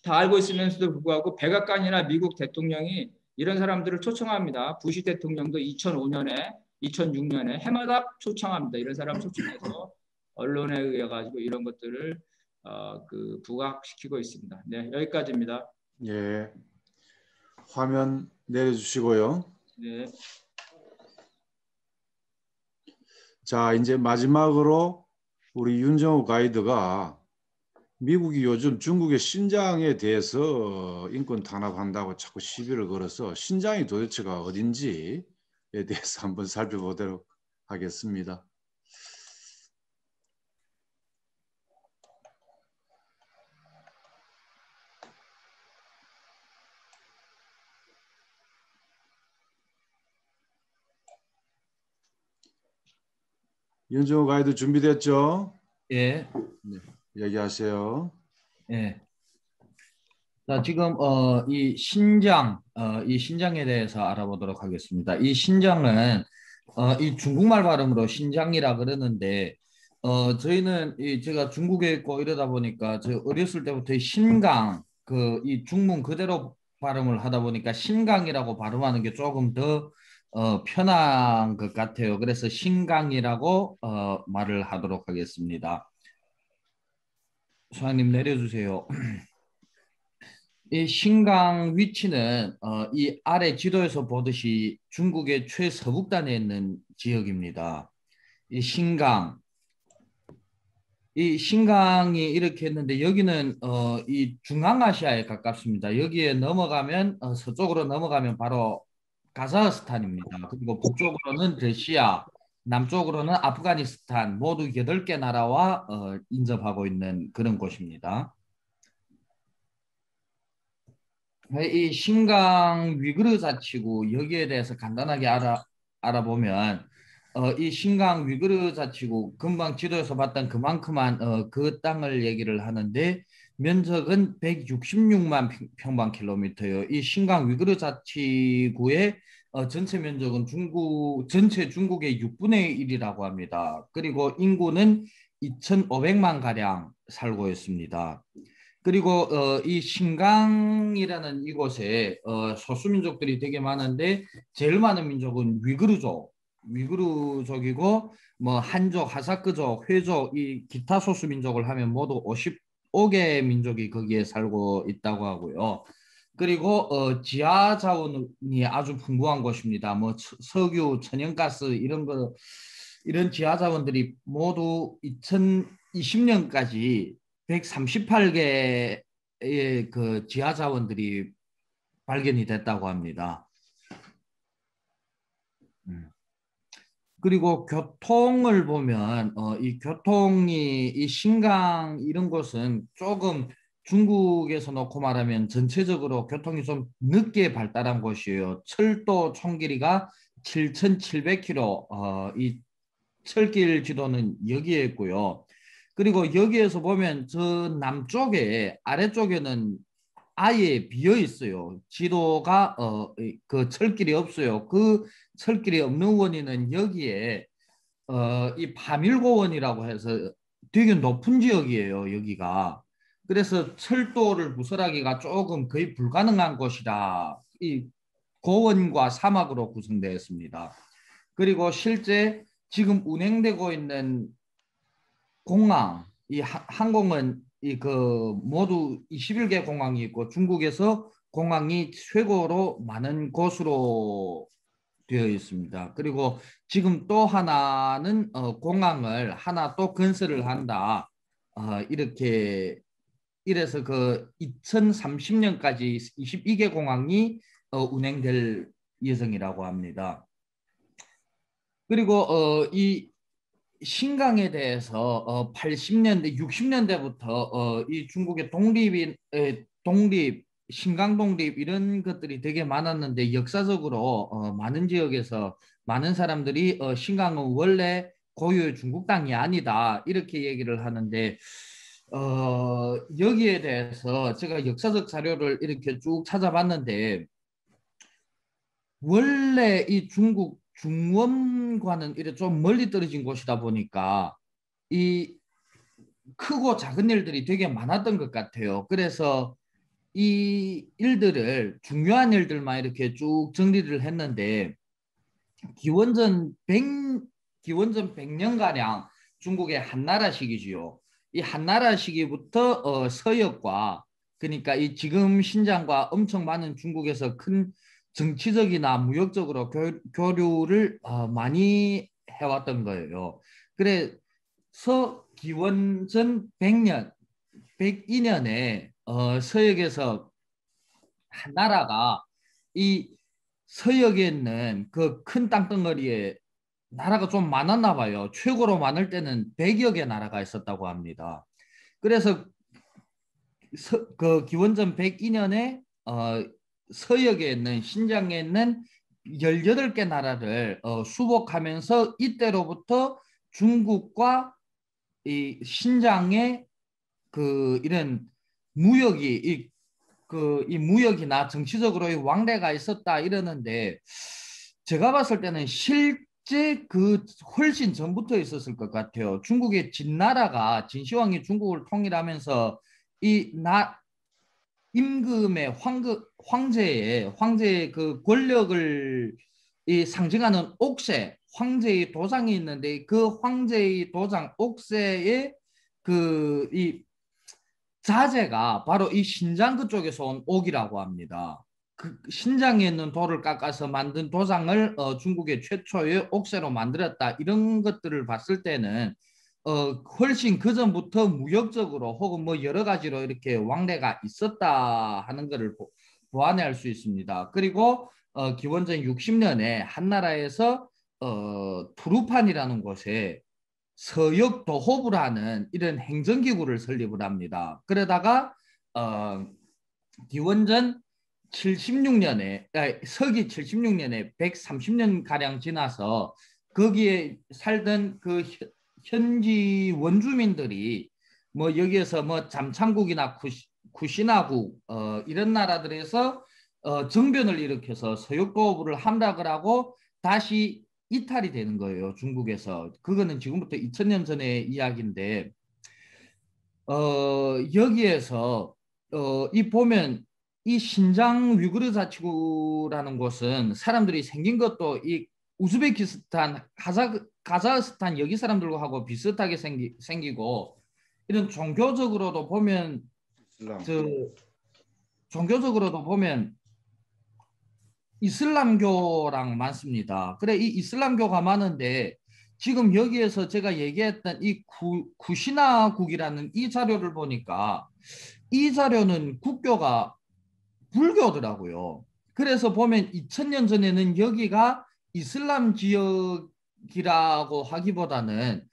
다 알고 있으면서도 불구하고 백악관이나 미국 대통령이 이런 사람들을 초청합니다. 부시 대통령도 2005년에 2006년에 해마다 초청합니다. 이런 사람 초청해서 언론에 의해 가지고 이런 것들을 어, 그 부각시키고 있습니다. 네, 여기까지입니다. 예. 화면 내려주시고요. 네. 자, 이제 마지막으로 우리 윤정우 가이드가 미국이 요즘 중국의 신장에 대해서 인권 탄압한다고 자꾸 시비를 걸어서 신장이 도대체가 어딘지에 대해서 한번 살펴보도록 하겠습니다. 윤정호 가이드 준비됐죠? 예. 네, 얘기하세요. 예. 자, 지금 어, 이 신장, 어, 이 신장에 대해서 알아보도록 하겠습니다. 이 신장은 어, 이 중국말 발음으로 신장이라 그러는데 어, 저희는 이 제가 중국에 있고 이러다 보니까 저 어렸을 때부터 이 신강 그 이 중문 그대로 발음을 하다 보니까 신강이라고 발음하는 게 조금 더 어, 편한 것 같아요. 그래서 신강이라고 어, 말을 하도록 하겠습니다. 소장님 내려주세요. 이 신강 위치는 어, 이 아래 지도에서 보듯이 중국의 최서북단에 있는 지역입니다. 이 신강 이 신강이 이렇게 했는데 여기는 어, 이 중앙아시아에 가깝습니다. 여기에 넘어가면 어, 서쪽으로 넘어가면 바로 가자흐스탄입니다. 그리고 북쪽으로는 러시아, 남쪽으로는 아프가니스탄 모두 8개 나라와 어, 인접하고 있는 그런 곳입니다. 이 신강 위그르 자치구 여기에 대해서 간단하게 알아, 알아보면 어, 이 신강 위그르 자치구 금방 지도에서 봤던 그만큼만 어, 그 땅을 얘기를 하는데 면적은 166만 평방 킬로미터요. 이 신강 위그르 자치구의 어, 전체 면적은 중국 전체 중국의 6분의 1이라고 합니다. 그리고 인구는 2,500만 가량 살고 있습니다. 그리고 어, 이 신강이라는 이곳에 어, 소수민족들이 되게 많은데 제일 많은 민족은 위그르족 위그르족이고 뭐 한족, 하사크족, 회족 이 기타 소수 민족을 하면 모두 55개 민족이 거기에 살고 있다고 하고요. 그리고 어, 지하 자원이 아주 풍부한 곳입니다. 뭐 석유, 천연가스 이런 거 이런 지하 자원들이 모두 2020년까지 138개의 그 지하 자원들이 발견이 됐다고 합니다. 음. 그리고 교통을 보면 어, 이 교통이 이 신강 이런 곳은 조금 중국에서 놓고 말하면 전체적으로 교통이 좀 늦게 발달한 곳이에요. 철도 총 길이가 7,700km. 어, 이 철길 지도는 여기에 있고요. 그리고 여기에서 보면 저 남쪽에 아래쪽에는 아예 비어 있어요. 지도가 어, 그 철길이 없어요. 그 철길이 없는 원인은 여기에 어, 이 파밀고원이라고 해서 되게 높은 지역이에요. 여기가. 그래서 철도를 부설하기가 조금 거의 불가능한 곳이라 이 고원과 사막으로 구성되어 있습니다. 그리고 실제 지금 운행되고 있는 공항, 이 항공은 이 그 모두 21개 공항이 있고 중국에서 공항이 최고로 많은 곳으로 되어 있습니다. 그리고 지금 또 하나는 어, 공항을 하나 또 건설을 한다. 어, 이렇게 이래서 그 2030년까지 22개 공항이 어, 운행될 예정이라고 합니다. 그리고 어, 이 신강에 대해서 어, 80년대, 60년대부터 어, 이 중국의 독립인 에, 독립, 신강 독립 이런 것들이 되게 많았는데 역사적으로 어, 많은 지역에서 많은 사람들이 어, 신강은 원래 고유의 중국 땅이 아니다 이렇게 얘기를 하는데 어, 여기에 대해서 제가 역사적 자료를 이렇게 쭉 찾아봤는데 원래 이 중국 중원과는 이렇게 좀 멀리 떨어진 곳이다 보니까 이 크고 작은 일들이 되게 많았던 것 같아요. 그래서 이 일들을 중요한 일들만 이렇게 쭉 정리를 했는데 기원전 100 기원전 100년 가량 중국의 한나라 시기지요. 이 한나라 시기부터 어, 서역과 그러니까 이 지금 신장과 엄청 많은 중국에서 큰 정치적이나 무역적으로 교, 류를 어, 많이 해왔던 거예요. 그래서 기원전 100년, 102년에 어, 서역에서 한 나라가 이 서역에 있는 그 큰 땅덩어리에 나라가 좀 많았나 봐요. 최고로 많을 때는 100여 개 나라가 있었다고 합니다. 그래서 서, 그 기원전 102년에 어, 서역에 있는 신장에 있는 18개 나라를 어, 수복하면서 이때로부터 중국과 이 신장의 그 이런 무역이 이, 그, 이 무역이나 정치적으로 이 왕래가 있었다 이러는데 제가 봤을 때는 실제 그 훨씬 전부터 있었을 것 같아요. 중국의 진나라가 진시황이 중국을 통일하면서 이 나 임금의 황금 황제의 황제의 그 권력을 이 상징하는 옥새 황제의 도장이 있는데 그 황제의 도장 옥새에 그이 자재가 바로 이 신장 그쪽에서 온 옥이라고 합니다. 그 신장에 있는 돌을 깎아서 만든 도장을 어, 중국의 최초의 옥새로 만들었다 이런 것들을 봤을 때는 어, 훨씬 그 전부터 무역적으로 혹은 뭐 여러 가지로 이렇게 왕래가 있었다 하는 것을 보, 보완할 수 있습니다. 그리고 어, 기원전 60년에 한나라에서 어, 투르판이라는 곳에 서역 도호부라는 이런 행정기구를 설립을 합니다. 그러다가 어, 기원전 76년에 아니, 서기 76년에 130년 가량 지나서 거기에 살던 그 현지 원주민들이 뭐 여기에서 뭐 잠창국이나 쿠시, 쿠시나국 어, 이런 나라들에서 어, 정변을 일으켜서 서역도부를 함락을 하고 다시 이탈이 되는 거예요 중국에서. 그거는 지금부터 2000년 전의 이야기인데 어, 여기에서 어, 이 보면 이 신장 위구르 자치구라는 곳은 사람들이 생긴 것도 이 우즈베키스탄, 가자, 가자흐스탄 여기 사람들과 하고 비슷하게 생기, 생기고 이런 종교적으로도 보면 저 종교적으로도 보면 이슬람교랑 많습니다. 그래 이 이슬람교가 많은데 지금 여기에서 제가 얘기했던 이 구, 구시나국이라는 이 자료를 보니까 이 자료는 국교가 불교더라고요. 그래서 보면 2000년 전에는 여기가 이슬람 지역이라고 하기보다는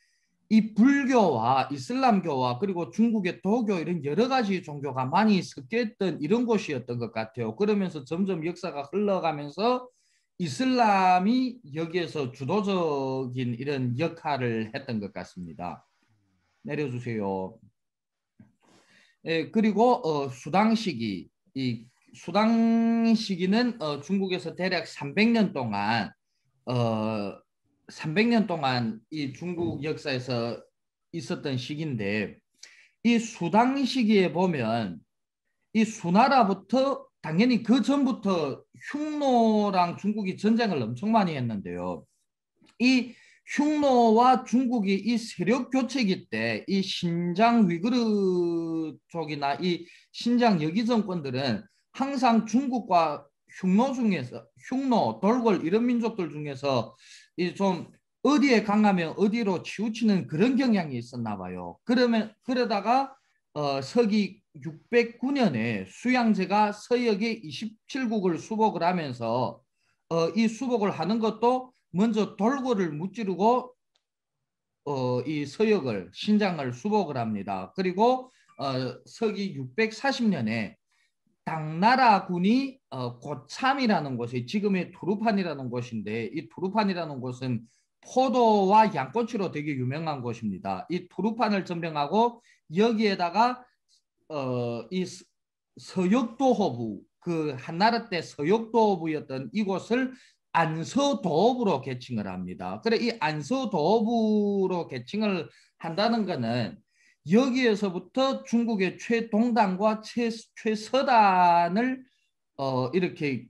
이 불교와 이슬람교와 그리고 중국의 도교 이런 여러 가지 종교가 많이 섞여있던 이런 곳이었던 것 같아요. 그러면서 점점 역사가 흘러가면서 이슬람이 여기에서 주도적인 이런 역할을 했던 것 같습니다. 내려주세요. 예, 그리고 어, 수당 시기, 이 수당 시기는 어, 중국에서 대략 300년 동안 어, 300년 동안 이 중국 역사에서 있었던 시기인데 이 수당 시기에 보면 이 수나라부터 당연히 그 전부터 흉노랑 중국이 전쟁을 엄청 많이 했는데요. 이 흉노와 중국이 이 세력 교체기 때 이 신장 위그르 쪽이나 이 신장 여기 정권들은 항상 중국과 흉노 중에서 흉노, 돌골 이런 민족들 중에서 이 좀 어디에 강하면 어디로 치우치는 그런 경향이 있었나 봐요. 그러면 그러다가 어, 서기 609년에 수양제가 서역의 27국을 수복을 하면서 어, 이 수복을 하는 것도 먼저 돌고를 무찌르고 어, 이 서역을 신장을 수복을 합니다. 그리고 어, 서기 640년에 당나라군이 어, 고참이라는 곳이 지금의 두루판이라는 곳인데 이 두루판이라는 곳은 포도와 양꼬치로 되게 유명한 곳입니다. 이 두루판을 점령하고 여기에다가 어, 이 서역도호부 그 한나라 때 서역도호부였던 이곳을 안서도읍으로 개칭을 합니다. 그래 이 안서도읍으로 개칭을 한다는 것은 여기에서부터 중국의 최동단과 최, 최서단을 어, 이렇게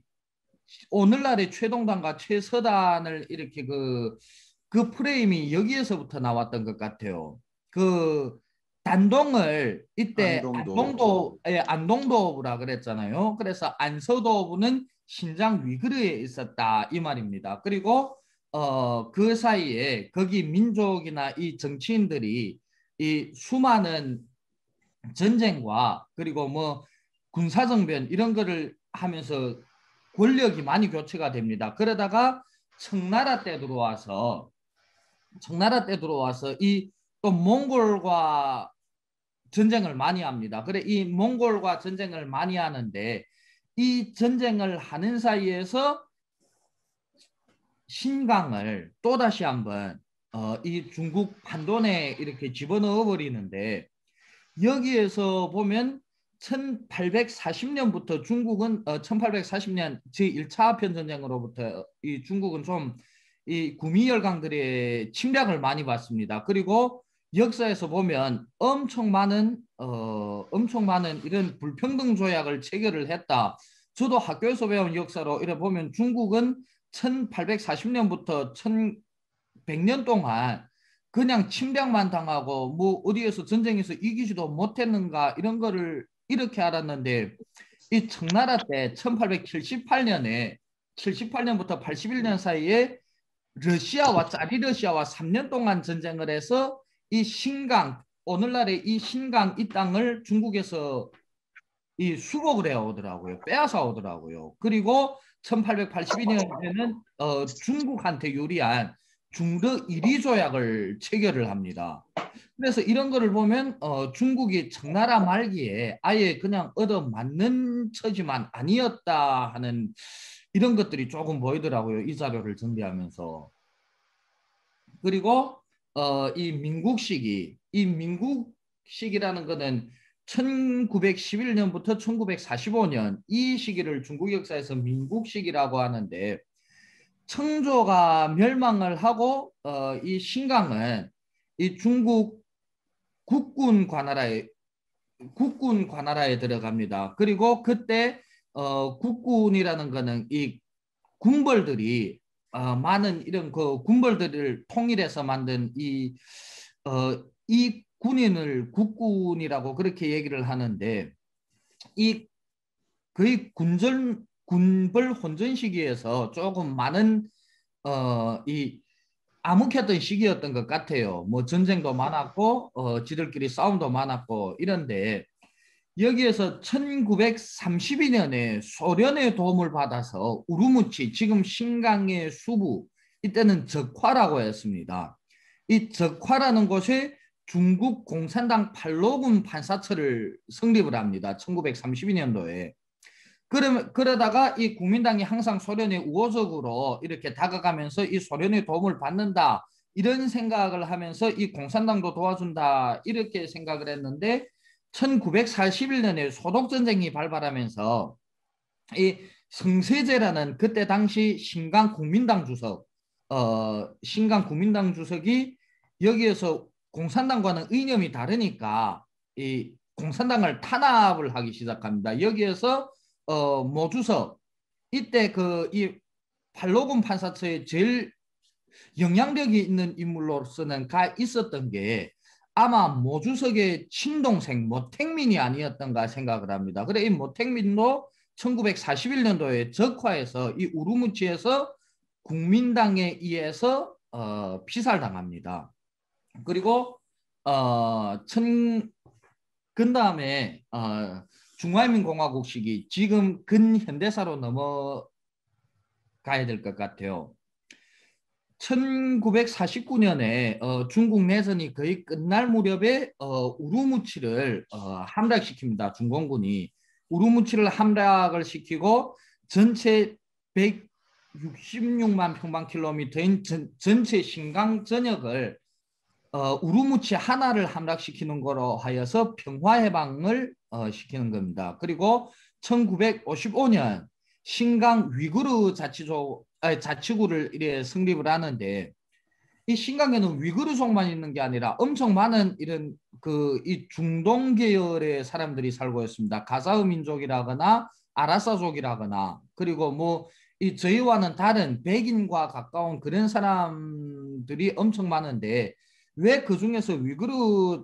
오늘날의 최동단과 최서단을 이렇게 그, 그 프레임이 여기에서부터 나왔던 것 같아요. 그 단동을 이때 안동도 안동도, 예, 안동도부라 그랬잖아요. 그래서 안서도부는 신장 위그르에 있었다 이 말입니다. 그리고 어, 그 사이에 거기 민족이나 이 정치인들이 이 수많은 전쟁과 그리고 뭐 군사정변 이런 거를 하면서 권력이 많이 교체가 됩니다. 그러다가 청나라 때 들어와서 청나라 때 들어와서 이 또 몽골과 전쟁을 많이 합니다. 그래 이 몽골과 전쟁을 많이 하는데 이 전쟁을 하는 사이에서 신강을 또 다시 한번 어, 이 중국 판돈에 이렇게 집어넣어 버리는데 여기에서 보면 1840년부터 중국은 어, 1840년 제1차 편전쟁으로부터 이 중국은 좀 이 구미 열강들의 침략을 많이 받습니다. 그리고 역사에서 보면 엄청 많은 어, 엄청 많은 이런 불평등 조약을 체결을 했다. 저도 학교에서 배운 역사로 이래 보면 중국은 1840년부터 100년 동안 그냥 침략만 당하고 뭐 어디에서 전쟁에서 이기지도 못했는가 이런 거를 이렇게 알았는데 이 청나라 때 1878년에 78년부터 81년 사이에 러시아와 짜리 러시아와 3년 동안 전쟁을 해서 이 신강 오늘날의 이 신강 이 땅을 중국에서 이 수복을 해 오더라고요. 빼앗아 오더라고요. 그리고 1882년에는 어, 중국한테 유리한 중러 1위 조약을 체결을 합니다. 그래서 이런 거를 보면 어, 중국이 청나라 말기에 아예 그냥 얻어맞는 처지만 아니었다 하는 이런 것들이 조금 보이더라고요. 이 자료를 정리하면서. 그리고 어, 이 민국 시기, 이 민국 시기라는 거는 1911년부터 1945년 이 시기를 중국 역사에서 민국 시기라고 하는데 청조가 멸망을 하고 어, 이 신강은 이 중국 국군 관할하에 국군 관할하에 들어갑니다. 그리고 그때 어, 국군이라는 거는 이 군벌들이 어, 많은 이런 그 군벌들을 통일해서 만든 이, 어, 이 군인을 국군이라고 그렇게 얘기를 하는데 이 거의 군전 군벌 혼전 시기에서 조금 많은 어, 이 암흑했던 시기였던 것 같아요. 뭐 전쟁도 많았고 어, 지들끼리 싸움도 많았고 이런데 여기에서 1932년에 소련의 도움을 받아서 우루무치 지금 신강의 수부 이때는 적화라고 했습니다. 이 적화라는 곳에 중국 공산당 팔로군 판사처를 성립을 합니다. 1932년도에. 그러, 그러다가 이 국민당이 항상 소련에 우호적으로 이렇게 다가가면서 이 소련의 도움을 받는다. 이런 생각을 하면서 이 공산당도 도와준다. 이렇게 생각을 했는데 1941년에 소독 전쟁이 발발하면서 이 성세제라는 그때 당시 신강 국민당 주석, 어, 신강 국민당 주석이 여기에서 공산당과는 이념이 다르니까 이 공산당을 탄압을 하기 시작합니다. 여기에서 어, 모주석 이때 그 이 팔로군 판사처에 제일 영향력이 있는 인물로서는 가 있었던 게 아마 모주석의 친동생 모택민이 아니었던가 생각을 합니다. 그래 이 모택민도 1941년도에 적화에서 이 우루무치에서 국민당에 의해서 어, 피살당합니다. 그리고 어, 천, 그 다음에 어, 중화민공화국 시기 지금 근현대사로 넘어가야 될 것 같아요. 1949년에 어, 중국 내전이 거의 끝날 무렵에 어, 우루무치를 어, 함락시킵니다. 중공군이 우루무치를 함락을 시키고 전체 166만 평방킬로미터인 전, 전체 신강 전역을 어, 우루무치 하나를 함락시키는 거로 하여서 평화해방을 어, 시키는 겁니다. 그리고 1955년 신강 위구르 자치조 아니, 자치구를 이래 성립을 하는데 이 신강에는 위구르족만 있는 게 아니라 엄청 많은 이런 그 이 중동 계열의 사람들이 살고 있습니다. 가사흐 민족이라거나 아라사족이라거나 그리고 뭐 이 저희와는 다른 백인과 가까운 그런 사람들이 엄청 많은데 왜 그 중에서 위구르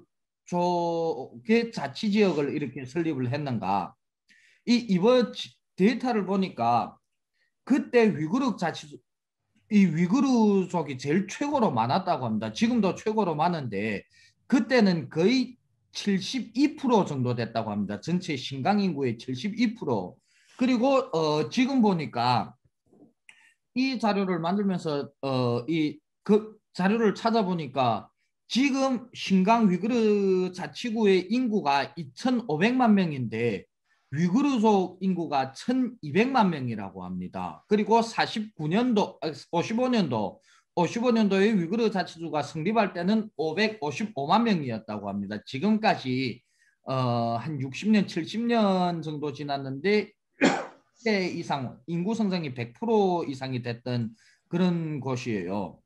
쪽의 자치 지역을 이렇게 설립을 했는가? 이 이번 데이터를 보니까 그때 위구르 자치 이 위구르족이 제일 최고로 많았다고 합니다. 지금도 최고로 많은데 그때는 거의 72% 정도 됐다고 합니다. 전체 신강 인구의 72%. 그리고 어, 지금 보니까 이 자료를 만들면서 어, 이그 자료를 찾아보니까 지금 신강 위구르 자치구의 인구가 2,500만 명인데 위구르족 인구가 1200만 명이라고 합니다. 그리고 49년도, 55년도, 55년도에 위구르 자치주가 성립할 때는 555만 명이었다고 합니다. 지금까지 어, 한 60년, 70년 정도 지났는데 세 이상 인구 성장이 100% 이상이 됐던 그런 곳이에요.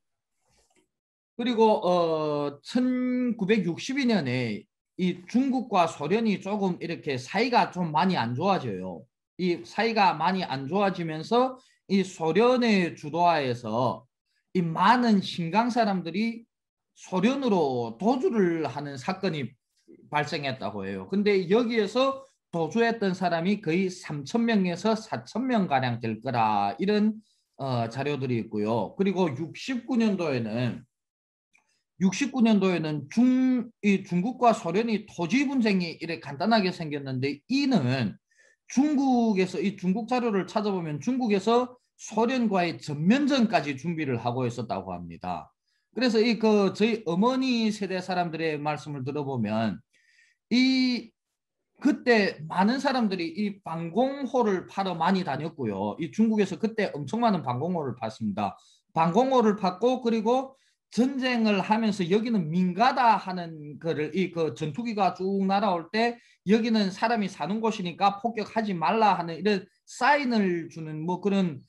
그리고 어, 1962년에 이 중국과 소련이 조금 이렇게 사이가 좀 많이 안 좋아져요. 이 사이가 많이 안 좋아지면서 이 소련의 주도하에서 이 많은 신강 사람들이 소련으로 도주를 하는 사건이 발생했다고 해요. 근데 여기에서 도주했던 사람이 거의 3천 명에서 4천 명 가량 될 거라 이런 어, 자료들이 있고요. 그리고 69년도에는 69년도에는 중, 이 중국과 소련이 토지 분쟁이 이렇게 간단하게 생겼는데 이는 중국에서 이 중국 자료를 찾아보면 중국에서 소련과의 전면전까지 준비를 하고 있었다고 합니다. 그래서 이 그 저희 어머니 세대 사람들의 말씀을 들어보면 이 그때 많은 사람들이 이 방공호를 팔아 많이 다녔고요. 이 중국에서 그때 엄청 많은 방공호를 팠습니다. 방공호를 팠고 그리고 전쟁을 하면서 여기는 민가다 하는 거를 이 그 전투기가 쭉 날아올 때 여기는 사람이 사는 곳이니까 폭격하지 말라 하는 이런 사인을 주는 뭐 그런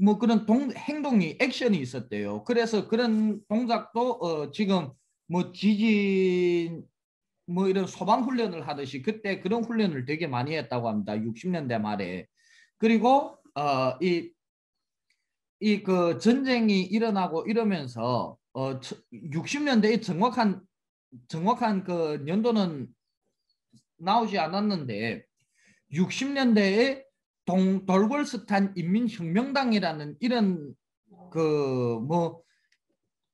뭐 그런 동, 행동이 액션이 있었대요. 그래서 그런 동작도 어 지금 뭐 지진 뭐 이런 소방 훈련을 하듯이 그때 그런 훈련을 되게 많이 했다고 합니다. 60년대 말에. 그리고 어 이 이 그 전쟁이 일어나고 이러면서 어 60년대의 정확한 정확한 그 연도는 나오지 않았는데 60년대에 동 돌골스탄 인민혁명당이라는 이런 그 뭐그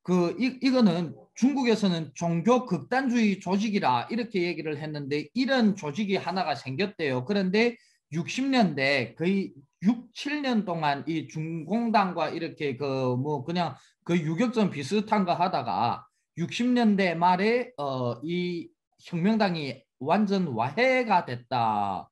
그 이거는 중국에서는 종교 극단주의 조직이라 이렇게 얘기를 했는데 이런 조직이 하나가 생겼대요. 그런데 60년대 거의 6, 7년 동안 이 중공당과 이렇게 그 뭐 그냥 그 유격전 비슷한 거 하다가 60년대 말에 어 이 혁명당이 완전 와해가 됐다.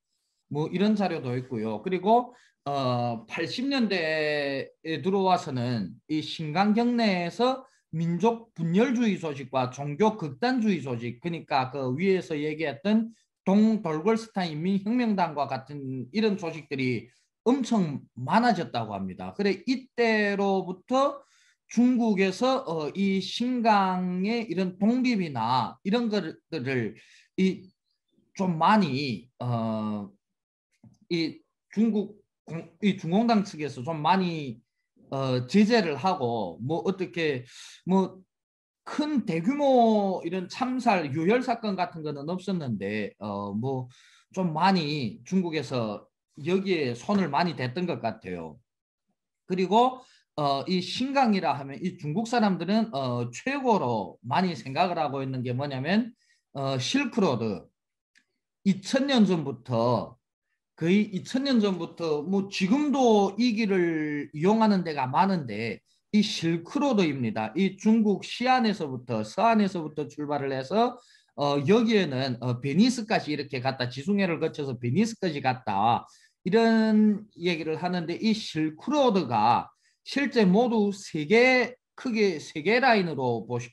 뭐 이런 자료도 있고요. 그리고 어 80년대에 들어와서는 이 신강 경 내에서 민족 분열주의 조직과 종교 극단주의 조직 그러니까 그 위에서 얘기했던 동돌골스탄 인민혁명당과 같은 이런 조직들이 엄청 많아졌다고 합니다. 그래 이때로부터 중국에서 어, 이 신강의 이런 독립이나 이런 것들을 이 좀 많이 어, 이 중국 이 중공당 측에서 좀 많이 어, 제재를 하고 뭐 어떻게 뭐 큰 대규모 이런 참살 유혈 사건 같은 거는 없었는데 어 뭐 좀 많이 중국에서 여기에 손을 많이 댔던 것 같아요. 그리고 어, 이 신강이라 하면 이 중국 사람들은 어, 최고로 많이 생각을 하고 있는 게 뭐냐면 어, 실크로드 2000년 전부터 거의 2000년 전부터 뭐 지금도 이 길을 이용하는 데가 많은데 이 실크로드입니다. 이 중국 시안에서부터 서안에서부터 출발을 해서 어, 여기에는 어, 베니스까지 이렇게 갔다 지중해를 거쳐서 베니스까지 갔다 이런 얘기를 하는데 이 실크로드가 실제 모두 세개 크게 세 개 라인으로 보시,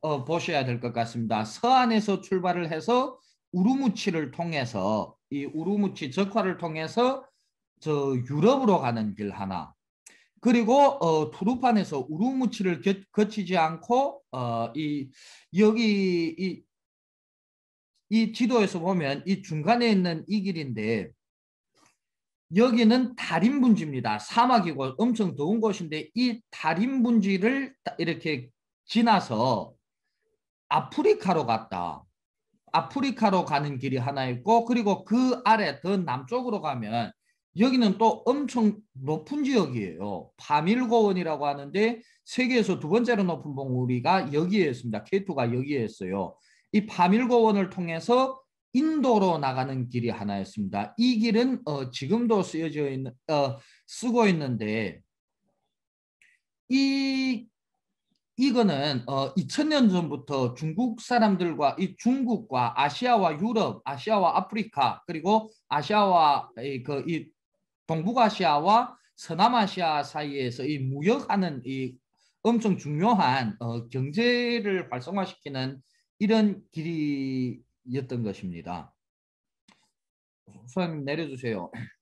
어, 보셔야 될 것 같습니다. 서안에서 출발을 해서 우루무치를 통해서 이 우루무치 적화를 통해서 저 유럽으로 가는 길 하나 그리고 어, 투르판에서 우루무치를 겨, 거치지 않고 어, 이 여기 이, 이 지도에서 보면 이 중간에 있는 이 길인데 여기는 달인 분지입니다. 사막이고 엄청 더운 곳인데 이 달인 분지를 이렇게 지나서 아프리카로 갔다. 아프리카로 가는 길이 하나 있고 그리고 그 아래 더 남쪽으로 가면 여기는 또 엄청 높은 지역이에요. 파밀고원이라고 하는데 세계에서 두 번째로 높은 봉우리가 여기에 있습니다. K2가 여기에 있어요. 이 파밀고원을 통해서 인도로 나가는 길이 하나 있습니다. 이 길은 어, 지금도 쓰여져 있는 어, 쓰고 있는데 이 이거는 어 2000년 전부터 중국 사람들과 이 중국과 아시아와 유럽, 아시아와 아프리카 그리고 아시아와 그이 동북아시아와 서남아시아 사이에서 이 무역하는 이 엄청 중요한 어, 경제를 활성화시키는 이런 길이 였던 것입니다. 소장님 내려주세요.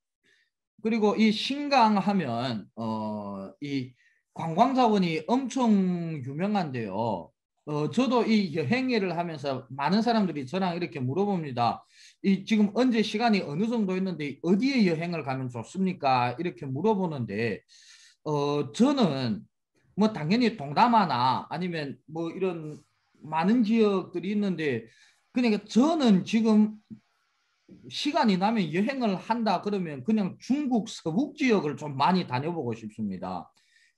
그리고 이 신강하면 어, 이 관광 자원이 엄청 유명한데요. 어, 저도 이 여행일을 하면서 많은 사람들이 저랑 이렇게 물어봅니다. 이 지금 언제 시간이 어느 정도 있는데 어디에 여행을 가면 좋습니까? 이렇게 물어보는데 어, 저는 뭐 당연히 동남아나 아니면 뭐 이런 많은 지역들이 있는데 그러니까 저는 지금 시간이 나면 여행을 한다 그러면 그냥 중국 서북 지역을 좀 많이 다녀보고 싶습니다.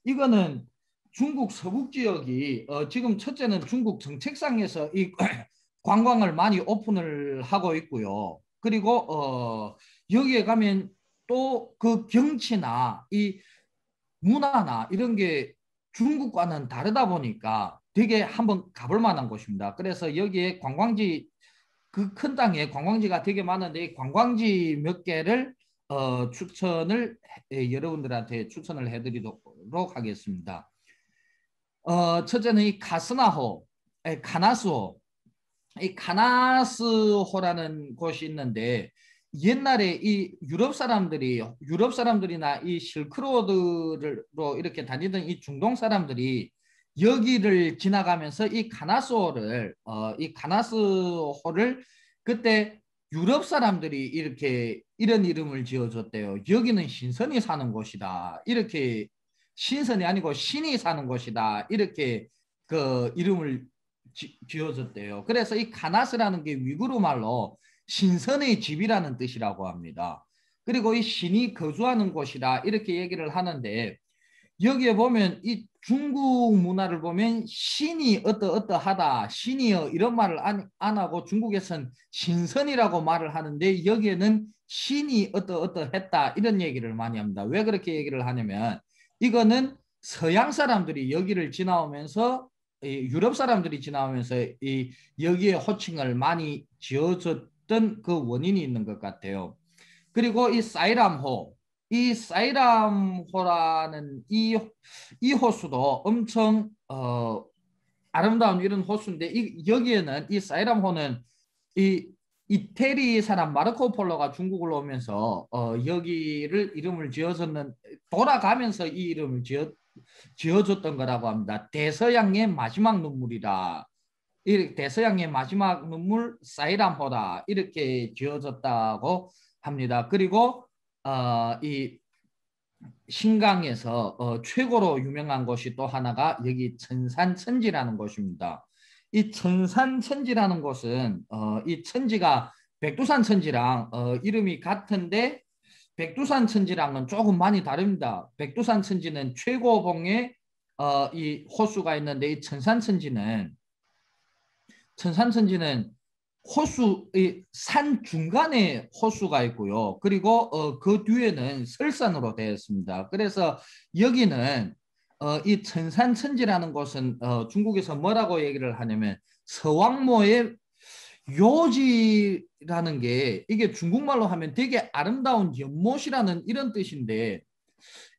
이거는 중국 서북 지역이 어 지금 첫째는 중국 정책상에서 이 관광을 많이 오픈을 하고 있고요. 그리고 어 여기에 가면 또 그 경치나 이 문화나 이런 게 중국과는 다르다 보니까 되게 한번 가볼 만한 곳입니다. 그래서 여기에 관광지 그 큰 땅에 관광지가 되게 많은데 관광지 몇 개를 어, 추천을 해, 여러분들한테 추천을 해드리도록 하겠습니다. 어, 첫째는 이 카스나호, 에, 카나스호, 이 카나스호라는 곳이 있는데 옛날에 이 유럽 사람들이 유럽 사람들이나 이 실크로드로 이렇게 다니던 이 중동 사람들이 여기를 지나가면서 이 카나스호를 어, 이 카나스호를 그때 유럽 사람들이 이렇게 이런 이름을 지어줬대요. 여기는 신선이 사는 곳이다. 이렇게 신선이 아니고 신이 사는 곳이다. 이렇게 그 이름을 지, 지어줬대요. 그래서 이 카나스라는 게 위구르 말로 신선의 집이라는 뜻이라고 합니다. 그리고 이 신이 거주하는 곳이다 이렇게 얘기를 하는데 여기에 보면 이 중국 문화를 보면 신이 어떠 어떠하다 신이여 이런 말을 안, 안 하고 중국에선 신선이라고 말을 하는데 여기에는 신이 어떠 어떠했다 이런 얘기를 많이 합니다. 왜 그렇게 얘기를 하냐면 이거는 서양 사람들이 여기를 지나오면서 유럽 사람들이 지나오면서 이 여기에 호칭을 많이 지어줬 어떤 그 원인이 있는 것 같아요. 그리고 이 사이람호, 이 사이람호라는 이, 이 호수도 엄청 어, 아름다운 이런 호수인데 이, 여기에는 이 사이람호는 이 이태리 사람 마르코 폴로가 중국을 오면서 어, 여기를 이름을 지어줬는 돌아가면서 이 이름을 지어 지어줬던 거라고 합니다. 대서양의 마지막 눈물이라 이 대서양의 마지막 눈물 사이람호다 이렇게 지어졌다고 합니다. 그리고 어, 이 신강에서 어, 최고로 유명한 곳이 또 하나가 여기 천산천지라는 곳입니다. 이 천산천지라는 곳은 어, 이 천지가 백두산 천지랑 어, 이름이 같은데 백두산 천지랑은 조금 많이 다릅니다. 백두산 천지는 최고봉의 어, 이 호수가 있는데 이 천산 천지는 천산천지는 호수, 산 중간에 호수가 있고요. 그리고 어, 그 뒤에는 설산으로 되어 있습니다. 그래서 여기는 어, 이 천산천지라는 곳은 어, 중국에서 뭐라고 얘기를 하냐면 서왕모의 요지라는 게 이게 중국말로 하면 되게 아름다운 연못이라는 이런 뜻인데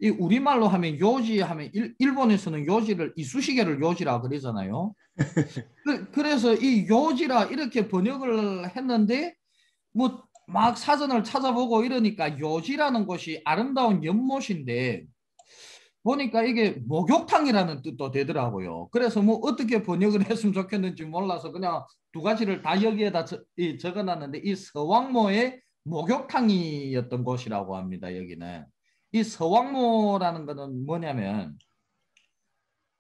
이 우리말로 하면 요지 하면 일, 일본에서는 요지를 이쑤시개를 요지라 그러잖아요. 그, 래서 이 요지라 이렇게 번역을 했는데 뭐 막 사전을 찾아보고 이러니까 요지라는 곳이 아름다운 연못인데 보니까 이게 목욕탕이라는 뜻도 되더라고요. 그래서 뭐 어떻게 번역을 했으면 좋겠는지 몰라서 그냥 두 가지를 다 여기에다 저, 이, 적어놨는데 이 서왕모의 목욕탕이었던 곳이라고 합니다. 여기는 이 서왕모라는 것은 뭐냐면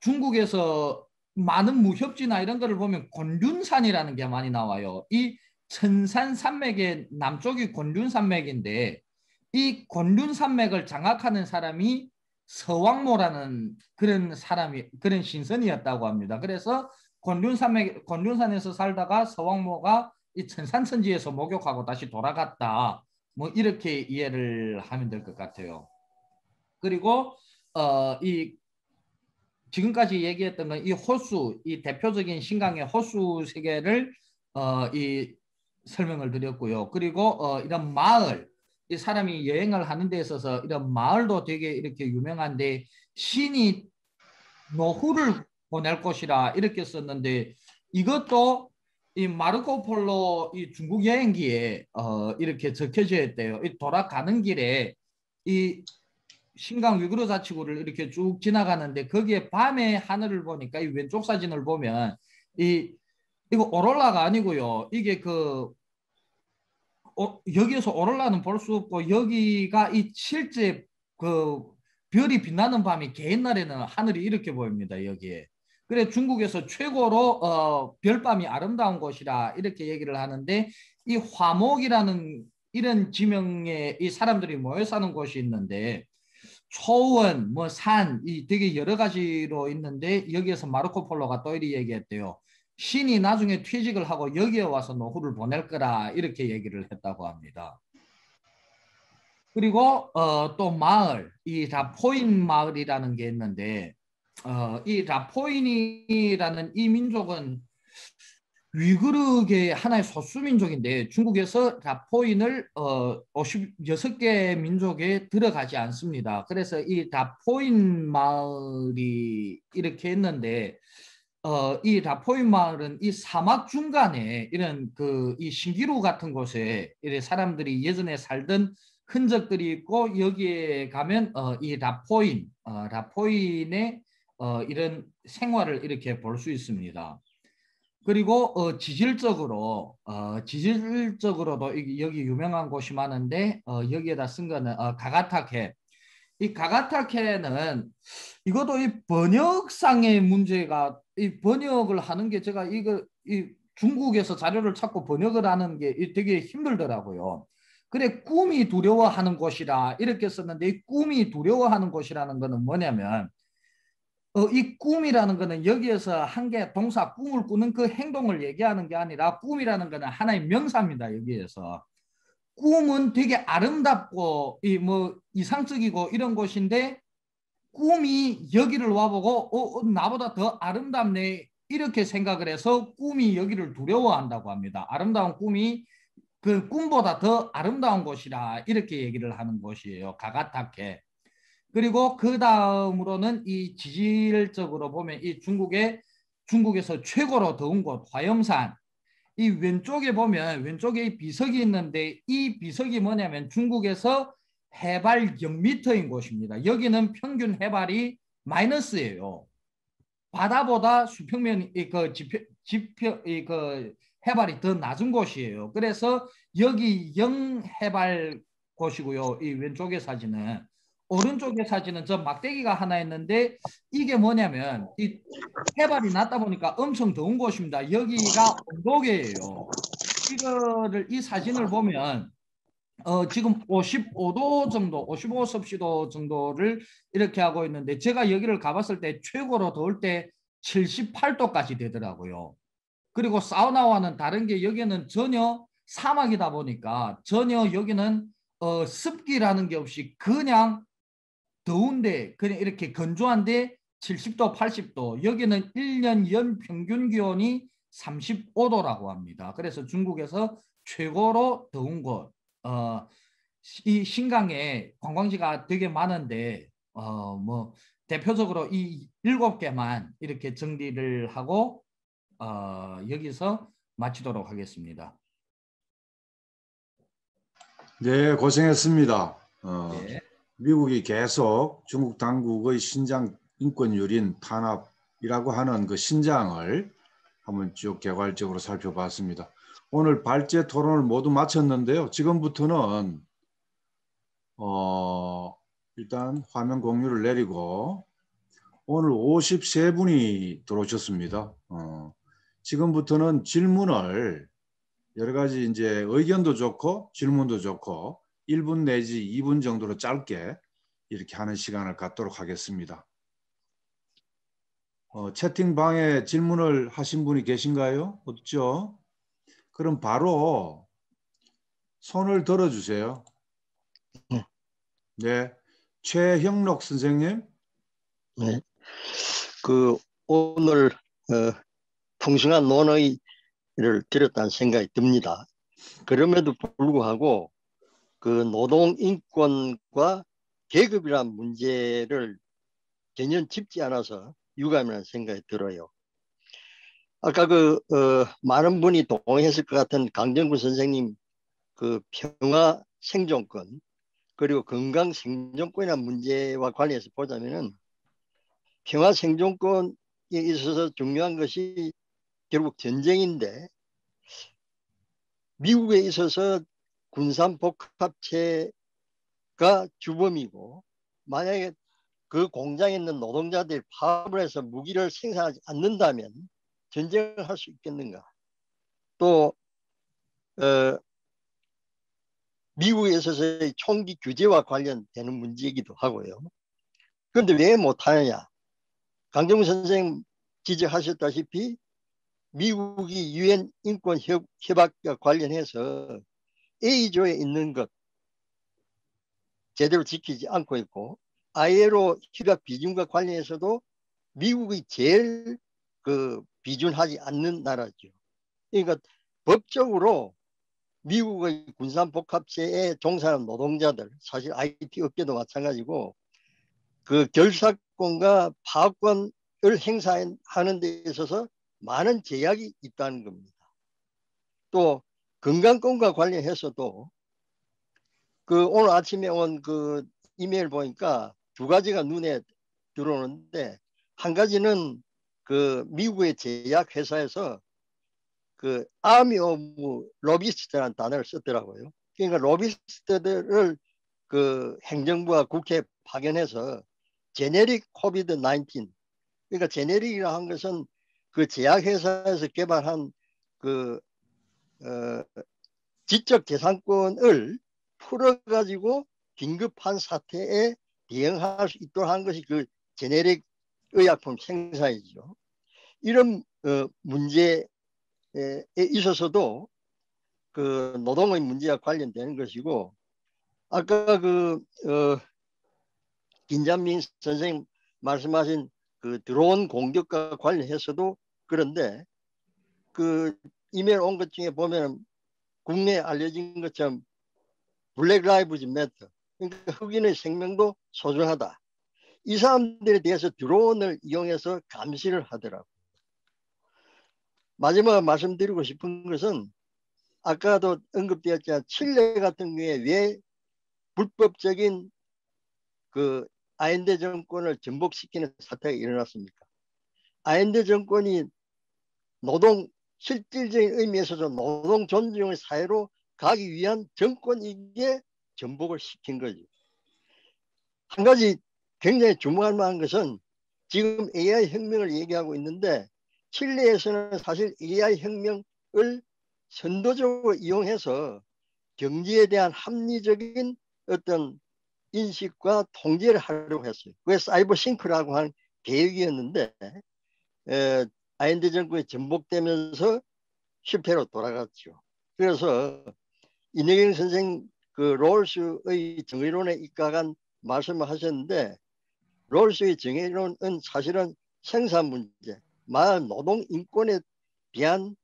중국에서 많은 무협지나 이런 거를 보면 곤륜산이라는 게 많이 나와요. 이 천산 산맥의 남쪽이 곤륜 산맥인데 이 곤륜 산맥을 장악하는 사람이 서왕모라는 그런 사람이 그런 신선이었다고 합니다. 그래서 곤륜 산맥 곤륜산에서 살다가 서왕모가 이 천산천지에서 목욕하고 다시 돌아갔다. 뭐 이렇게 이해를 하면 될 것 같아요. 그리고 어, 이 지금까지 얘기했던 건 이 호수, 이 대표적인 신강의 호수 세계를 어, 이 설명을 드렸고요. 그리고 어, 이런 마을, 이 사람이 여행을 하는 데 있어서 이런 마을도 되게 이렇게 유명한데 신이 노후를 보낼 곳이라 이렇게 썼는데 이것도 이 마르코 폴로 이 중국 여행기에 어, 이렇게 적혀져 있대요. 이 돌아가는 길에 이 신강 위그르 자치구를 이렇게 쭉 지나가는데 거기에 밤에 하늘을 보니까 이 왼쪽 사진을 보면 이 이거 오롤라가 아니고요. 이게 그 어, 여기에서 오롤라는 볼 수 없고 여기가 이 실제 그 별이 빛나는 밤이 개인 날에는 하늘이 이렇게 보입니다. 여기에. 그래 중국에서 최고로 어, 별밤이 아름다운 곳이라 이렇게 얘기를 하는데 이 화목이라는 이런 지명의 이 사람들이 모여 사는 곳이 있는데 초원, 뭐 산, 이 되게 여러 가지로 있는데 여기에서 마르코 폴로가 또 이리 얘기했대요. 신이 나중에 퇴직을 하고 여기에 와서 노후를 보낼 거라 이렇게 얘기를 했다고 합니다. 그리고 어, 또 마을, 이 라포인 마을이라는 게 있는데 어, 이 라포인이라는 이 민족은 위그르계 하나의 소수민족인데 중국에서 라포인을 어, 56개 민족에 들어가지 않습니다. 그래서 이 라포인 마을이 이렇게 했는데 어, 이 라포인 마을은 이 사막 중간에 이런 그 이 신기루 같은 곳에 이래 사람들이 예전에 살던 흔적들이 있고 여기에 가면 어, 이 라포인, 어, 라포인의 어, 이런 생활을 이렇게 볼 수 있습니다. 그리고 어, 지질적으로 어, 지질적으로도 여기 유명한 곳이 많은데 어, 여기에다 쓴 거는 어, 가가타케. 이 가가타케는 이것도 이 번역상의 문제가 이 번역을 하는 게 제가 이거 이 중국에서 자료를 찾고 번역을 하는 게 되게 힘들더라고요. 그래 꿈이 두려워하는 곳이라 이렇게 썼는데 이 꿈이 두려워하는 곳이라는 거는 뭐냐면 어, 이 꿈이라는 거는 여기에서 한 개 동사 꿈을 꾸는 그 행동을 얘기하는 게 아니라 꿈이라는 거는 하나의 명사입니다. 여기에서 꿈은 되게 아름답고 이 뭐 이상적이고 이런 곳인데 꿈이 여기를 와보고 어, 어, 나보다 더 아름답네 이렇게 생각을 해서 꿈이 여기를 두려워한다고 합니다. 아름다운 꿈이 그 꿈보다 더 아름다운 곳이라 이렇게 얘기를 하는 곳이에요. 가가타케. 그리고 그 다음으로는 이 지질적으로 보면 이 중국의 중국에서 최고로 더운 곳 화염산 이 왼쪽에 보면 왼쪽에 이 비석이 있는데 이 비석이 뭐냐면 중국에서 해발 0미터인 곳입니다. 여기는 평균 해발이 마이너스예요. 바다보다 수평면 이그 지표 지표 이그 해발이 더 낮은 곳이에요. 그래서 여기 0 해발 곳이고요. 이 왼쪽의 사진은 오른쪽의 사진은 저 막대기가 하나 있는데 이게 뭐냐면 이 해발이 낮다 보니까 엄청 더운 곳입니다. 여기가 온도계예요. 이거를 이 사진을 보면 어 지금 55도 정도, 55 섭씨도 정도를 이렇게 하고 있는데 제가 여기를 가봤을 때 최고로 더울 때 78도까지 되더라고요. 그리고 사우나와는 다른 게 여기는 전혀 사막이다 보니까 전혀 여기는 어, 습기라는 게 없이 그냥 더운데 그냥 이렇게 건조한데 70도, 80도 여기는 1년 연 평균 기온이 35도라고 합니다. 그래서 중국에서 최고로 더운 곳. 어, 이 신강에 관광지가 되게 많은데 어, 뭐 대표적으로 이 일곱 개만 이렇게 정리를 하고 어, 여기서 마치도록 하겠습니다. 네, 고생했습니다. 어, 네. 미국이 계속 중국 당국의 신장 인권 유린 탄압이라고 하는 그 신장을 한번 쭉 개괄적으로 살펴봤습니다. 오늘 발제 토론을 모두 마쳤는데요. 지금부터는 어, 일단 화면 공유를 내리고 오늘 53분이 들어오셨습니다. 어, 지금부터는 질문을 여러 가지 이제 의견도 좋고 질문도 좋고 1분 내지 2분 정도로 짧게 이렇게 하는 시간을 갖도록 하겠습니다. 어, 채팅방에 질문을 하신 분이 계신가요? 없죠? 그럼 바로 손을 들어주세요. 네. 네. 최형록 선생님. 네. 그 오늘 어, 풍성한 논의를 드렸다는 생각이 듭니다. 그럼에도 불구하고 그 노동 인권과 계급이란 문제를 전혀 짚지 않아서 유감이라는 생각이 들어요. 아까 그 어, 많은 분이 동의했을 것 같은 강정구 선생님 그 평화 생존권 그리고 건강 생존권이라는 문제와 관련해서 보자면은 평화 생존권에 있어서 중요한 것이 결국 전쟁인데 미국에 있어서 군산 복합체가 주범이고 만약에 그 공장에 있는 노동자들이 파업을 해서 무기를 생산하지 않는다면 전쟁을 할 수 있겠는가? 또 어, 미국에 있어서의 총기 규제와 관련되는 문제이기도 하고요. 그런데 왜 못하느냐? 강정우 선생 지적하셨다시피 미국이 유엔 인권 협약과 관련해서 A조에 있는 것 제대로 지키지 않고 있고 ILO 협약 비준과 관련해서도 미국이 제일 그 비준하지 않는 나라죠. 그러니까 법적으로 미국의 군산복합체에 종사하는 노동자들 사실 IT 업계도 마찬가지고 그 결사권과 파업권을 행사하는 데 있어서 많은 제약이 있다는 겁니다. 또 건강권과 관련해서도 그 오늘 아침에 온 그 이메일 보니까 두 가지가 눈에 들어오는데 한 가지는 그 미국의 제약 회사에서 그 army of lobbyist라는 단어를 썼더라고요. 그러니까 로비스트들을 그 행정부와 국회에 파견해서 generic COVID 19 그러니까 generic이라 한 것은 그 제약회사에서 개발한 그 어, 지적 재산권을 풀어가지고 긴급한 사태에 대응할 수 있도록 한 것이 그 제네릭 의약품 생산이죠. 이런 어, 문제에 있어서도 그 노동의 문제와 관련되는 것이고 아까 그 어, 김장민 선생님 말씀하신 그 드론 공격과 관련해서도 그런데 그 이메일 온 것 중에 보면 국내에 알려진 것처럼 블랙 라이브즈 매터 그러니까 흑인의 생명도 소중하다. 이 사람들에 대해서 드론을 이용해서 감시를 하더라고. 마지막 말씀드리고 싶은 것은 아까도 언급되었지만 칠레 같은 경우에 왜 불법적인 그 아인데 정권을 전복시키는 사태가 일어났습니까? 아인데 정권이 노동 실질적인 의미에서도 노동 존중의 사회로 가기 위한 정권이기에 전복을 시킨 거죠. 한 가지 굉장히 주목할 만한 것은 지금 AI 혁명을 얘기하고 있는데 칠레에서는 사실 AI 혁명을 선도적으로 이용해서 경제에 대한 합리적인 어떤 인식과 통제를 하려고 했어요. 그게 사이버 싱크라고 하는 계획이었는데 에, 아인드 정권이 전복되면서 실패로 돌아갔죠. 그래서 이내경 선생 그 롤스의 정의론에 입각한 말씀을 하셨는데 롤스의 정의론은 사실은 생산 문제, 말 노동 인권에 대한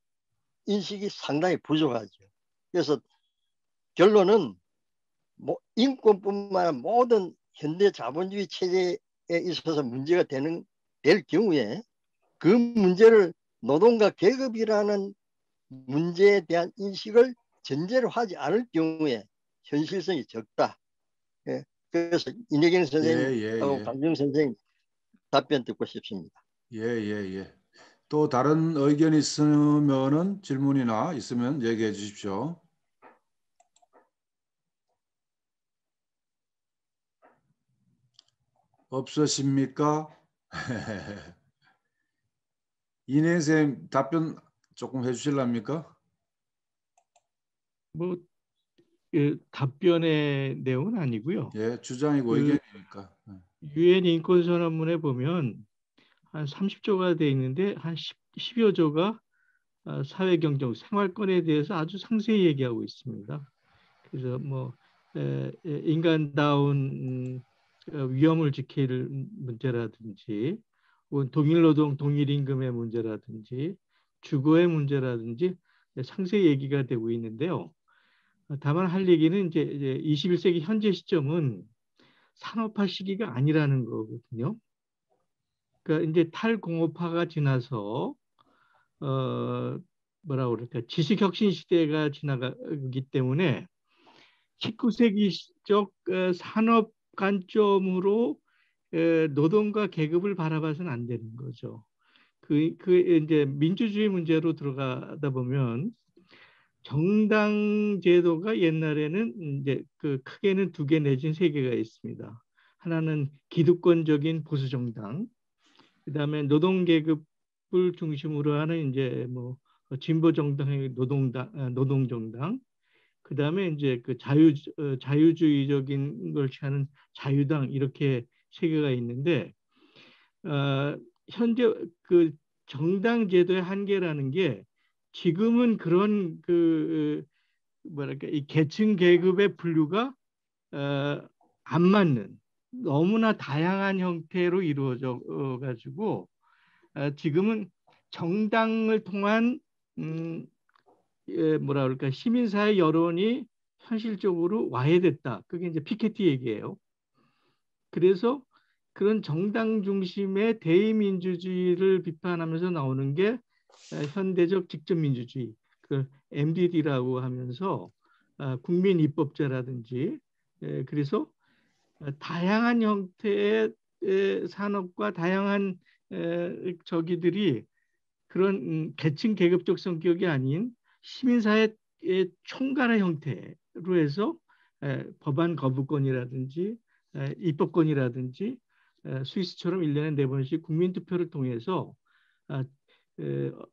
인식이 상당히 부족하죠. 그래서 결론은 뭐 인권뿐만 아니라 모든 현대 자본주의 체제에 있어서 문제가 되는 될 경우에 그 문제를 노동과 계급이라는 문제에 대한 인식을 전제로 하지 않을 경우에 현실성이 적다. 예. 그래서 이내경 선생님하고 예, 예, 예. 강정 선생님 답변 듣고 싶습니다. 예, 예, 예. 또 다른 의견 있으면은 질문이나 있으면 얘기해 주십시오. 없으십니까? 이내 선생님 답변 조금 해주실랍니까? 뭐 그, 답변의 내용은 아니고요. 예, 주장이고 그, 의견이니까. 유엔 인권 선언문에 보면 한 30조가 돼 있는데 한 10, 10여 조가 어, 사회경제, 생활권에 대해서 아주 상세히 얘기하고 있습니다. 그래서 뭐 에, 인간다운 어, 위험을 지킬 문제라든지 동일 노동 동일 임금의 문제라든지 주거의 문제라든지 상세히 얘기가 되고 있는데요. 다만 할 얘기는 이제 21세기 현재 시점은 산업화 시기가 아니라는 거거든요. 그러니까 이제 탈공업화가 지나서 어 뭐라 그럴까 지식 혁신 시대가 지나가기 때문에 19세기적 어, 산업 관점으로 노동과 계급을 바라봐서는 안 되는 거죠. 그, 그 이제 민주주의 문제로 들어가다 보면 정당 제도가 옛날에는 이제 그 크게는 두 개 내지는 세 개가 있습니다. 하나는 기득권적인 보수 정당, 그다음에 노동 계급을 중심으로 하는 이제 뭐 진보 정당의 노동당 아, 노동 정당, 그다음에 이제 그 자유 어, 자유주의적인 걸 취하는 자유당 이렇게 세 개가 있는데 어, 현재 그 정당 제도의 한계라는 게 지금은 그런 그 뭐랄까 이 계층 계급의 분류가 어, 안 맞는 너무나 다양한 형태로 이루어져 가지고 어, 지금은 정당을 통한 음, 예, 뭐라 그럴까 시민사회 여론이 현실적으로 와해됐다. 그게 이제 피케티 얘기예요. 그래서 그런 정당 중심의 대의민주주의를 비판하면서 나오는 게 어, 현대적 직접민주주의, 그 MDD라고 하면서 어, 국민 입법제라든지 예, 그래서 다양한 형태의 산업과 다양한 저기들이 그런 음, 계층 계급적 성격이 아닌 시민사회의 총괄의 형태로 해서 법안 거부권이라든지 입법권이라든지 스위스처럼 1년에 네 번씩 국민투표를 통해서 아,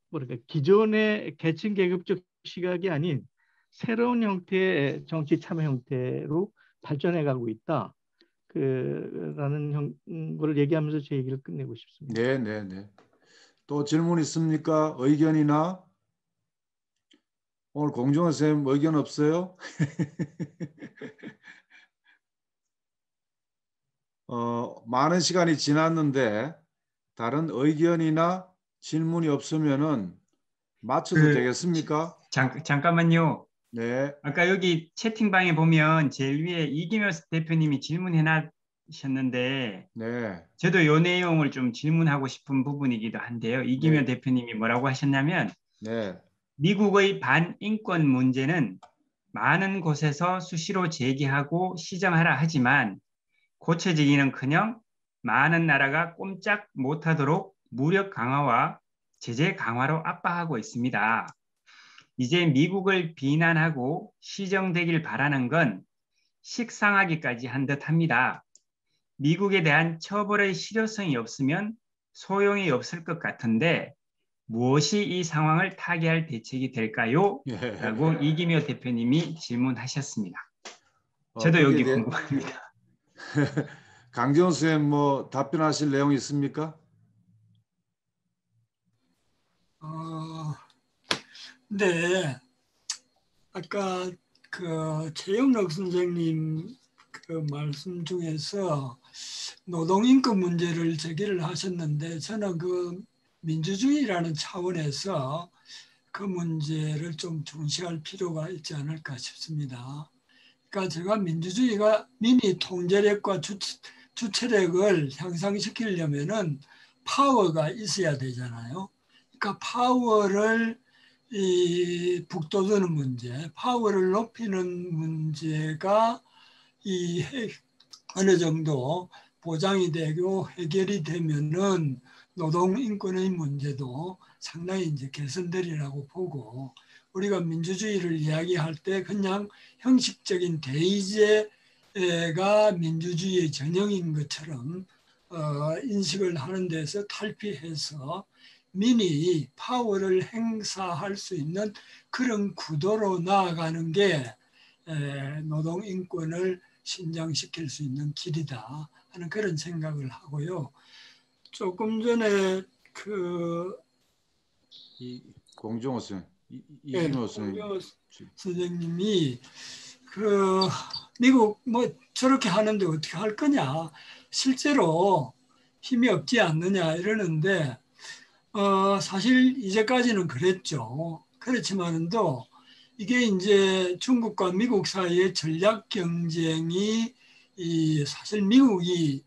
뭐랄까 기존의 계층 계급적 시각이 아닌 새로운 형태의 정치 참여 형태로 발전해 가고 있다. 그라는 형, 거를 얘기하면서 제 얘기를 끝내고 싶습니다. 네, 네, 네. 또 질문 있습니까? 의견이나 오늘 공정원 선생님 의견 없어요? 어, 많은 시간이 지났는데 다른 의견이나 질문이 없으면은 맞춰도 그, 되겠습니까? 잠, 잠깐만요. 네. 아까 여기 채팅방에 보면 제일 위에 이기묘 대표님이 질문해 놨셨는데 네. 저도 요 내용을 좀 질문하고 싶은 부분이기도 한데요. 이기묘 네. 대표님이 뭐라고 하셨냐면 네. 미국의 반인권 문제는 많은 곳에서 수시로 제기하고 시정하라 하지만 고쳐지기는커녕 많은 나라가 꼼짝 못하도록 무력 강화와 제재 강화로 압박하고 있습니다. 이제 미국을 비난하고 시정되길 바라는 건 식상하기까지 한 듯합니다. 미국에 대한 처벌의 실효성이 없으면 소용이 없을 것 같은데 무엇이 이 상황을 타개할 대책이 될까요? 예. 라고 이기묘 대표님이 질문하셨습니다. 어, 저도 어, 여기 네. 궁금합니다. 강재원 선생님 뭐 답변하실 내용 있습니까? 어, 네. 아까 그 최영록 선생님 그 말씀 중에서 노동인권 문제를 제기를 하셨는데 저는 그 민주주의라는 차원에서 그 문제를 좀 중시할 필요가 있지 않을까 싶습니다. 그러니까 제가 민주주의가 민의 통제력과 주, 주체력을 향상시키려면은 파워가 있어야 되잖아요. 그러니까 파워를 이 북돋우는 문제, 파워를 높이는 문제가 이 어느 정도 보장이 되고 해결이 되면은 노동 인권의 문제도 상당히 이제 개선되리라고 보고 우리가 민주주의를 이야기할 때 그냥 형식적인 대의제가 민주주의의 전형인 것처럼 어, 인식을 하는 데서 탈피해서 민이 파워를 행사할 수 있는 그런 구도로 나아가는 게 에, 노동 인권을 신장시킬 수 있는 길이다 하는 그런 생각을 하고요. 조금 전에 그 공정호 선 네, 선생님 선생님이 그 미국 뭐 저렇게 하는데 어떻게 할 거냐. 실제로 힘이 없지 않느냐 이러는데 어 사실 이제까지는 그랬죠. 그렇지만도 이게 이제 중국과 미국 사이의 전략 경쟁이 이 사실 미국이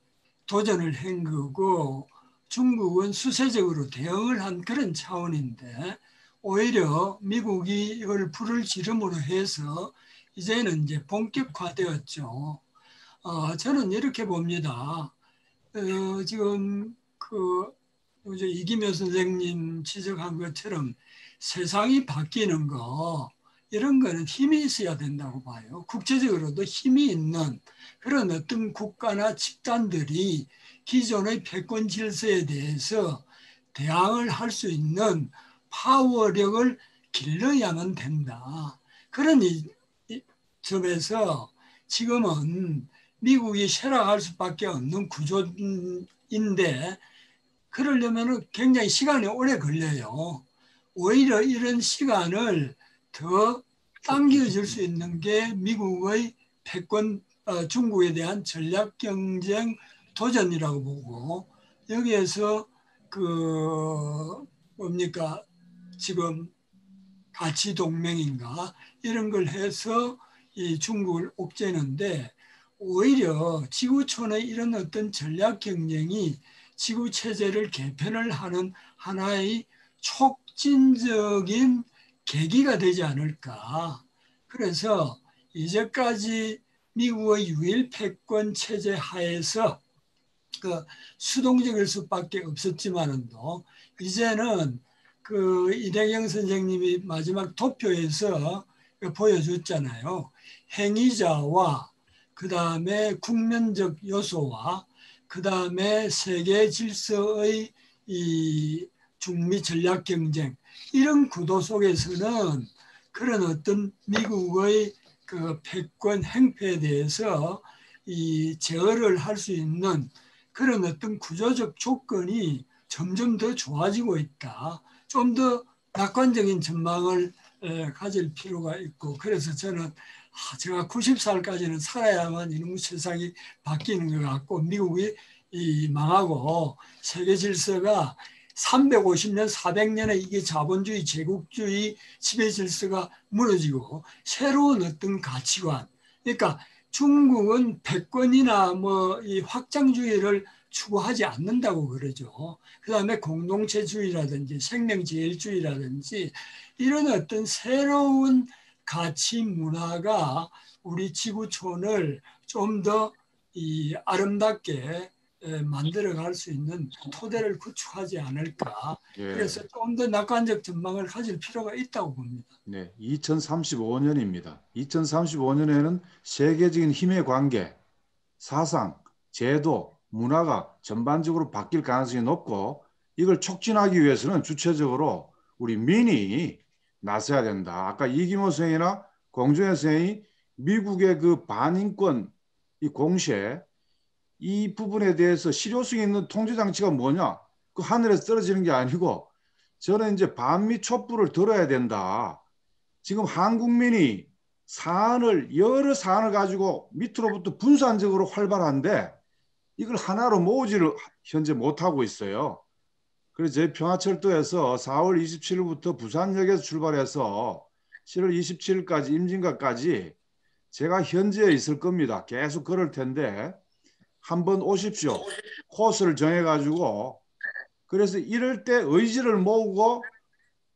도전을 한 거고 중국은 수세적으로 대응을 한 그런 차원인데 오히려 미국이 이걸 불을 지름으로 해서 이제는 이제 본격화되었죠. 어, 저는 이렇게 봅니다. 어, 지금 그 이기묘 선생님 지적한 것처럼 세상이 바뀌는 거 이런 거는 힘이 있어야 된다고 봐요. 국제적으로도 힘이 있는 그런 어떤 국가나 집단들이 기존의 패권 질서에 대해서 대항을 할 수 있는 파워력을 길러야만 된다. 그런 점에서 지금은 미국이 쇠락할 수밖에 없는 구조인데 그러려면 굉장히 시간이 오래 걸려요. 오히려 이런 시간을 더 당겨줄 수 있는 게 미국의 패권 어, 중국에 대한 전략 경쟁 도전이라고 보고 여기에서 그 뭡니까 지금 가치 동맹인가 이런 걸 해서 이 중국을 옥죄는데 오히려 지구촌의 이런 어떤 전략 경쟁이 지구 체제를 개편을 하는 하나의 촉진적인 계기가 되지 않을까. 그래서 이제까지 미국의 유일 패권 체제 하에서 그 수동적일 수밖에 없었지만은도 이제는 그 이대경 선생님이 마지막 도표에서 보여줬잖아요. 행위자와 그 다음에 국면적 요소와 그 다음에 세계 질서의 이 중미 전략 경쟁 이런 구도 속에서는 그런 어떤 미국의 그 패권 행패에 대해서 이 제어를 할 수 있는 그런 어떤 구조적 조건이 점점 더 좋아지고 있다. 좀 더 낙관적인 전망을 가질 필요가 있고 그래서 저는 아, 제가 90살까지는 살아야만 이놈 세상이 바뀌는 것 같고 미국이 이 망하고 세계 질서가 350년, 400년에 이게 자본주의, 제국주의 지배 질서가 무너지고 새로운 어떤 가치관. 그러니까 중국은 패권이나 뭐 이 확장주의를 추구하지 않는다고 그러죠. 그 다음에 공동체주의라든지 생명제일주의라든지 이런 어떤 새로운 가치 문화가 우리 지구촌을 좀 더 이 아름답게 만들어갈 수 있는 토대를 구축하지 않을까. 예. 그래서 좀 더 낙관적 전망을 가질 필요가 있다고 봅니다. 네, 2035년입니다. 2035년에는 세계적인 힘의 관계, 사상, 제도, 문화가 전반적으로 바뀔 가능성이 높고 이걸 촉진하기 위해서는 주체적으로 우리 민이 나서야 된다. 아까 이기모 선생이나 공정혜 선생이 미국의 그 반인권 이 공시에 이 부분에 대해서 실효성 있는 통제 장치가 뭐냐? 그 하늘에서 떨어지는 게 아니고 저는 이제 반미 촛불을 들어야 된다. 지금 한국민이 사안을 여러 사안을 가지고 밑으로부터 분산적으로 활발한데 이걸 하나로 모으지를 현재 못하고 있어요. 그래서 저희 평화철도에서 4월 27일부터 부산역에서 출발해서 7월 27일까지 임진각까지 제가 현지에 있을 겁니다. 계속 걸을 텐데 한번 오십시오. 코스를 정해가지고 그래서 이럴 때 의지를 모으고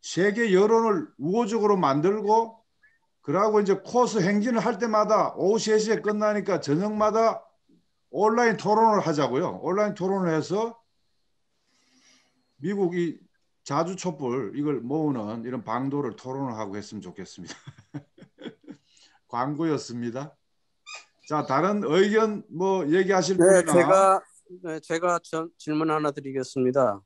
세계 여론을 우호적으로 만들고 그러고 이제 코스 행진을 할 때마다 오후 3시에 끝나니까 저녁마다 온라인 토론을 하자고요. 온라인 토론을 해서 미국이 자주 촛불 이걸 모으는 이런 방도를 토론을 하고 했으면 좋겠습니다. 광고였습니다. 자 다른 의견 뭐 얘기하실 네, 분이나 제가 네, 제가 저, 질문 하나 드리겠습니다.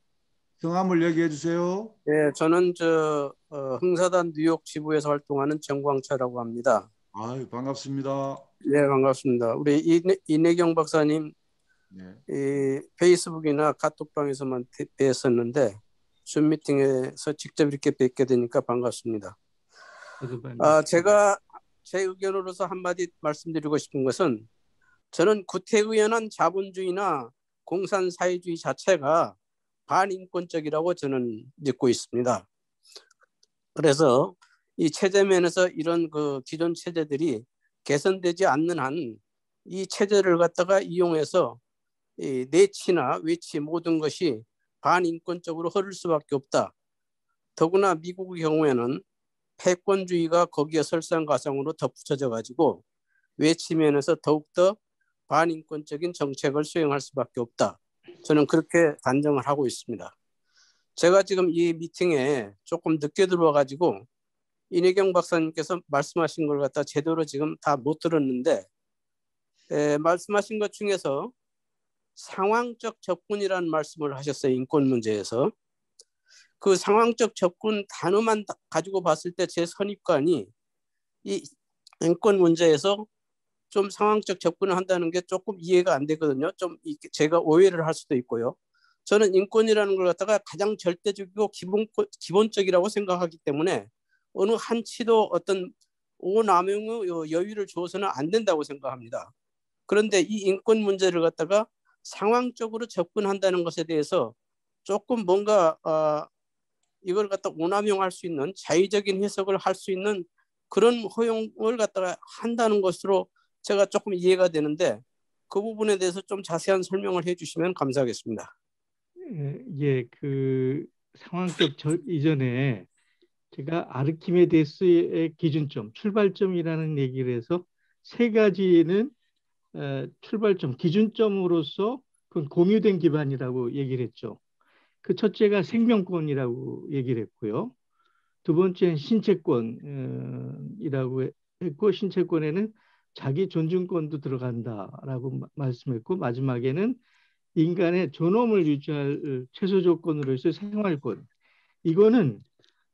성함을 얘기해 주세요. 네, 저는 저 어, 흥사단 뉴욕 지부에서 활동하는 정광철라고 합니다. 아, 반갑습니다. 네, 반갑습니다. 우리 이내, 이내경 박사님 네. 이 페이스북이나 카톡방에서만 뵀었는데 줌 미팅에서 직접 이렇게 뵙게 되니까 반갑습니다. 아, 제가 제 의견으로서 한마디 말씀드리고 싶은 것은 저는 구태의연한 자본주의나 공산사회주의 자체가 반인권적이라고 저는 믿고 있습니다. 그래서 이 체제 면에서 이런 그 기존 체제들이 개선되지 않는 한 이 체제를 갖다가 이용해서 이 내치나 외치 모든 것이 반인권적으로 흐를 수밖에 없다. 더구나 미국의 경우에는 패권주의가 거기에 설상가상으로 덧붙여져 가지고 외치면에서 더욱더 반인권적인 정책을 수행할 수밖에 없다. 저는 그렇게 단정을 하고 있습니다. 제가 지금 이 미팅에 조금 늦게 들어와 가지고 이내경 박사님께서 말씀하신 걸 갖다 제대로 지금 다 못 들었는데 에, 말씀하신 것 중에서 상황적 접근이라는 말씀을 하셨어요. 인권 문제에서. 그 상황적 접근 단어만 가지고 봤을 때 제 선입관이 이 인권 문제에서 좀 상황적 접근을 한다는 게 조금 이해가 안 되거든요. 좀 제가 오해를 할 수도 있고요. 저는 인권이라는 걸 갖다가 가장 절대적이고 기본, 기본적이라고 생각하기 때문에 어느 한치도 어떤 오남용의 여유를 주어서는 안 된다고 생각합니다. 그런데 이 인권 문제를 갖다가 상황적으로 접근한다는 것에 대해서 조금 뭔가 어, 이걸 갖다 오남용할 수 있는 자의적인 해석을 할 수 있는 그런 허용을 갖다가 한다는 것으로 제가 조금 이해가 되는데 그 부분에 대해서 좀 자세한 설명을 해주시면 감사하겠습니다. 예, 예그 상황적 저, 이전에 제가 아르키메데스의 기준점, 출발점이라는 얘기를 해서 세 가지는 어, 출발점, 기준점으로서 그 공유된 기반이라고 얘기를 했죠. 그 첫째가 생명권이라고 얘기를 했고요. 두 번째는 신체권이라고 했고 신체권에는 자기 존중권도 들어간다라고 말씀했고 마지막에는 인간의 존엄을 유지할 최소 조건으로서 생활권. 이거는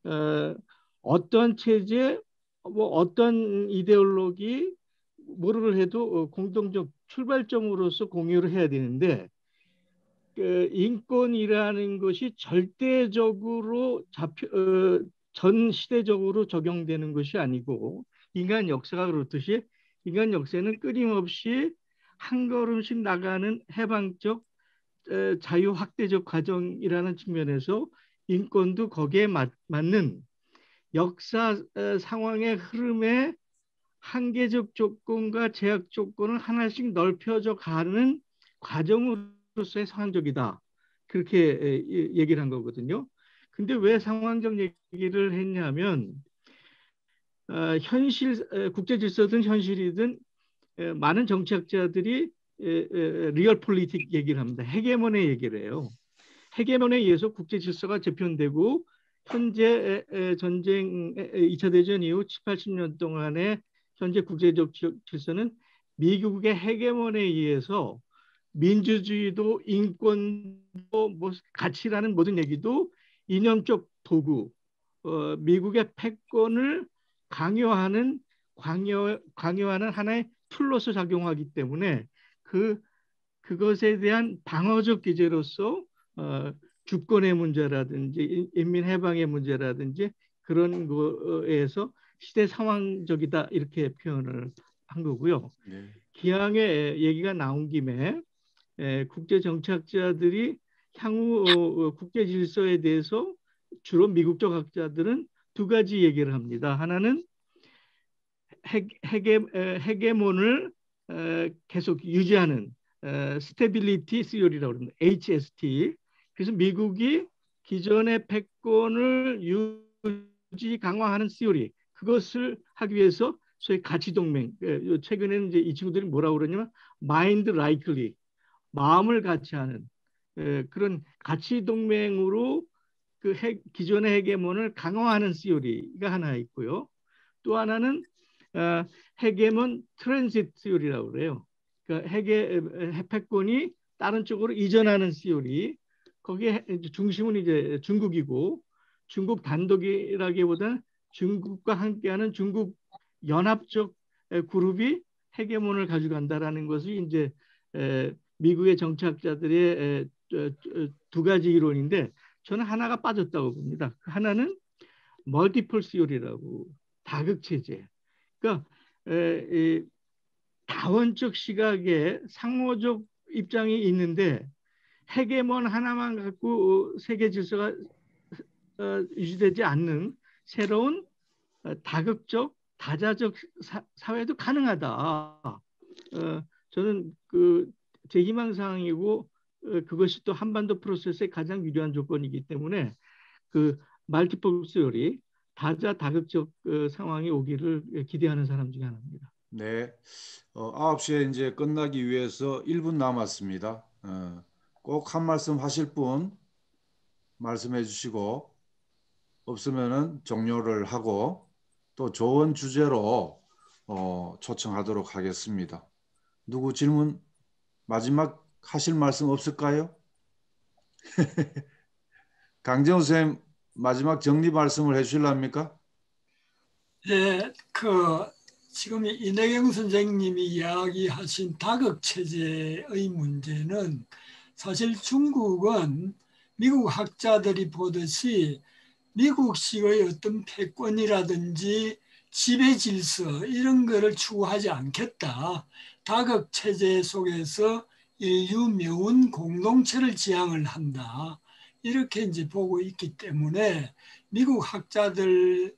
어, 어떤 체제, 뭐 어떤 이데올로기 뭐를 해도 어, 공동적 출발점으로서 공유를 해야 되는데 그 인권이라는 것이 절대적으로 잡혀 어, 전 시대적으로 적용되는 것이 아니고 인간 역사가 그렇듯이 인간 역사는 끊임없이 한 걸음씩 나가는 해방적 어, 자유 확대적 과정이라는 측면에서 인권도 거기에 맞, 는 역사 어, 상황의 흐름에 한계적 조건과 제약 조건을 하나씩 넓혀져 가는 과정으로서의 상황적이다. 그렇게 얘기를 한 거거든요. 근데 왜 상황적 얘기를 했냐면 어, 현실 국제 질서든 현실이든 에, 많은 정치학자들이 realpolitik 얘기를 합니다. hegemon의 얘기를 해요. 헤게몬에 의해서 국제 질서가 재편되고 현재 전쟁 2차 대전 이후 7, 80년 동안의 현재 국제적 질서는 미국의 헤게몬에 의해서 민주주의도 인권도 뭐 가치라는 모든 얘기도 이념적 도구, 어, 미국의 패권을 강요하는 강요, 강요하는 하나의 툴로서 작용하기 때문에 그 그것에 대한 방어적 기제로서 어, 주권의 문제라든지 인민 해방의 문제라든지 그런 거에서 시대 상황적이다 이렇게 표현을 한 거고요. 네. 기왕에 얘기가 나온 김에 에, 국제 정치학자들이 향후 어, 어, 국제 질서에 대해서 주로 미국적 학자들은 두 가지 얘기를 합니다. 하나는 hege, hegemon을 계속 유지하는 stability theory라고 합니다. HST. 그래서 미국이 기존의 패권을 유지 강화하는 theory 그것을 하기 위해서 소위 가치 동맹. 최근에는 이제 이 친구들이 뭐라고 그러냐면 mind likely 마음을 같이 하는 그런 가치 동맹으로 그 기존의 헤게몬을 강화하는 시오리가 하나 있고요. 또 하나는 어, 헤게몬 트랜짓 시오리라고 그래요. 그러니까 헤게 해패권이 다른 쪽으로 이전하는 시오리. 거기에 중심은 이제 중국이고 중국 단독이라기보다 중국과 함께하는 중국 연합적 그룹이 헤게몬을 가져간다라는 것이 이제 미국의 정치학자들의 두 가지 이론인데 저는 하나가 빠졌다고 봅니다. 하나는 멀티플 시오리라고 다극 체제. 그러니까 에, 다원적 시각에 상호적 입장이 있는데 헤게몬 하나만 갖고 세계 질서가 어, 유지되지 않는 새로운 어, 다극적 다자적 사, 회도 가능하다. 어, 저는 그 제 희망사항이고 어, 그것이 또 한반도 프로세스의 가장 유리한 조건이기 때문에 그 말티플 스요리 다자 다극적 어, 상황이 오기를 기대하는 사람 중에 하나입니다. 네, 어, 9시에 이제 끝나기 위해서 1분 남았습니다. 어, 꼭 한 말씀 하실 분 말씀해 주시고 없으면은 종료를 하고 또 좋은 주제로 어, 초청하도록 하겠습니다. 누구 질문 마지막 하실 말씀 없을까요? 강정우 선생님 마지막 정리 말씀을 해주실랍니까? 네, 그 지금 이내경 선생님이 이야기하신 다극 체제의 문제는 사실 중국은 미국 학자들이 보듯이 미국식의 어떤 패권이라든지 지배 질서 이런 거를 추구하지 않겠다. 다극 체제 속에서 인류 명운 공동체를 지향을 한다. 이렇게 이제 보고 있기 때문에 미국 학자들의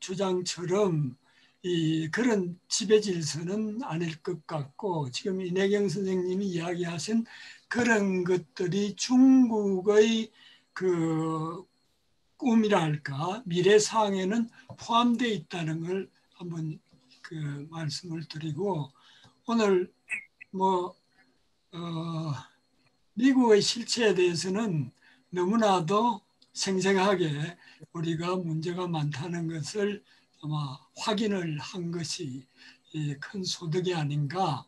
주장처럼 이 그런 지배 질서는 아닐 것 같고 지금 이내경 선생님이 이야기하신 그런 것들이 중국의 그 꿈이라 할까 미래 사항에는 포함되어 있다는 걸 한번 그 말씀을 드리고 오늘 뭐 어, 미국의 실체에 대해서는 너무나도 생생하게 우리가 문제가 많다는 것을 아마 확인을 한 것이 큰 소득이 아닌가.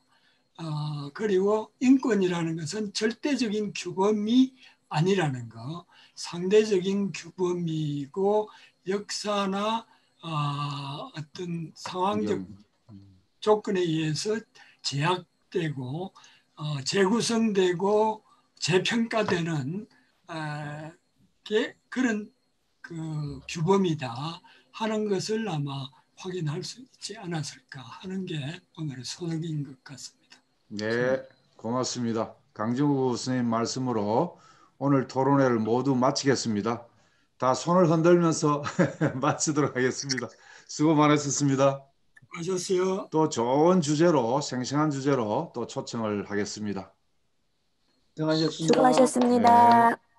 어, 그리고 인권이라는 것은 절대적인 규범이 아니라는 거, 상대적인 규범이고 역사나 어, 어떤 상황적 조건에 의해서 제약되고 어, 재구성되고 재평가되는 어, 그런 그 규범이다 하는 것을 아마 확인할 수 있지 않았을까 하는 게 오늘의 소득인 것 같습니다. 네, 고맙습니다. 강정우 선생님 말씀으로 오늘 토론회를 모두 마치겠습니다. 다 손을 흔들면서 마치도록 하겠습니다. 수고 많으셨습니다. 수고하셨어요. 또 좋은 주제로 생생한 주제로 또 초청을 하겠습니다. 수고하셨습니다. 수고하셨습니다. 네.